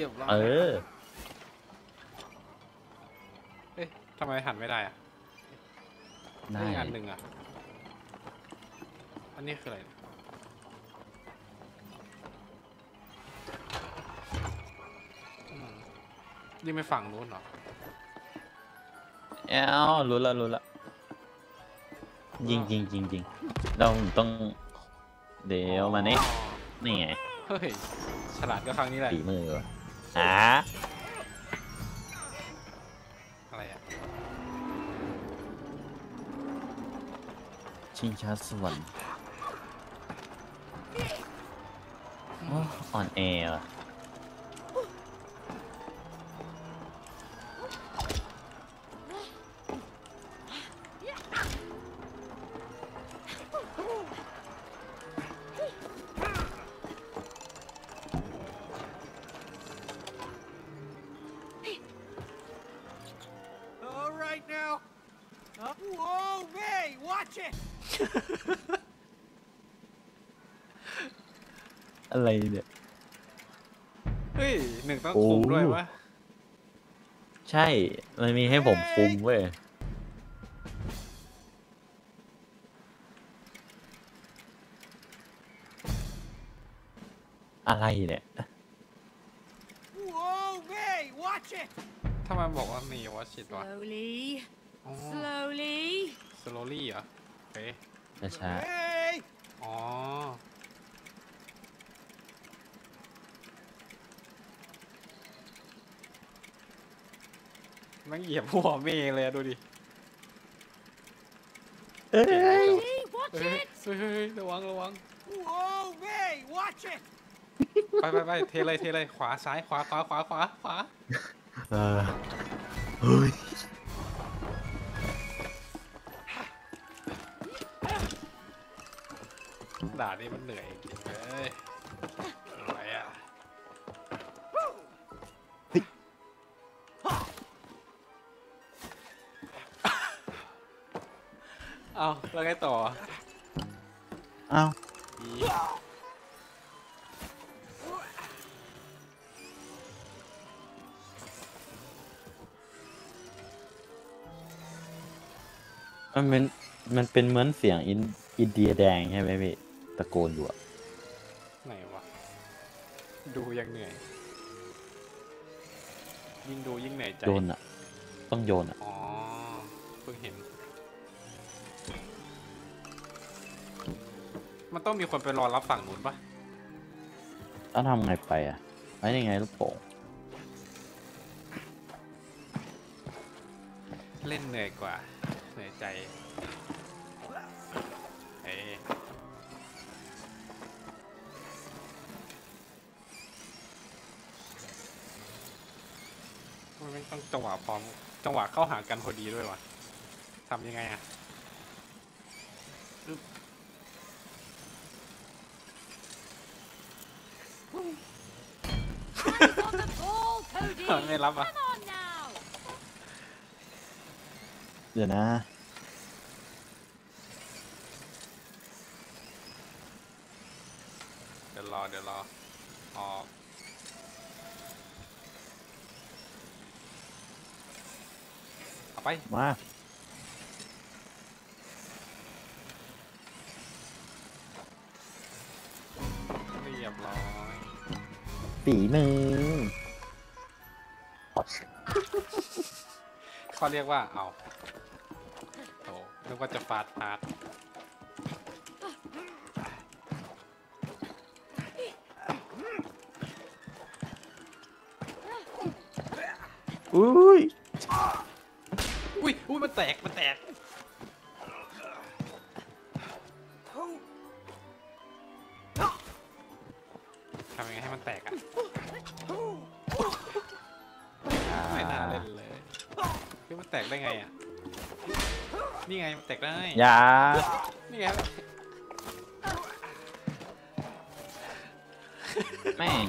ยบร้อยเออเอ๊ะทำไมหันไม่ได้อะได้นี่อันหนึ่งอะอันนี้คืออะไรเนี่ยอืมนี่ไม่ฝั่งนู้นเหรอเอ้ารู้แล้วรู้แล้วยิงยิงยิงยิงเราต้อง เดี๋ยวมานี่นี่ไง เฮ้ย ฉลาดก็ครั้งนี้แหละฝีมือ วะอ่าอะไรอะชิงช้าสวรรค์โอ้อ่อนแอว่ะ ต้องโอ้คุมด้วยวะใช่ มันมีให้ผมคุมเว้ย อะไรเนี่ย Whoa, May, watch it. ถ้ามันบอกว่ามีวอชิตวะ Slowly, อ๋อ slowly. สโลลี่เหรอโอเคช้า Hey. อ๋อ แมัน เหยียบหัวเมย์เลยอะดูดิๆเอ้ย Hey, watch เฮ้ย it! เฮ้ยเฮ้ยระวังระวัง Whoa, May, watch it. ไปไปไปเทเลยเทเลยขวาซ้ายขวาขวาขวาขวาขวาเออเฮ้ยด่านี่มันเหนื่อยจริง มันเป็นมันเป็นเหมือนเสียงอินอินเดียแดงใช่ไหมพี่ตะโกนอยู่อะไหนวะ ดูยังเหนื่อย ยิ่งดูยิ่งเหนื่อยใจโยนอะต้องโยนอะอ๋อเพิ่งเห็น มันต้องมีคนไปรอรับฝั่งนู้นปะแล้วทำไงไปอะไปยังไงลูกโป่ง นพอดีด้วยวะทำยังไงอะอึ๊บ Eyes on the ball, Cody! ไม่รับอะ Come on now! เดี๋ยวนะ เดี๋ยวรอ เดี๋ยวรอ ออกเอา ไป มาเรียบร้อยฝีมือเขาเรียกว่า เอาโอ้นึกว่าจะฟาดฟาดอุ้ยอุ้ยอุ้ยมัน แตก มันแตก ทำยังไงให้มันแตกอะ ไม่น่าเล่นเลยคือมันแตกได้ไงอะ นี่ไงมันแตกได้ อย่านี่ไง แม่ง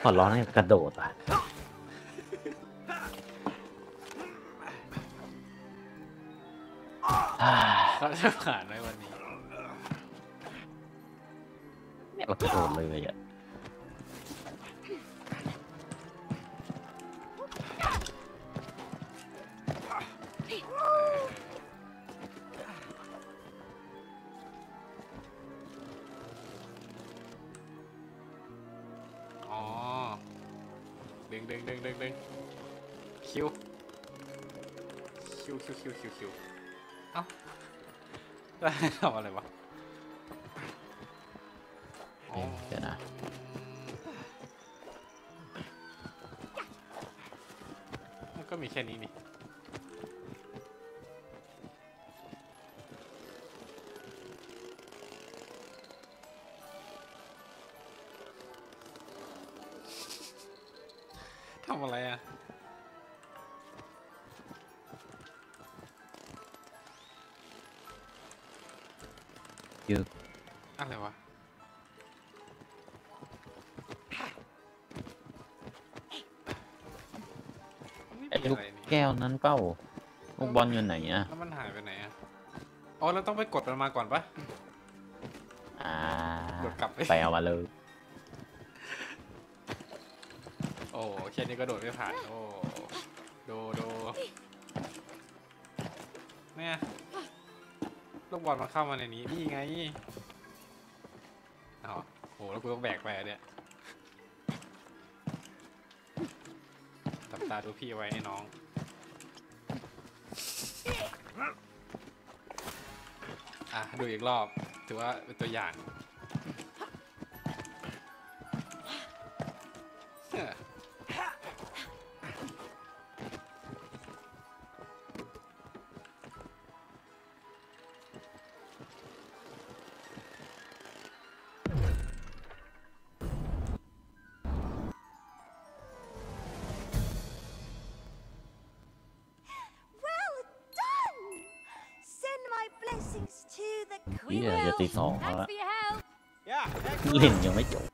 ขอร้องให้กระโดดอะ จะผ่านไหมวันนี้ เนี่ยเรากระโดดเลยอะ ทำอะไรวะอ๋อเดี๋ยวนะมันก็มีแค่นี้นี่ วนั้นเป้าลูกบอลอยู่ไหนอะแล้วมันหายไปไหนอะอ๋อเราต้องไปกดมันมาก่อนปะอ่าโดดกลับไปไปเอามาเลย โอ้แค่นี้ก็โดดไม่ผ่าน โอ้โดโดเนี่ยลูกบอลมันเข้ามาในนี้นี่ไงอ๋อโหแล้วกูต้องแบกไปอะเนี่ยตับตาดูพี่ไว้ไอ้น้อง ดูอีกรอบ ถือว่าเป็นตัวอย่าง ตีสอง Thanks แล้วอะ for your help. Yeah, เล่นยังไม่จบ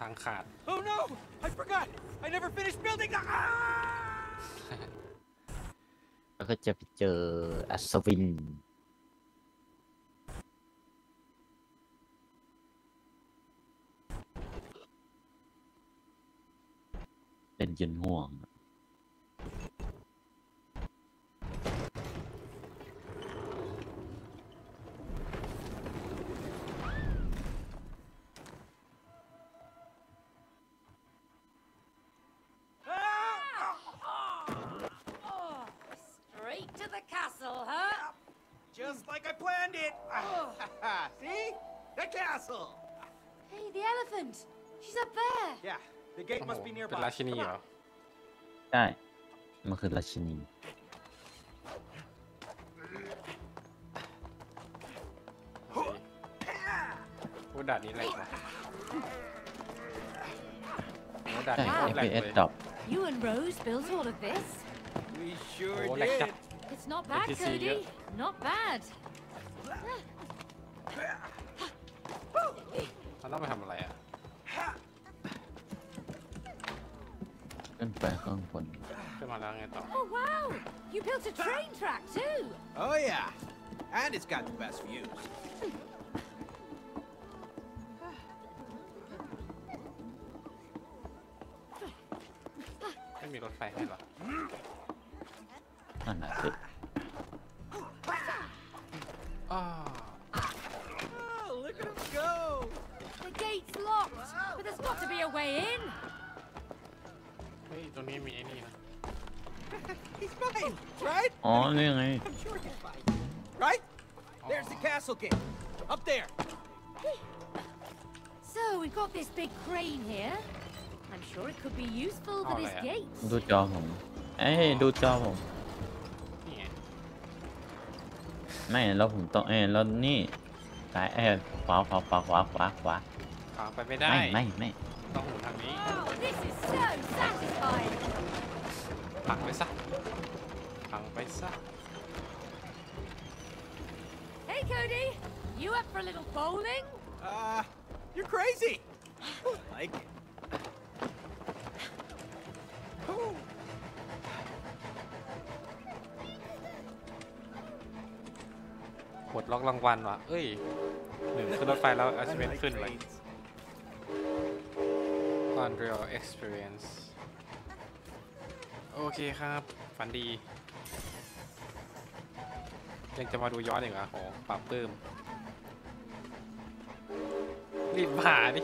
ทางทางขาด Oh no! I forgot! I never finished building the. Ah! แล้วก็จะไปเจออัศวิน เป็นจนห่วง ชินี Come เหร on. อใช่ มันคือราชินี พูดด่านนี้แหลกนะโอ้ด่านใช่ นี้โคตรแหลก FPS เลย ดรอป You and Rose built all of this. We sure Oh, like did. that. It's not bad, to see you. Cody. Not bad. มันต้องไปทำอะไรอะ ขึ้นไปข้างบน ขึ้นมาแล้วไงต่อ Oh, wow. You built a train track, too. Oh yeah. And it's got the best views. ไม่มีรถไฟให้เหรอ อ ดูจอผม เอ้ยดูจอผม นี่ไงไม่แล้วผมต้องเอ้ยแล้วนี่ซ้ายเอ้ยขวาขวาขวาขวาขวาขวาทางไปไม่ได้ ไม่ไม่ไม่ต้องหมุนทางนี้ Oh, this is so satisfying. พังไปซะพังไปซะ Hey, Cody. You up for a little bowling? Uh, you're crazy. like it. Ooh. ปลดล็อกรางวัลว่ะ เอ้ยหนึ่งขึ้นรถไฟแล้วอาชิเมนขึ้นเลย Unreal Experience โอเคครับ ฝันดี ยังจะมาดูย้อนอีกเหรอโหปรับปลื้มรีบมาดิ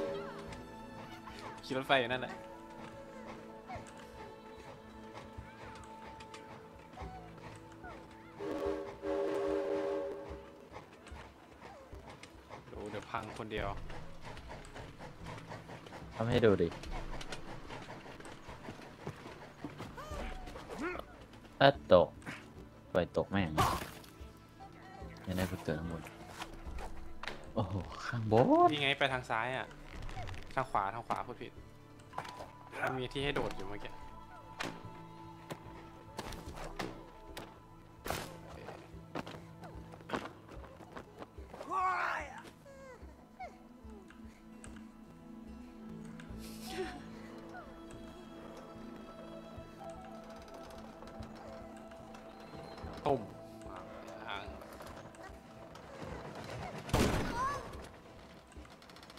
ขี่รถไฟอยู่นั่นแหละ ดูเดี๋ยวพังคนเดียว ทำให้ดูดิถ้าตกปล่อยตกแม่งยังได้ไปเกิดข้างบนโอ้โห ข้างบนนี่ไงไปทางซ้ายอะ ทางขวา ทางขวาพูดผิดมันมีที่ให้โดดอยู่เมื่อกี้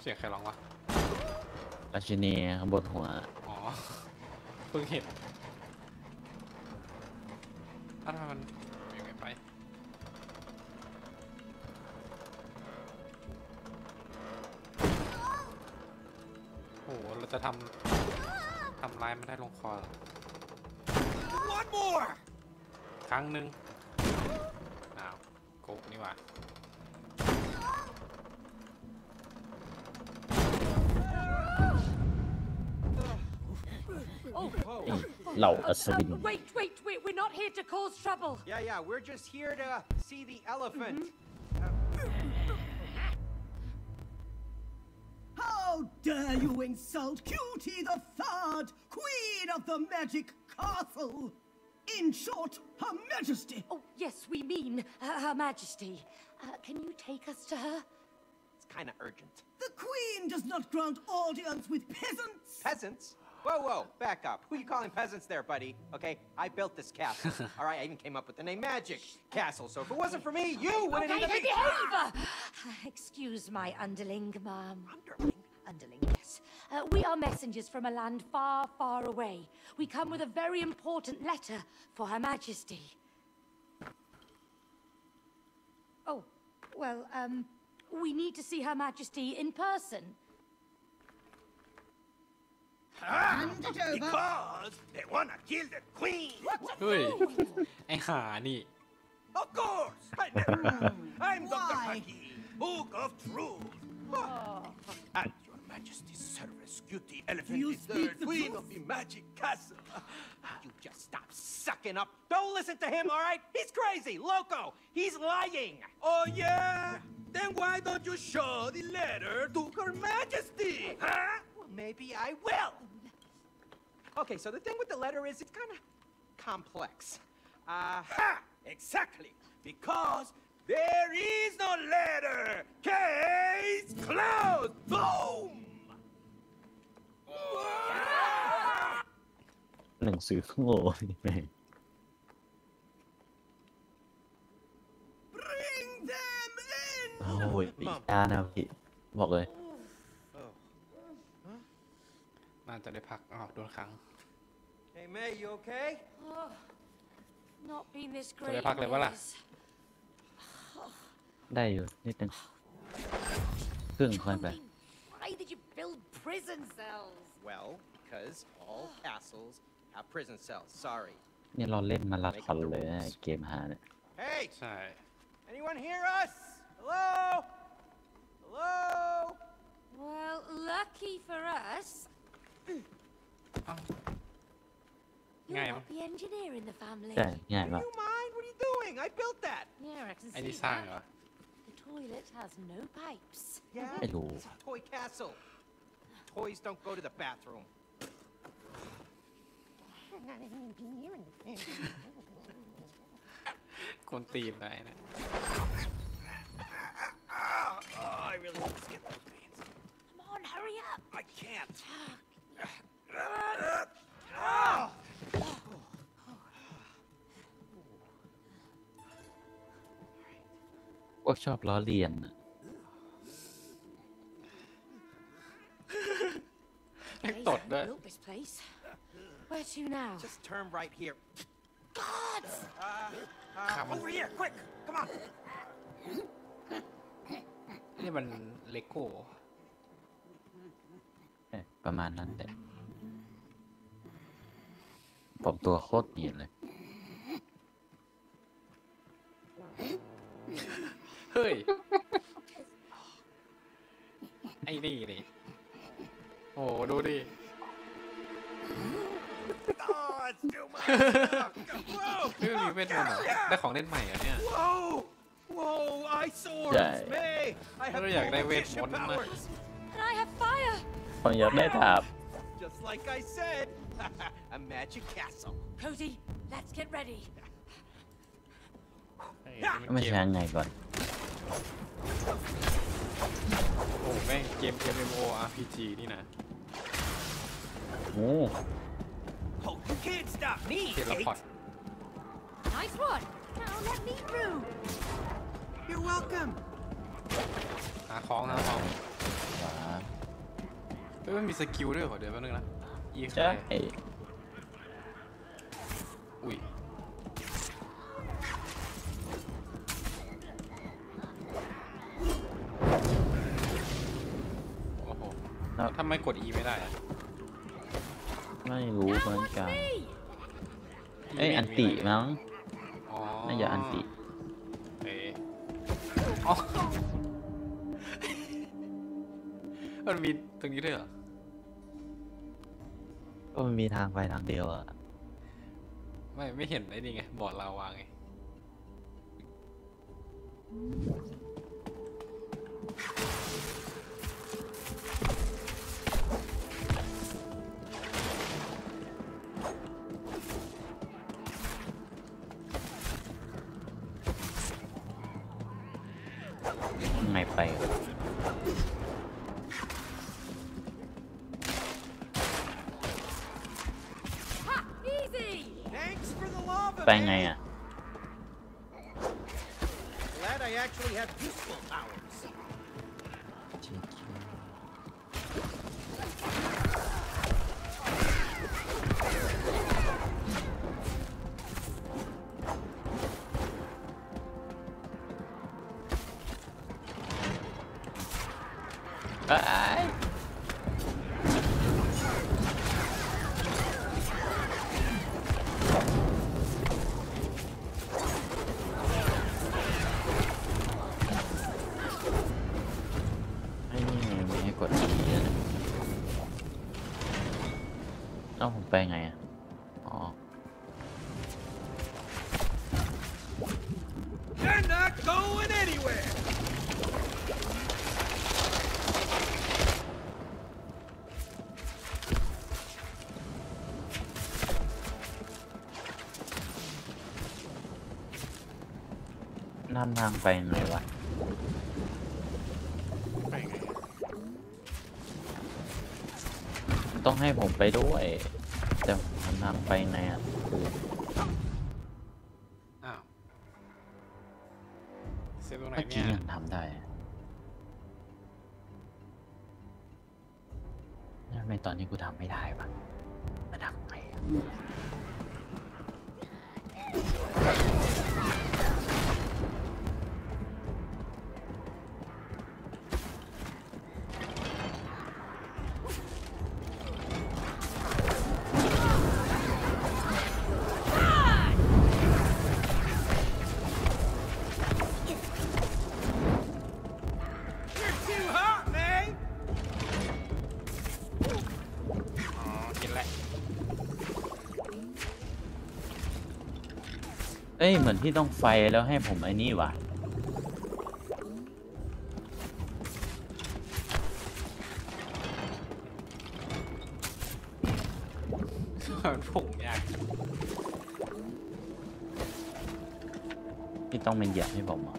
เสียงใครร้องวะ ราชินีข้างบนหัว อ๋อ เพิ่งเห็นอ้าวทำไมมันยังไงไป โอ้โห เราจะทำทำร้ายมันได้ลงคอเหรอ One more. ครั้งหนึ่ง Lau Asabin. Uh, wait, wait, wait. We're not here to cause trouble. Yeah, yeah. We're just here to see the elephant. Mm -hmm. How dare you insult Cutie the Third, Queen of the Magic Castle? In short, Her Majesty. Oh, yes, we mean Her, her Majesty. Uh, can you take us to her? It's kind of urgent. The Queen does not grant audience with peasants. Peasants? Whoa, whoa, back up. Who you calling peasants there, buddy? Okay, I built this castle. All right, I even came up with the name Magic Castle. So if it wasn't for me, you wouldn't Okay, even be. behave! Excuse my underling, ma'am. Underling? Underling, yes. Uh, we are messengers from a land far, far away. We come with a very important letter for Her Majesty. Oh, well, um, we need to see Her Majesty in person. Ah, Hand it over. because they wanna kill the queen. เฮ้ย ไอ้ห่านี่ Of course, I never. I'm Dr. Why? Haki, Book of Truth. At your majesty's service, Cutie Elephant you the speak third, the queen truth? of the magic castle. You just stop sucking up. Don't listen to him, all right? He's crazy, loco. He's lying. Oh yeah? Then why don't you show the letter to her majesty? Huh? Well, maybe I will. Okay, so the thing with the letter is it's kind of complex. Uh, Ha! Exactly. Because there is no letter. Case closed. Boom! หนังสือโง่แม่ง Bring them in. โอ้ยอีกานะพี่บอกเลย น่าจะได้พักอ้าวโดนขัง hey, May, you okay? Oh, not been this Tôi great. đã phát lại quá là. years. ได้อยู่นิดนึงครึ่งค่อยไป Why did you build prison cells? Well, because all castles have prison cells. Sorry. นี่เราเล่นมาราธอนเลยนะเกมหาเนี่ย Hey, ใช่ anyone hear us? Hello? Hello? Well, lucky for us, อ้าว you're Ngay not mà. the engineer in the family. ใช่ง่าย Do มาก you mind? What are you doing? I built that. Yeah, I can ไอ้ see นี่สร้าง that. เหรอ The toilet has no pipes. Yeah?ไม่รู้ It's a toy castle. Toys don't go to the bathroom. คนตีนได้นะ Oh, I really need to get those pains. Come on, hurry up. I can't. พวกชอบล้อเลียนน่ะ แม่ง They ตดด้วย built this place. Where to now? Just turn right here. God! Uh, uh, Come on. over here, quick! Come on. นี่มันเลโก้ เอ้ย ประมาณนั้นแหละผมตัวโคตรเนียนเลย เฮ้ย ไอ้นี่นี่โอ้โหดูดิ Oh, it's too much. Whoa! ไม่มีเวทมนต์เหรอได้ของเล่นใหม่เหรอเนี่ย Whoa! Whoa! I swords, Yeah. May! I have Ano jak full najwyżej magician modne. powers. And I have fire! คนอยากได้ดาบ Just like I said, a magic castle. Cody, let's get ready. เฮ้ยไม่มันเกใช่มไงก่อน โอ้แม่งเกม MMORPG นี่นะโอ้ Oh, you can't stop me, teleport gate. Nice one! Now let me through! You're welcome. หาของหาของ ขวา เฮ้ยมันมีสกิลด้วยเหรอเดี๋ยวแป๊บนึงนะอีกใช่อุ้ยโอ้โหแล้วทำไมกด E ไม่ได้อะไม่รู้เห Now มือน watch กัน me! เอ้ย อันติมั้งอ๋อน่าจะอันติ เอ๊ะอ๋อ มันมีตรงนี้ด้วยเหรอ ก็มันมีทางไปทางเดียวอะไม่ไม่เห็นไอ้นี่ไงบอร์ดลาวาไงยังไงไป Bang, man. Glad I actually have useful powers. ามทางไปไหนวะต้องให้ผมไปด้วย แต่ผมทำทางไปไหนอะอ้เมื่อกี้ยังทำได้ทำไมตอนนี้กูทำไม่ได้ปะมันทำไง เหมือนที่ต้องไฟแล้วให้ผมไอ้นี่วะผมอยากพี่ต้องเป็นเหยียบให้ผมอะ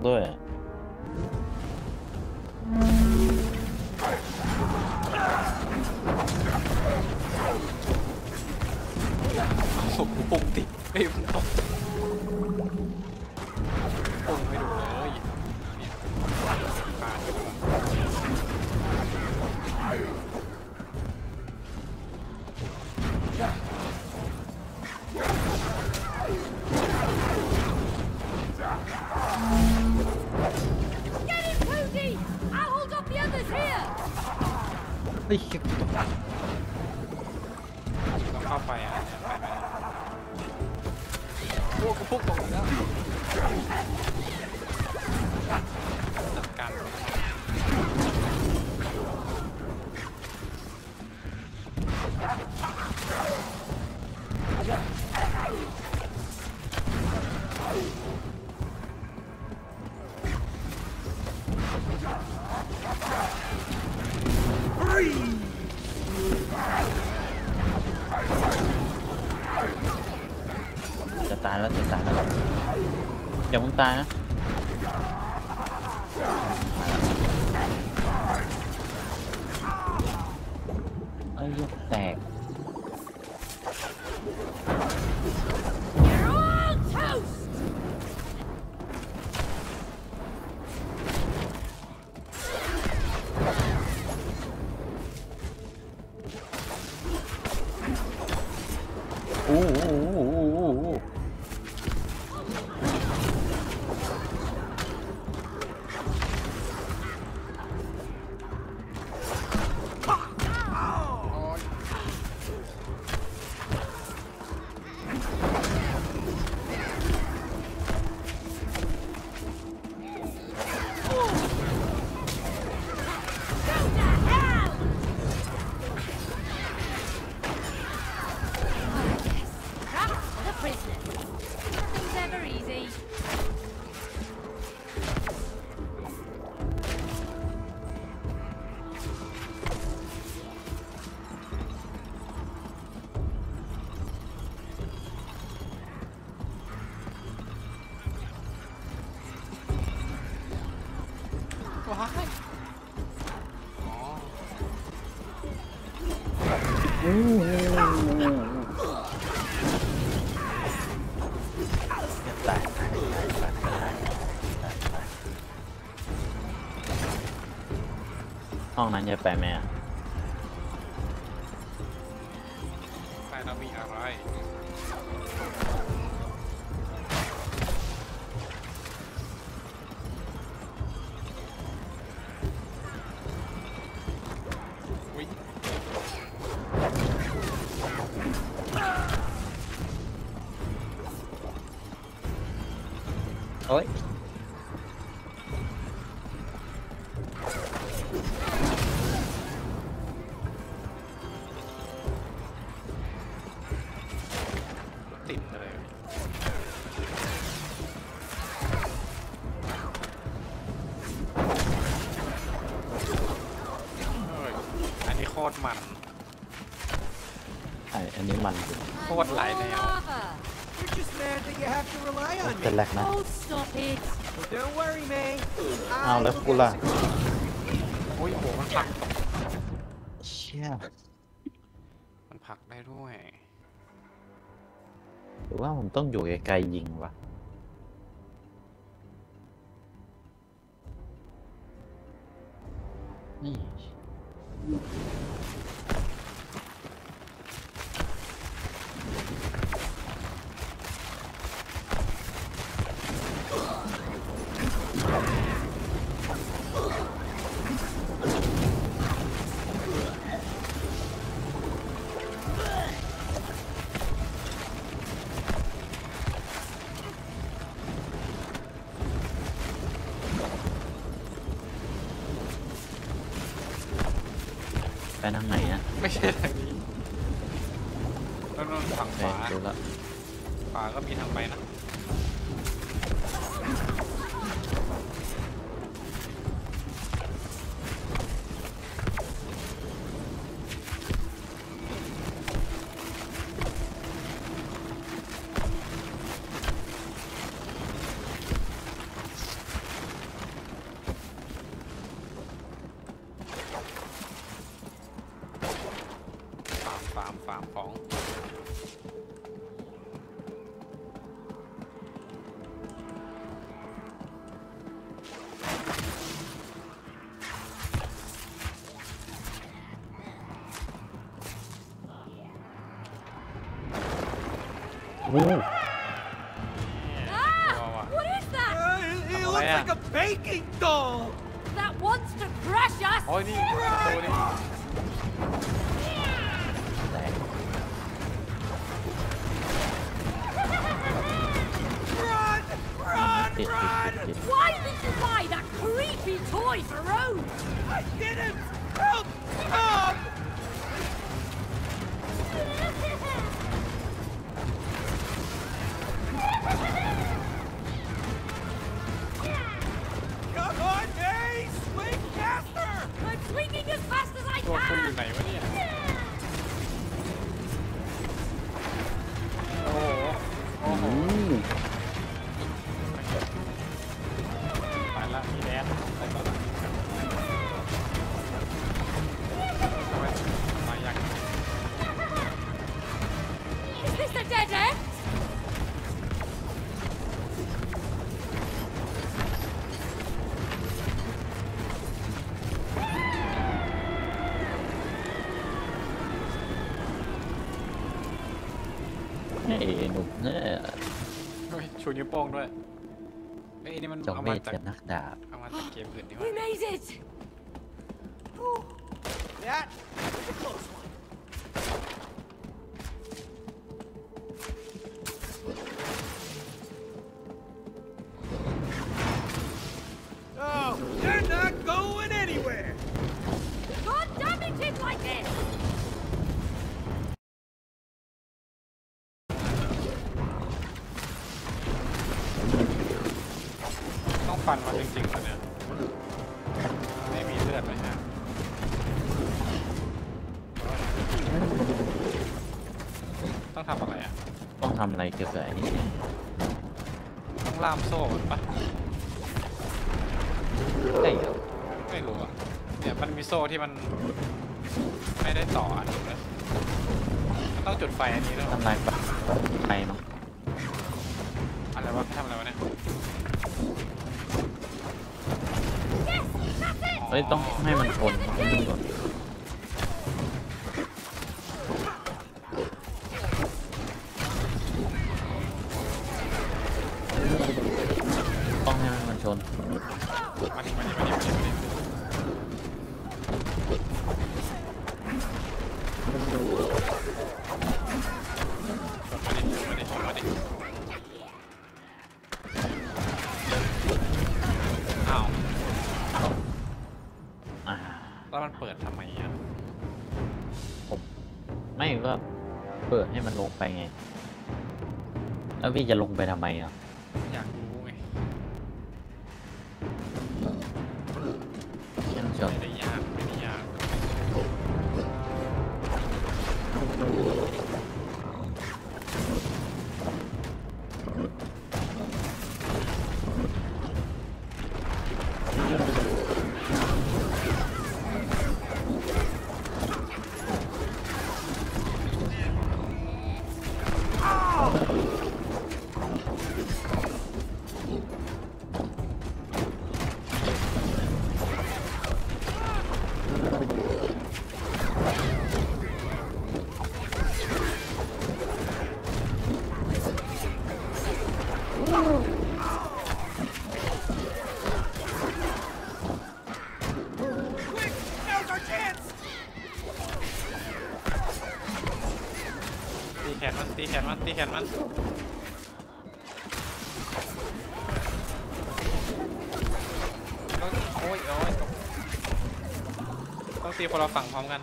对。来 ห้องนั้นจะไปไหมอะไปแล้วมีอะไร รือว่าผมต้องอยู่ไกลๆยิงวะนี่ ชูนิ้วโป้งด้วยเฮ้ยนี่มันเจ้าเอาเมมาฆจากกับนักดาบ ฟันมันจริงๆเหรอเนี่ยไม่มีเลือดเลยฮะต้องทำอะไรอะ ต้องทำอะไรเกี่ยวกับไอ้นี่ต้องล่ามโซ่มันปะได้เหรอไม่รู้อะเนี่ยมันมีโซ่ที่มัน ไม่ได้ต่ออันนึงเลยต้องจุดไฟอันนี้ด้วย ทำลาย ต้องให้มันชน ไปทำไมอะ ตีแขนมันตีแขนมันต้องโอ้ยโอ้ยต้องตีคนเราฝั่งพร้อมกัน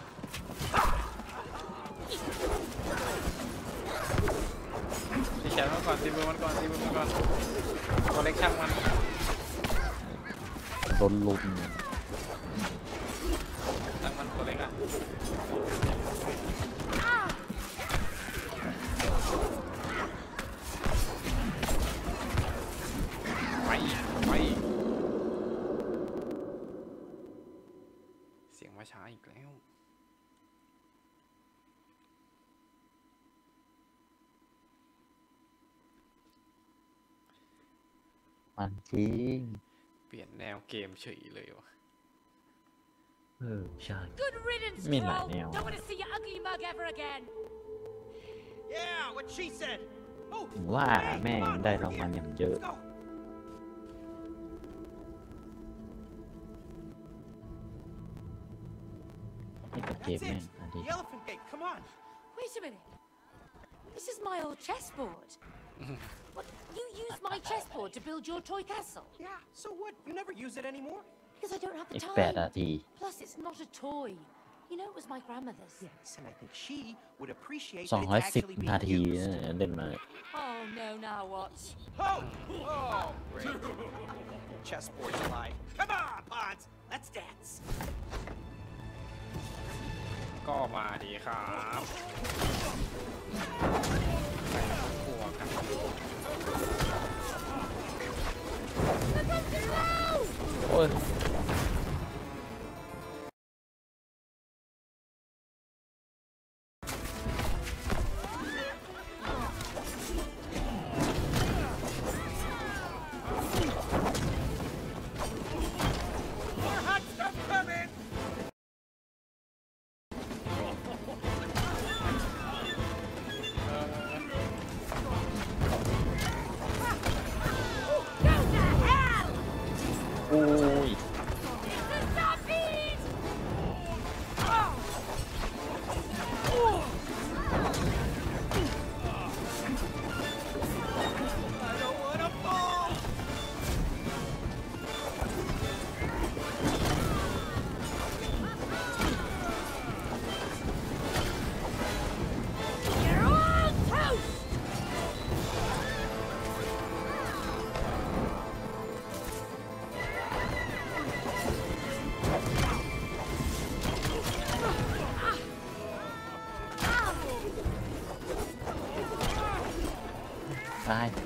เกมเฉยเลยวะ เออใช่ Good riddance, Mean that troll. now. Don't want to see your ugly mug ever again. Yeah, what she said. Oh, ผมว่า hey, แม่ง come on, ได้ over รางวัล here. อย่างเยอะ Let's go. ให้กับเกม That's แม่ง it. อันนี้ The elephant gate. Come on. Wait a minute. This is my old chessboard. what, you used my chessboard to build your toy castle. Yeah, so what? You never use it anymore? Because I don't have the time. Plus, it's not a toy. You know, it was my grandmother's. Yes, and I think she would appreciate it actually being used. Oh, no, now what? Oh! Oh, great. Chessboard's alive. Come on, Pons! Let's dance! ก็มาดีครับใส่ครัวกันโอ้ย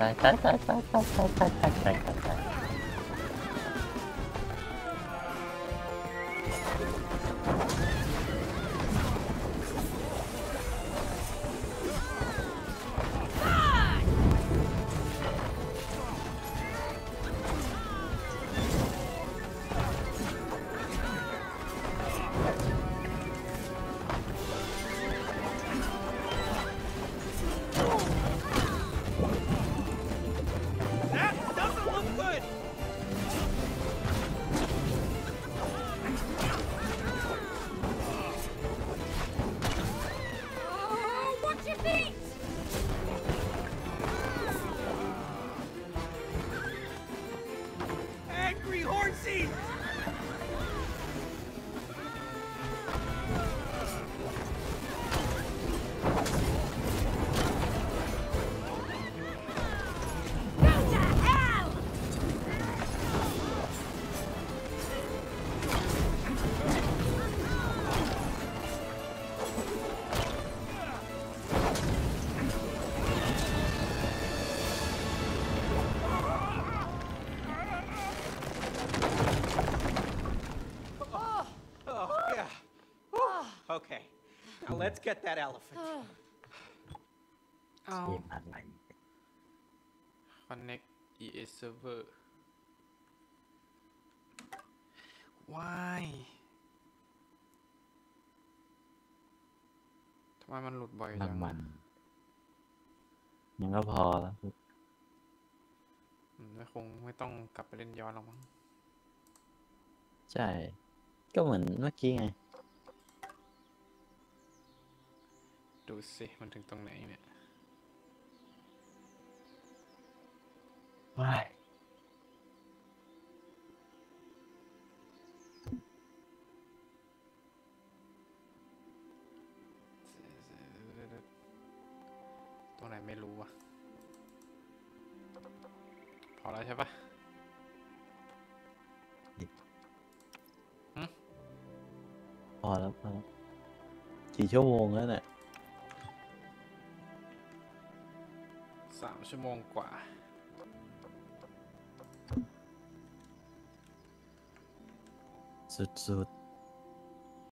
ตายตายตายต let's get that elephant. เอา เกมอะไร connect EA server why ทำไมมันหลุดบ่อยมัจันงมันยังก็พอแล้ว อืมไม่คงไม่ต้องกลับไปเล่นย้อนหรอกมั้ง ใช่ ก็เหมือนเมื่อกี้ไง ดูสิมันถึงตรงไหนเนี่ยว้ายตรงไหนไม่รู้อะพอแล้วใช่ปะพอแล้วพอแล้วกี่ชั่วโมงแล้วเนี่ย สามชั่วโมงกว่า สุดๆ